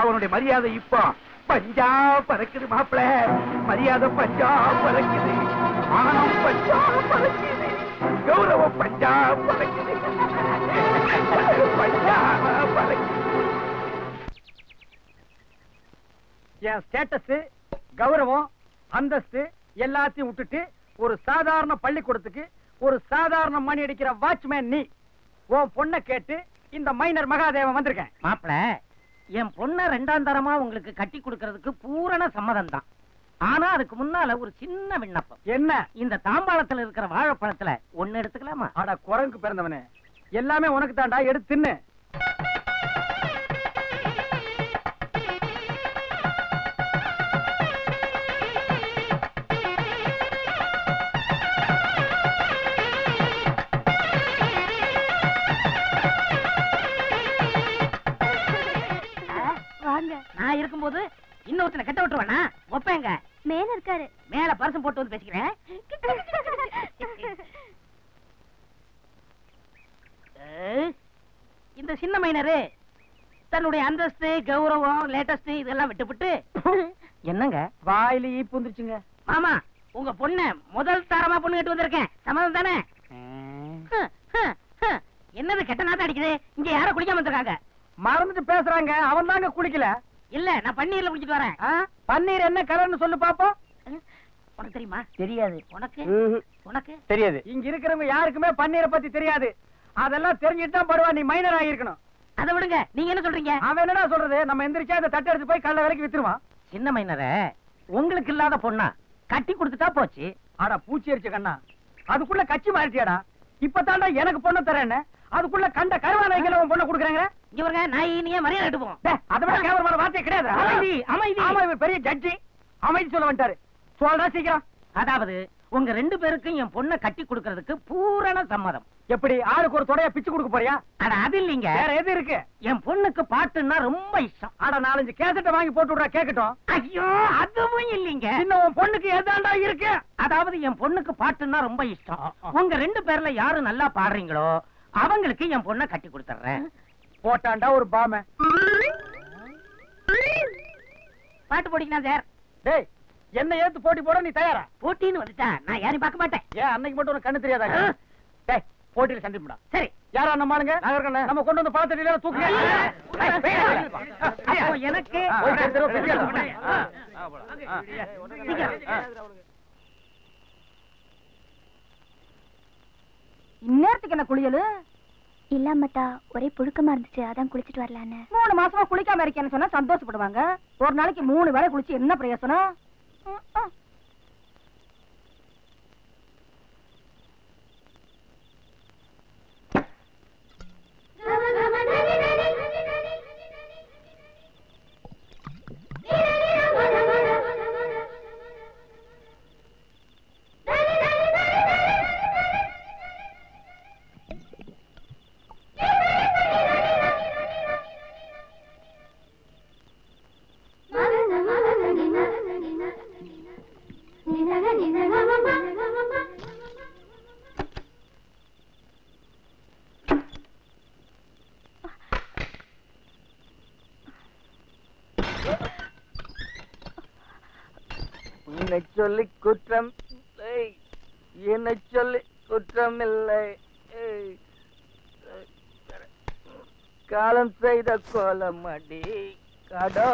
அவனுடைய மரியாதை இப்போ பஞ்சா பறக்குது மாப்பிள. மரியாதை பஞ்சா பறக்குது. மானம் பஞ்சா பறக்குது. கௌரவம் பஞ்சா பறக்குது. என் ஸ்டேட்டஸ் கௌரவம் அந்தஸ்து எல்லாத்தையும் விட்டுட்டு ஒரு சாதாரண பள்ளிக்கூடத்துக்கு ஒரு சாதாரண மணி அடிக்கிற வாட்ச்மேன் நீ. உன் பொண்ணை கேட்டு இந்த மைனர் மகாதேவன் வந்திருக்கேன். மாப்பிள என் பொண்ண ரெண்டாம் தரமா உங்களுக்கு கட்டி கொடுக்கறதுக்கு பூரண சம்மதம் தான் ஆனா அதுக்கு முன்னால ஒரு சின்ன விண்ணப்பம். என்ன? இந்த தாம்பாளத்துல இருக்கிற வாழைப்பழத்துல ஒண்ணு எடுத்துக்கலாமா? அட குரங்கு பிறந்தவனே. எல்லாமே உனக்கு தாண்டா எடுத்து தின்னு. வாங்க. நான் இருக்கும்போது இன்னொருத்தனை கட்ட விட்டுருவானா? ஒப்பேங்க. மேல இருக்காரு. மேல பரிசம் போட்டு வந்து பேசிக்கிறேன் ஏய், இந்த சின்ன மைனரு தன்னுடைய அந்தஸ்து கௌரவம் லேட்டஸ்ட் இதெல்லாம் விட்டுவிட்டு என்னங்க? வாயில ஈ புந்துருச்சுங்க. மாமா உங்க பொண்ண முதல் தரமா பொண்ணு கேட்டு வந்திருக்கேன். சம்மதம் தானே. என்னது கெட்ட நாத்தம் அடிக்குது? இங்க யாரோ குளிக்காம வந்திருக்காங்க. மறந்துட்டு பேசுறாங்க. அவன் தாங்க குளிக்கல. இல்ல நான் பன்னீர்ல குளிச்சிட்டு வரேன்? பன்னீர் என்ன கலர்னு சொல்லு பாப்போம். உனக்கு தெரியுமா? தெரியாது. உனக்கு? உனக்கு? தெரியாது. இங்க இருக்கிறவங்க யாருக்குமே பன்னீரை பத்தி தெரியாது. அதெல்லாம் தெரிஞ்சுட்டு தான் படுவா நீ மைனர் ஆகியிருக்கணும். அதை விடுங்க. நீங்க என்ன சொல்றீங்க? அவன் என்னடா சொல்றது? நம்ம எந்திரிச்சா அந்த தட்டை எடுத்து போய் கள்ள விலைக்கு வித்துருவான். சின்ன மைனர உங்களுக்கு இல்லாத பொண்ணா? கட்டி கொடுத்துட்டா போச்சு. ஆடா பூச்சி அரிச்ச கண்ணா. அதுக்குள்ள கட்சி மாறிட்டியாடா. இப்பதான்டா எனக்கு பொண்ணு தரேன்னு. அதுக்குள்ள கண்ட கருவானைகளை உன் பொண்ணை கொடுக்குறாங்க? இங்க பாருங்க நான் நீங்க மரியாதை எடுப்போம் அதை விட கேவலமான வார்த்தை கிடையாது. அமைதி, அமைதி. ஆமா இவர் பெரிய ஜட்ஜி அமைதி சொல்ல வந்துட்டாரு. சொல்றா சீக்கிரம். அதாவது உங்க ரெண்டு பேருக்கும் என் பொண்ணை கட்டி கொடுக்கறதுக்கு பூரண சம்மதம். எப்படி? ஆளுக்கு ஒரு தொடைய பிச்சு கொடுக்க போறியா? அட அது இல்லைங்க. வேற எது இருக்கு? என் பொண்ணுக்கு பாட்டுன்னா ரொம்ப இஷ்டம். ஆட நாலஞ்சு கேசட்டை வாங்கி போட்டு விடுறா கேக்கட்டும். ஐயோ அதுவும் இல்லைங்க. இன்னும் உன் பொண்ணுக்கு எதாண்டா இருக்கு? அதாவது என் பொண்ணுக்கு பாட்டுன்னா ரொம்ப இஷ்டம். உங்க ரெண்டு பேர்ல யாரு நல்லா பாடுறீங்களோ அவங்களுக்கு என் பொண்ணை கட்டி கொடுத்துறேன் போட்டாண்டா ஒரு பாம. பாட்டு போடிக்கலாம் சார். டேய் என்ன ஏத்து போட்டி போட நீ தயாரா? போட்டின்னு வந்துட்டா நான் யாரையும் பார்க்க மாட்டேன். ஏன் அன்னைக்கு மட்டும் உனக்கு கண்ணு தெரியாதா. டேய் போட்டியில சந்திப்பா சரி. யாரா நம்ம கொண்டு வந்து பாத்துட்டு தூக்குங்க. ஏய், போய், அப்போ எனக்கு. இந்நேரத்துக்கு என்ன குளியலு? இல்லாமத்தா ஒரே புழுக்கமா இருந்துச்சு. அதான் குளிச்சிட்டு வரலான்னு. மூணு மாசமா குளிக்காம இருக்கேன்னு சொன்னா சந்தோஷப்படுவாங்க. ஒரு நாளைக்கு மூணு வேளை குளிச்சு என்ன பிரயோசனம்? ம், சொல்லி குற்றம் இல்லை. என்னை சொல்லி குற்றம் இல்லை காலம் செய்த கோலம் அடி கடோ.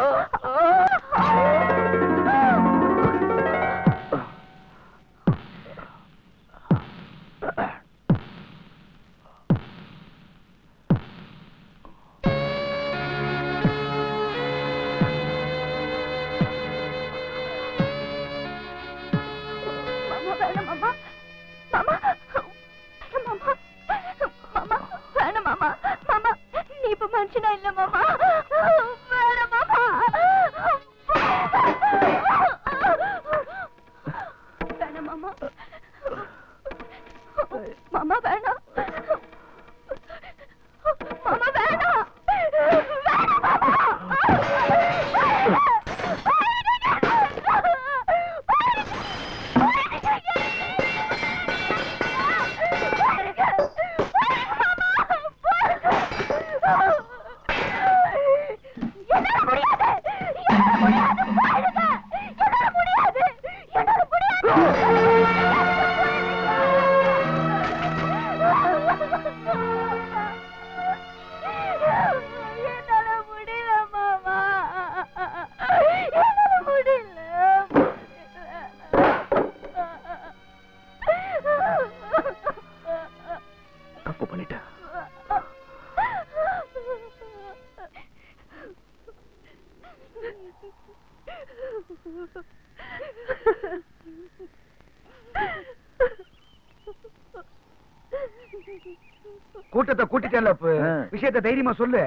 தைரியமா சொல்லு.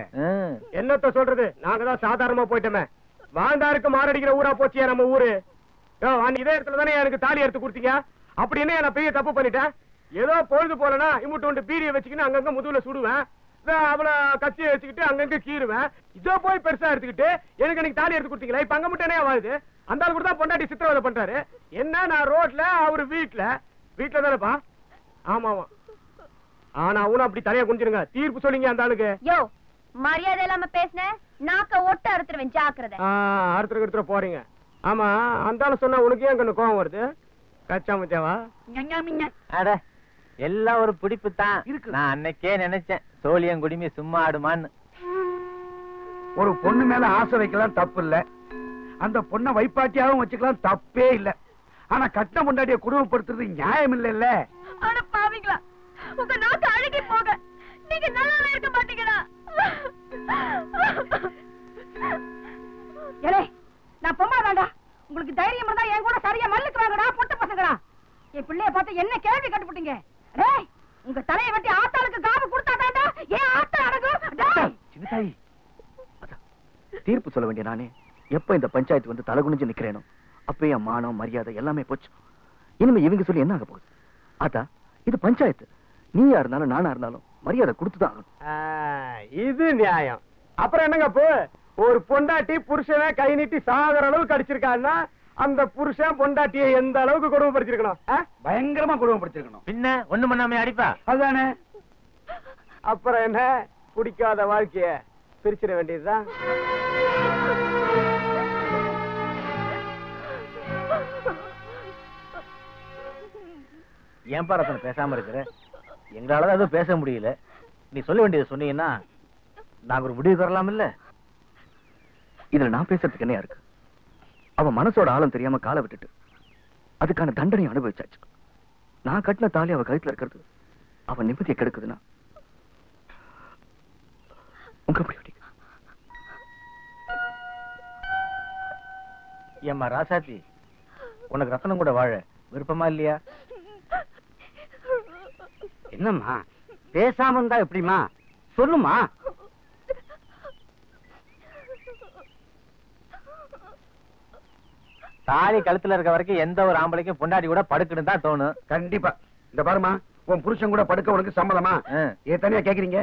என்னத்த சொல்றது? நாங்க தான் சாதாரணமா போயிட்டோமே. வாழ்ந்தாருக்கு மாரடிக்கிற ஊரா போச்சியா நம்ம ஊரு? இதே இடத்துல தானே எனக்கு தாலி எடுத்து கொடுத்தீங்க? அப்படி என்ன நான் பெரிய தப்பு பண்ணிட்டேன்? ஏதோ பொழுது போலனா இம்முட்டு ஒன்று பீடியை வச்சுக்கின்னு அங்கங்க முதுகுல சுடுவேன். அவள கத்தியை வச்சுக்கிட்டு அங்கங்க கீறுவேன். இதோ போய் பெருசா எடுத்துக்கிட்டு எனக்கு எனக்கு தாலி எடுத்து கொடுத்தீங்களா? இப்ப அங்க மட்டும் என்ன வாழுது? அந்த ஆள் கூட தான் பொண்டாட்டி சித்திரவதை பண்றாரு. என்ன நான் ரோட்ல அவரு வீட்ல. வீட்ல தானேப்பா? ஆமா ஆமா ஆனா அவனும் அப்படி தலையா குனிஞ்சிருங்க தீர்ப்பு சொல்லிங்க அந்த ஆளுக்கு. யோ மரியாதை இல்லாம பேசுன நாக்க ஒட்ட அறுத்துருவேன் ஜாக்கிரதை. அடுத்த அடுத்த போறீங்க. ஆமா அந்த ஆளு சொன்னா உனக்கு ஏன் கண்ணு கோவம் வருது? கச்சா முச்சாவா? அட எல்லாம் ஒரு பிடிப்பு தான். நான் அன்னைக்கே நினைச்சேன் சோழியம் குடிமி சும்மா ஆடுமான்னு. ஒரு பொண்ணு மேல ஆசை வைக்கலாம் தப்பு இல்ல. அந்த பொண்ணை வைப்பாட்டியாவும் வச்சுக்கலாம் தப்பே இல்ல. ஆனா கட்ட முன்னாடிய குடும்பப்படுத்துறது நியாயம் இல்ல அட பாவிங்களா உங்க நாக்கு அழுகி போக. நீங்க நல்லாவே இருக்க மாட்டீங்களா ஏலே நான் பொம்மை வேண்டா உங்களுக்கு தைரியம் இருந்தா என் கூட சரியா மல்லுக்கு வாங்கடா பொட்ட பசங்களா என் பிள்ளைய பார்த்து என்ன கேள்வி கட்டுப்புட்டீங்க டேய் உங்க தலையை வெட்டி ஆத்தாளுக்கு காவு கொடுத்தாதாண்டா ஏன் ஆத்தா அடங்கும். டேய் சின்னதாயி அதான், தீர்ப்பு சொல்ல வேண்டிய நானே. எப்ப இந்த பஞ்சாயத்து வந்து தலை குனிஞ்சு நிக்கிறேனோ அப்பவே என் மானம் மரியாதை எல்லாமே போச்சு. இனிமே இவங்க சொல்லி என்ன ஆக போகுது? ஆத்தா இது பஞ்சாயத்து. நீயா இருந்தாலும் நானா இருந்தாலும் மரியாதை கொடுத்துதான் இது நியாயம். அப்புறம் என்னங்க இப்போ ஒரு பொண்டாட்டி புருஷனை கை நீட்டி சாகிற அளவுக்கு அடிச்சிருக்கான்னா அந்த புருஷன் பொண்டாட்டியை எந்த அளவுக்கு கொடுமைப்படுத்திருக்கணும்? பயங்கரமா குடும்பப்படுத்திருக்கணும் பின்ன ஒண்ணு பண்ணாம அடிப்பா? அதுதானே அப்புறம் என்ன? பிடிக்காத வாழ்க்கைய பிரிச்சிட வேண்டியதுதான். ஏன் ரத்தன பேசாம இருக்கிற? எங்களால தான் எதுவும் பேச முடியல. நீ சொல்ல வேண்டியது சொன்னீங்கன்னா நாங்க ஒரு முடிவு தரலாம் இல்ல இதுல நான் பேசுறதுக்கு என்ன இருக்கு? அவன் மனசோட ஆழம் தெரியாம காலை விட்டுட்டு அதுக்கான தண்டனை அனுபவிச்சாச்சு. நான் கட்டின தாலி அவ கழுத்துல இருக்கிறது. அவன் நிம்மதியை கெடுக்குதுன்னா உங்க எப்படி ஏம்மா ராசாத்தி உனக்கு ரத்தனம் கூட வாழ விருப்பமா இல்லையா? என்னம்மா? பேசாம இருந்தா எப்படிமா சொல்லுமா தாலி கழுத்துல இருக்க வரைக்கும் எந்த ஒரு ஆம்பளைக்கும் பொண்டாட்டி கூட படுக்கணும் தான் தோணும். கண்டிப்பா. இந்த பாருமா உன் புருஷன் கூட படுக்க உனக்கு சம்மதமா? ஏன் தனியா கேக்குறீங்க?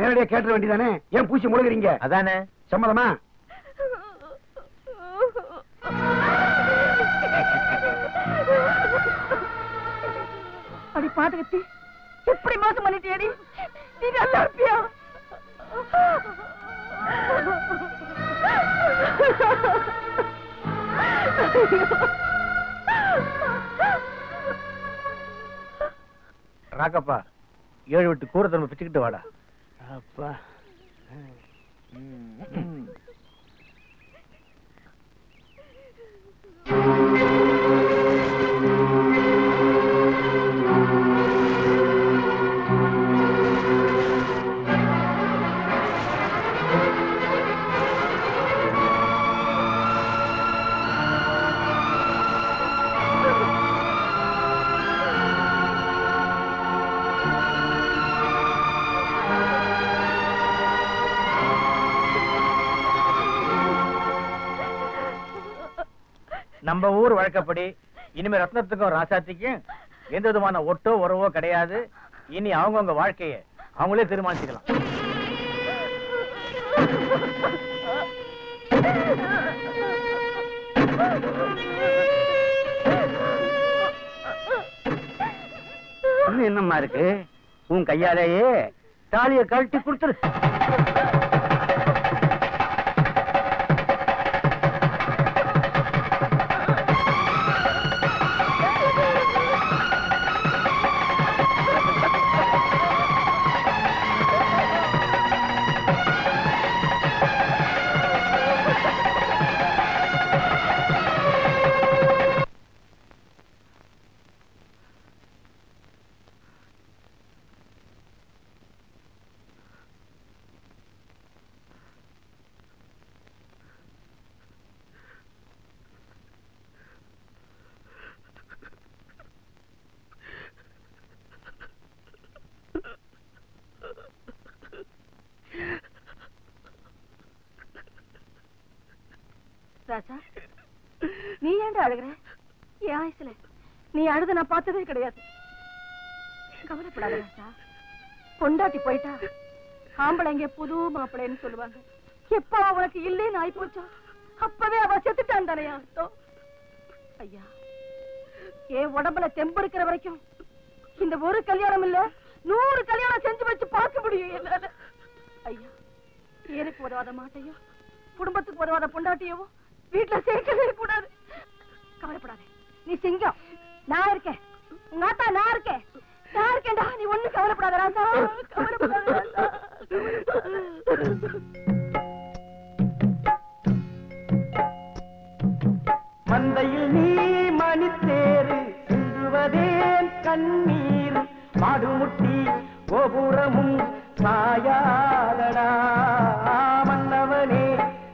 நேரடியா கேட்டுற வேண்டியதானே? ஏன் பூசி முழுகுறீங்க? அதானே? சம்மதமா? அடி பாதகத்தி. எப்படி மோசம் பண்ணிட்டியடி நீ நல்லா இருப்பியா? ராக்கப்பா ஏழு விட்டு கூற தம்பி பிச்சுக்கிட்டு வாடா. அப்பா. நம்ம ஊர் வழக்கப்படி இனிமே ரத்னத்துக்கும் ராசாத்திக்கும் எந்த விதமான ஒட்டோ உறவோ கிடையாது. இனி அவங்கவுங்க வாழ்க்கைய அவங்களே தீர்மானிச்சுக்கலாம். இன்னும் என்னம்மா இருக்கு? உன் கையாலேயே தாலியை கழட்டி கொடுத்துரு. ராசா. நீ ஏன்டா அழுகுற? என் ஆயுசுல நீ அழுத நான் பார்த்ததே கிடையாது. கவலைப்படாத ராசா. பொண்டாட்டி போயிட்டா ஆம்பளைங்க புது மாப்பிள்ளைன்னு சொல்லுவாங்க. எப்ப அவனுக்கு இல்லைன்னு ஆயி போச்சோ அப்பவே அவ செத்துட்டான் தானே அர்த்தம். ஐயா என் உடம்புல தெம்பு இருக்கிற வரைக்கும் இந்த ஒரு கல்யாணம் இல்ல நூறு கல்யாணம் செஞ்சு வச்சு பார்க்க முடியும் என்னால. ஐயா எனக்கு உதவாத மாட்டையோ குடும்பத்துக்கு உதவாத பொண்டாட்டியவோ வீட்டுல சேர்க்கவே கூடாது. கவலைப்படாத. நீ சிங்கம். நான் இருக்கேன். உங்க ஆத்தா நான் இருக்கேன். நான் இருக்கேன்டா. நீ ஒண்ணு கவலைப்படாத ராசா கவலைப்படாத ராசா மந்தையில் நீ மணித்தேரு சிந்துவதேன் கண்ணீர். மாடுமுட்டி கோபுரமும் சாயாதடா. மன்னவனே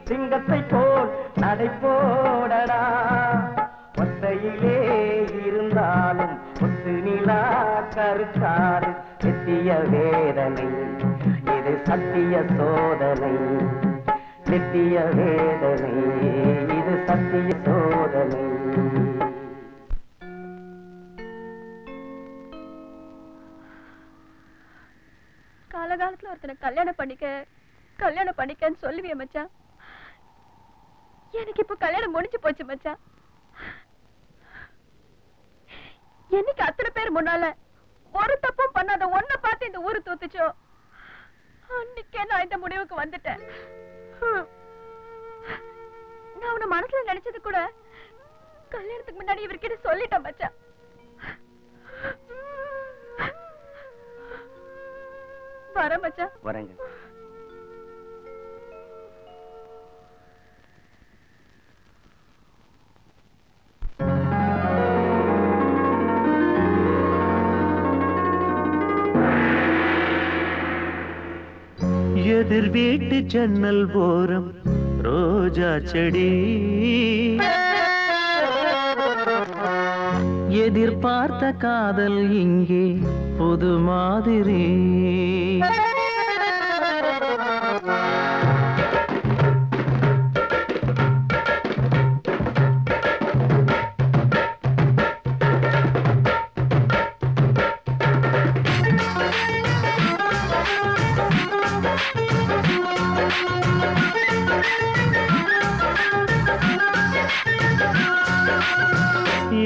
சிங்கத்தை போல் நடை போடடா ஒத்தையிலே இருந்தாலும் ஒத்து நிலா கருக்காது நித்திய வேதனை. இது சத்திய சோதனை. நித்திய வேதனை. இது சத்திய சோதனை. காலகாலத்துல ஒருத்தனை கல்யாணம் பண்ணிக்க கல்யாணம் பண்ணிக்கன்னு சொல்லுவிய மச்சான். எனக்கு இப்ப கல்யாணம் முடிஞ்சு போச்சு மச்சான். என்னைக்கு அத்தனை பேர் முன்னால ஒரு தப்பும் பண்ணாத ஒன்ன பார்த்து இந்த ஊரு தூத்துச்சோ? அன்னைக்கே நான் இந்த முடிவுக்கு வந்துட்டேன். நான் உன்னை மனசுல நினைச்சது கூட கல்யாணத்துக்கு முன்னாடி இவர்கிட்ட சொல்லிட்டேன் மச்சான். வர மச்சான். வரேங்க. எதிர் வீட்டு ஜன்னல் ஓரம் ரோஜா செடி. எதிர்பார்த்த காதல் இங்கே புது மாதிரி.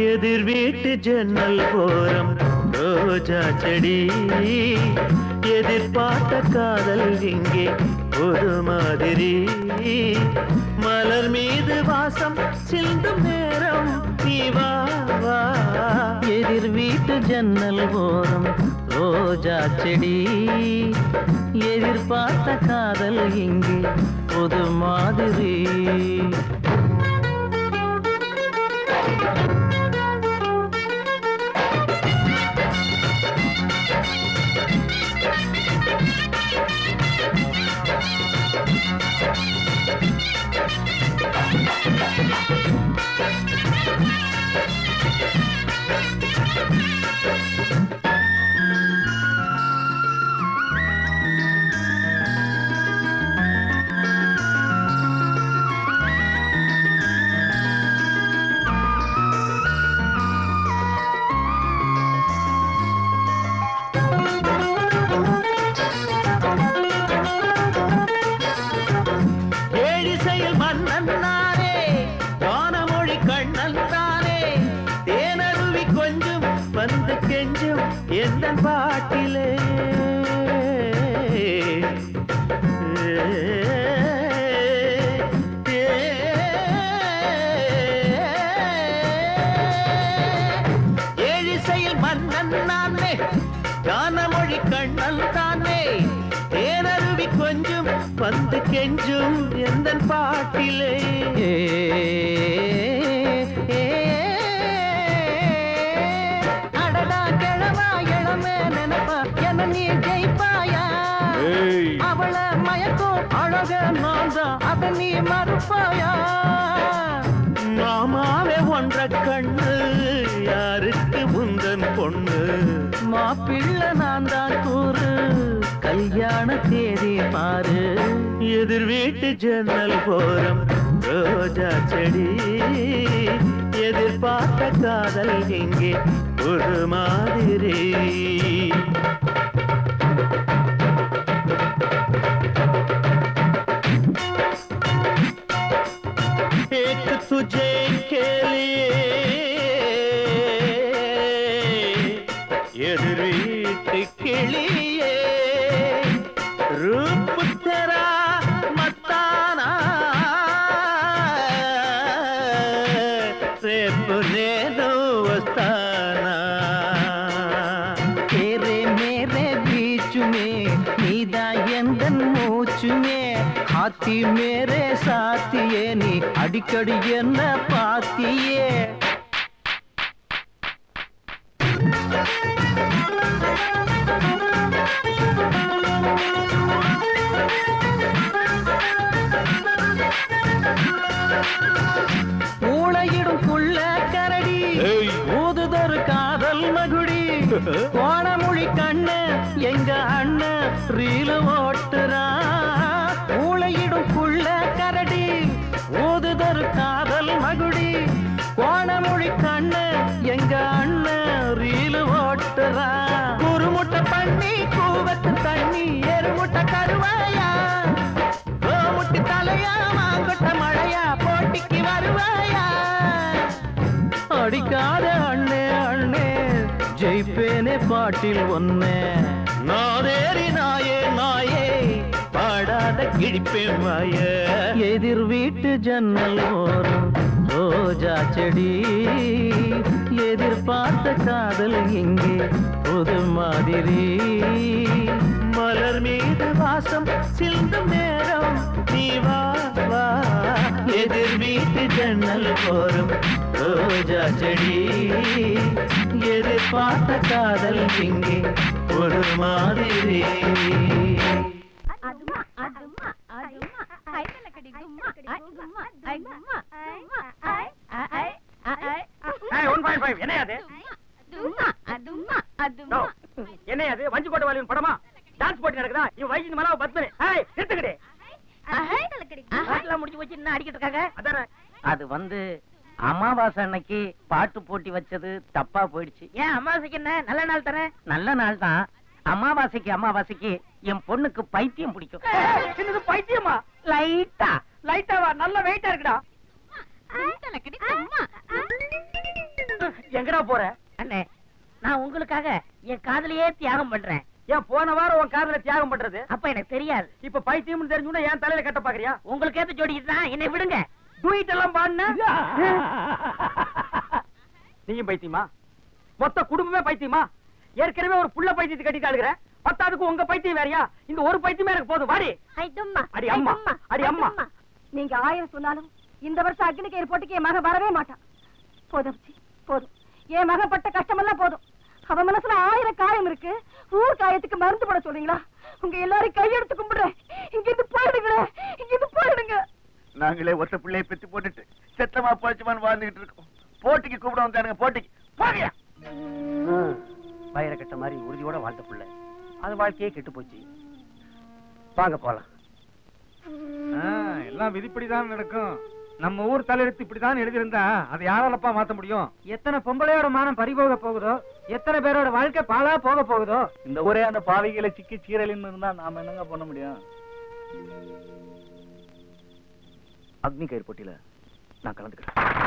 எதிர் வீட்டு ஜன்னல் போரம் ரோஜா செடி. எதிர்பார்த்த காதல் இங்கே ஒரு மாதிரி. மலர் மீது வாசம் சிந்தும் நேரம். நீ வா எதிர் வீட்டு ஜன்னல் போரம் ரோஜா செடி. எதிர்பார்த்த காதல் இங்கே ஒரு மாதிரி. ஏழிசையில் எந்த பாட்டிலே. ஏழிசையில் மன்னன் நானே ஞானமொழி கண்ணன் தானே. தேனருவி கொஞ்சம் வந்து கெஞ்சும் எந்த பாட்டிலே. என நீ ஜெயிப்பாயா அவள மயக்கும் அழக நான் தான் அத நீ மறுப்பாயா? மாமாவே ஒன்ற கண்ணு யாருக்கு உந்தன் பொண்ணு? மாப்பிள்ளை நான் தான் கூறு கல்யாண தேதி பாரு. எதிர் வீட்டு ஜன்னல் போறம் ரோஜா செடி. எதிர்பார்த்த காதல் இங்கே ஒரு மாதிரி. மேரே சாத்தியே நீ அடிக்கடி என்ன பாத்தியே? ஊளையிடும் குள்ள கரடி ஊதுதொரு காதல் மகுடி. கோணமொழி கண்ணு எங்க அண்ணன் ரீல ஓட்டுறா கண்ணு எங்க அண்ணன் ரீல ஓட்டுறா. குறுமுட்டை பண்ணி கூவத்து தண்ணி எருமுட்டை கருவாயா. கோமுட்டி தலையா மாங்கொட்ட மழையா போட்டிக்கு வருவாயா. அடிக்காத அண்ணே அண்ணே ஜெயிப்பேனே பாட்டில் ஒன்னே நாதேரி நாயே நாயே பாடாத கிழிப்பேன் வாய எதிர் வீட்டு ஜன்னல் ஓரம் ரோஜா செடி. எதிர்பார்த்த காதல் இங்கே புது மாதிரி. மலர் மீது வாசம் சிந்தும் நேரம். நீ வா வா. எதிர் வீட்டு ஜன்னல் போரும் ரோஜா செடி. எதிர்பார்த்த காதல் இங்கே ஒரு மாதிரி அதுமா அதுமா அதுமா கைதல கடி கும்மா கும்மா கும்மா கும்மா ஐ ஐ ஐ ஏய், 1.5 என்ன அது அதுமா அதுமா அதுமா என்ன அது? வஞ்சி கோட்டை வாலியின் படமா? டான்ஸ் போட்டி நடக்குதா? இவன் வயசு மலாவ பத்மனி. ஏய் நிறுத்துக்கிட்டே பாட்டுலாம் முடிஞ்சு வச்சு என்ன அடிக்கிட்டு இருக்காங்க. அதானே. அது வந்து அமாவாசை அன்னைக்கு பாட்டு போட்டி வச்சது தப்பா போயிடுச்சு. ஏன் அமாவாசைக்கு என்ன? நல்ல நாள் தரேன் நல்ல நாள் தான். அமாவாசைக்கு அமாவாசைக்கு என் பொண்ணுக்கு பைத்தியம் பிடிக்கும். சின்னது பைத்தியமா? லைட்டா லைட்டாவா நல்ல வெயிட்டா இருக்குடா. எங்கடா போற? அண்ணே நான் உங்களுக்காக என் காதலையே தியாகம் பண்றேன். ஏன் போன வாரம் உன் காதுல தியாகம் பண்றது? அப்ப எனக்கு தெரியாது. இப்ப பைத்தியம்னு தெரிஞ்சுன்னா ஏன் தலையில கட்ட பாக்குறியா? உங்களுக்கு ஏத்த ஜோடி இதுதான் என்னை விடுங்க. டூயிட் எல்லாம் பாடுன? நீயும் பைத்தியமா? மொத்த குடும்பமே பைத்தியமா? ஏற்கனவே ஒரு புள்ள பைத்தியத்தை கட்டிட்டு அழுகிற. பத்தாதுக்கு உங்க பைத்தியம் வேறயா? இந்த ஒரு பைத்தியமே எனக்கு போதும். வாடி. அடி அம்மா. அடி அம்மா. நீங்க ஆயிரம் சொன்னாலும் இந்த வருஷம் அக்னி கயிறு போட்டுக்கு என் மகன் வரவே மாட்டான். போதும் ஜி, போதும். என் மகன் பட்ட கஷ்டமெல்லாம் போதும். அவ மனசுல ஆயிரம் காயம் இருக்கு. ஊர் காயத்துக்கு மருந்து போட சொல்றீங்களா? உங்க எல்லாரும் கையெடுத்து கும்பிடுறேன். இங்க இருந்து போயிடுங்களேன் இங்க இருந்து போயிடுங்க. நாங்களே ஒத்த பிள்ளைய பெத்து போட்டுட்டு செத்தமா பழிச்சுமான்னு வாழ்ந்துகிட்டு இருக்கோம். போட்டிக்கு கூப்பிட வந்தானுங்க போட்டிக்கு. போகையா வயிற கட்ட மாதிரி உறுதியோட வாழ்ந்த புள்ள. அது வாழ்க்கையே கெட்டு போச்சு. வாங்க போலாம். எல்லாம் விதிப்படிதான் நடக்கும். நம்ம ஊர் தலையெழுத்து இப்படிதான் எழுதியிருந்தா அதை யாராலப்பா மாத்த முடியும்? எத்தனை பொம்பளையோட மானம் பறிபோக போகுதோ எத்தனை பேரோட வாழ்க்கை பாலா போக போகுதோ? இந்த ஊரே அந்த பாவிகளை சிக்கி சீரழின்னு இருந்தா நாம என்னங்க பண்ண முடியும்? அக்னி கயிறு போட்டியில நான் கலந்துக்கிறேன்.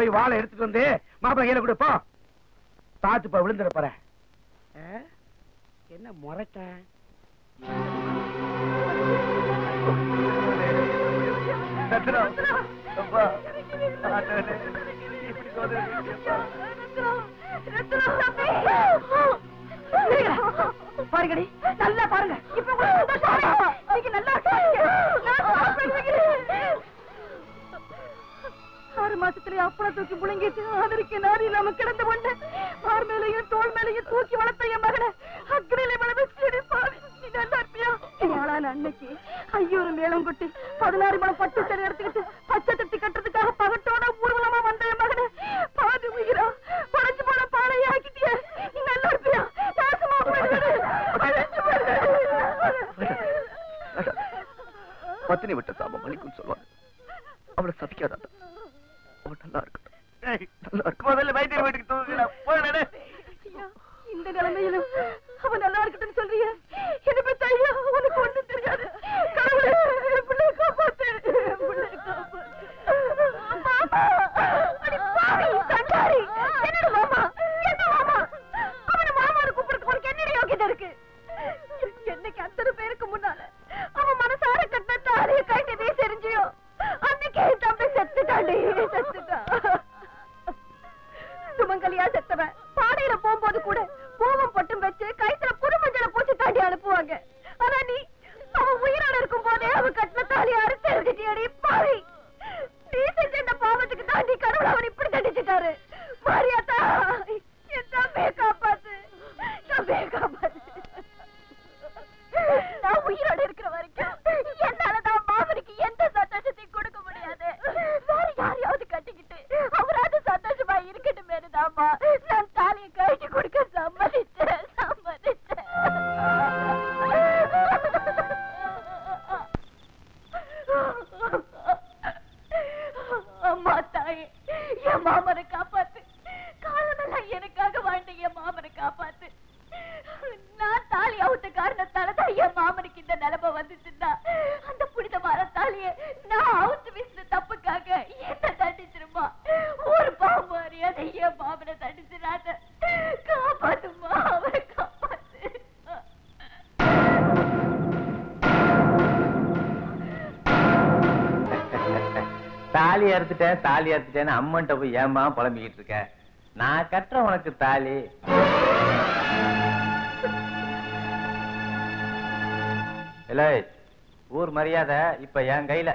போய் வாழை எடுத்துட்டு வந்து மாப்பிள்ள கையில கொடுப்போ தாத்துப்பா விழுந்துட போற என்ன முறைக்க இப்படி தாலி அறுத்துட்டேன் தாலி அறுத்துட்டேன்னு அம்மன்ட்ட போய் ஏமா புலம்பிக்கிட்டு இருக்கேன் நான் கட்டுற உனக்கு தாலி. இல்லை ஊர் மரியாதை இப்ப என் கையில.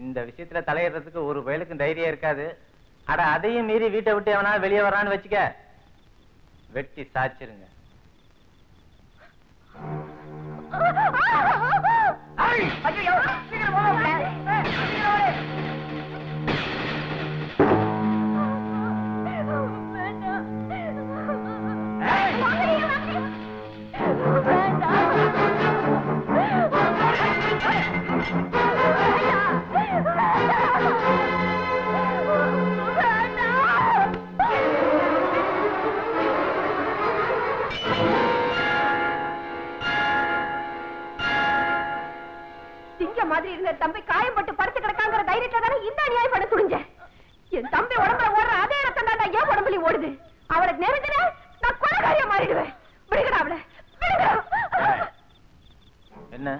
இந்த விஷயத்துல தலையிடுறதுக்கு ஒரு பயலுக்கும் தைரியம் இருக்காது. அட அதையும் மீறி வீட்டை விட்டு எவனா வெளியே வரான்னு வச்சுக்க. வெட்டி சாச்சிருங்க. ஐயோ மாதிரி இருந்த தம்பி காயப்பட்டு படுத்து கிடக்காங்கிற தைரியத்துல தானே இந்த அநியாயம் பண்ண துணிஞ்ச? என் தம்பி உடம்புல ஓடுற அதே ரத்தம் தான் ஏன் உடம்புல ஓடுது. அவளை நெருங்கினா நான் கொலகாரிய மாறிடுவேன். விடுகிறா அவளை. என்ன?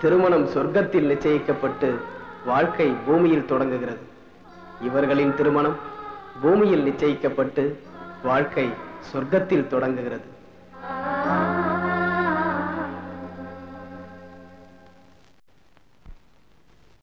திருமணம் சொர்க்கத்தில் நிச்சயிக்கப்பட்டு வாழ்க்கை பூமியில் தொடங்குகிறது. இவர்களின் திருமணம் பூமியில் நிச்சயிக்கப்பட்டு வாழ்க்கை சொர்க்கத்தில் தொடங்குகிறது.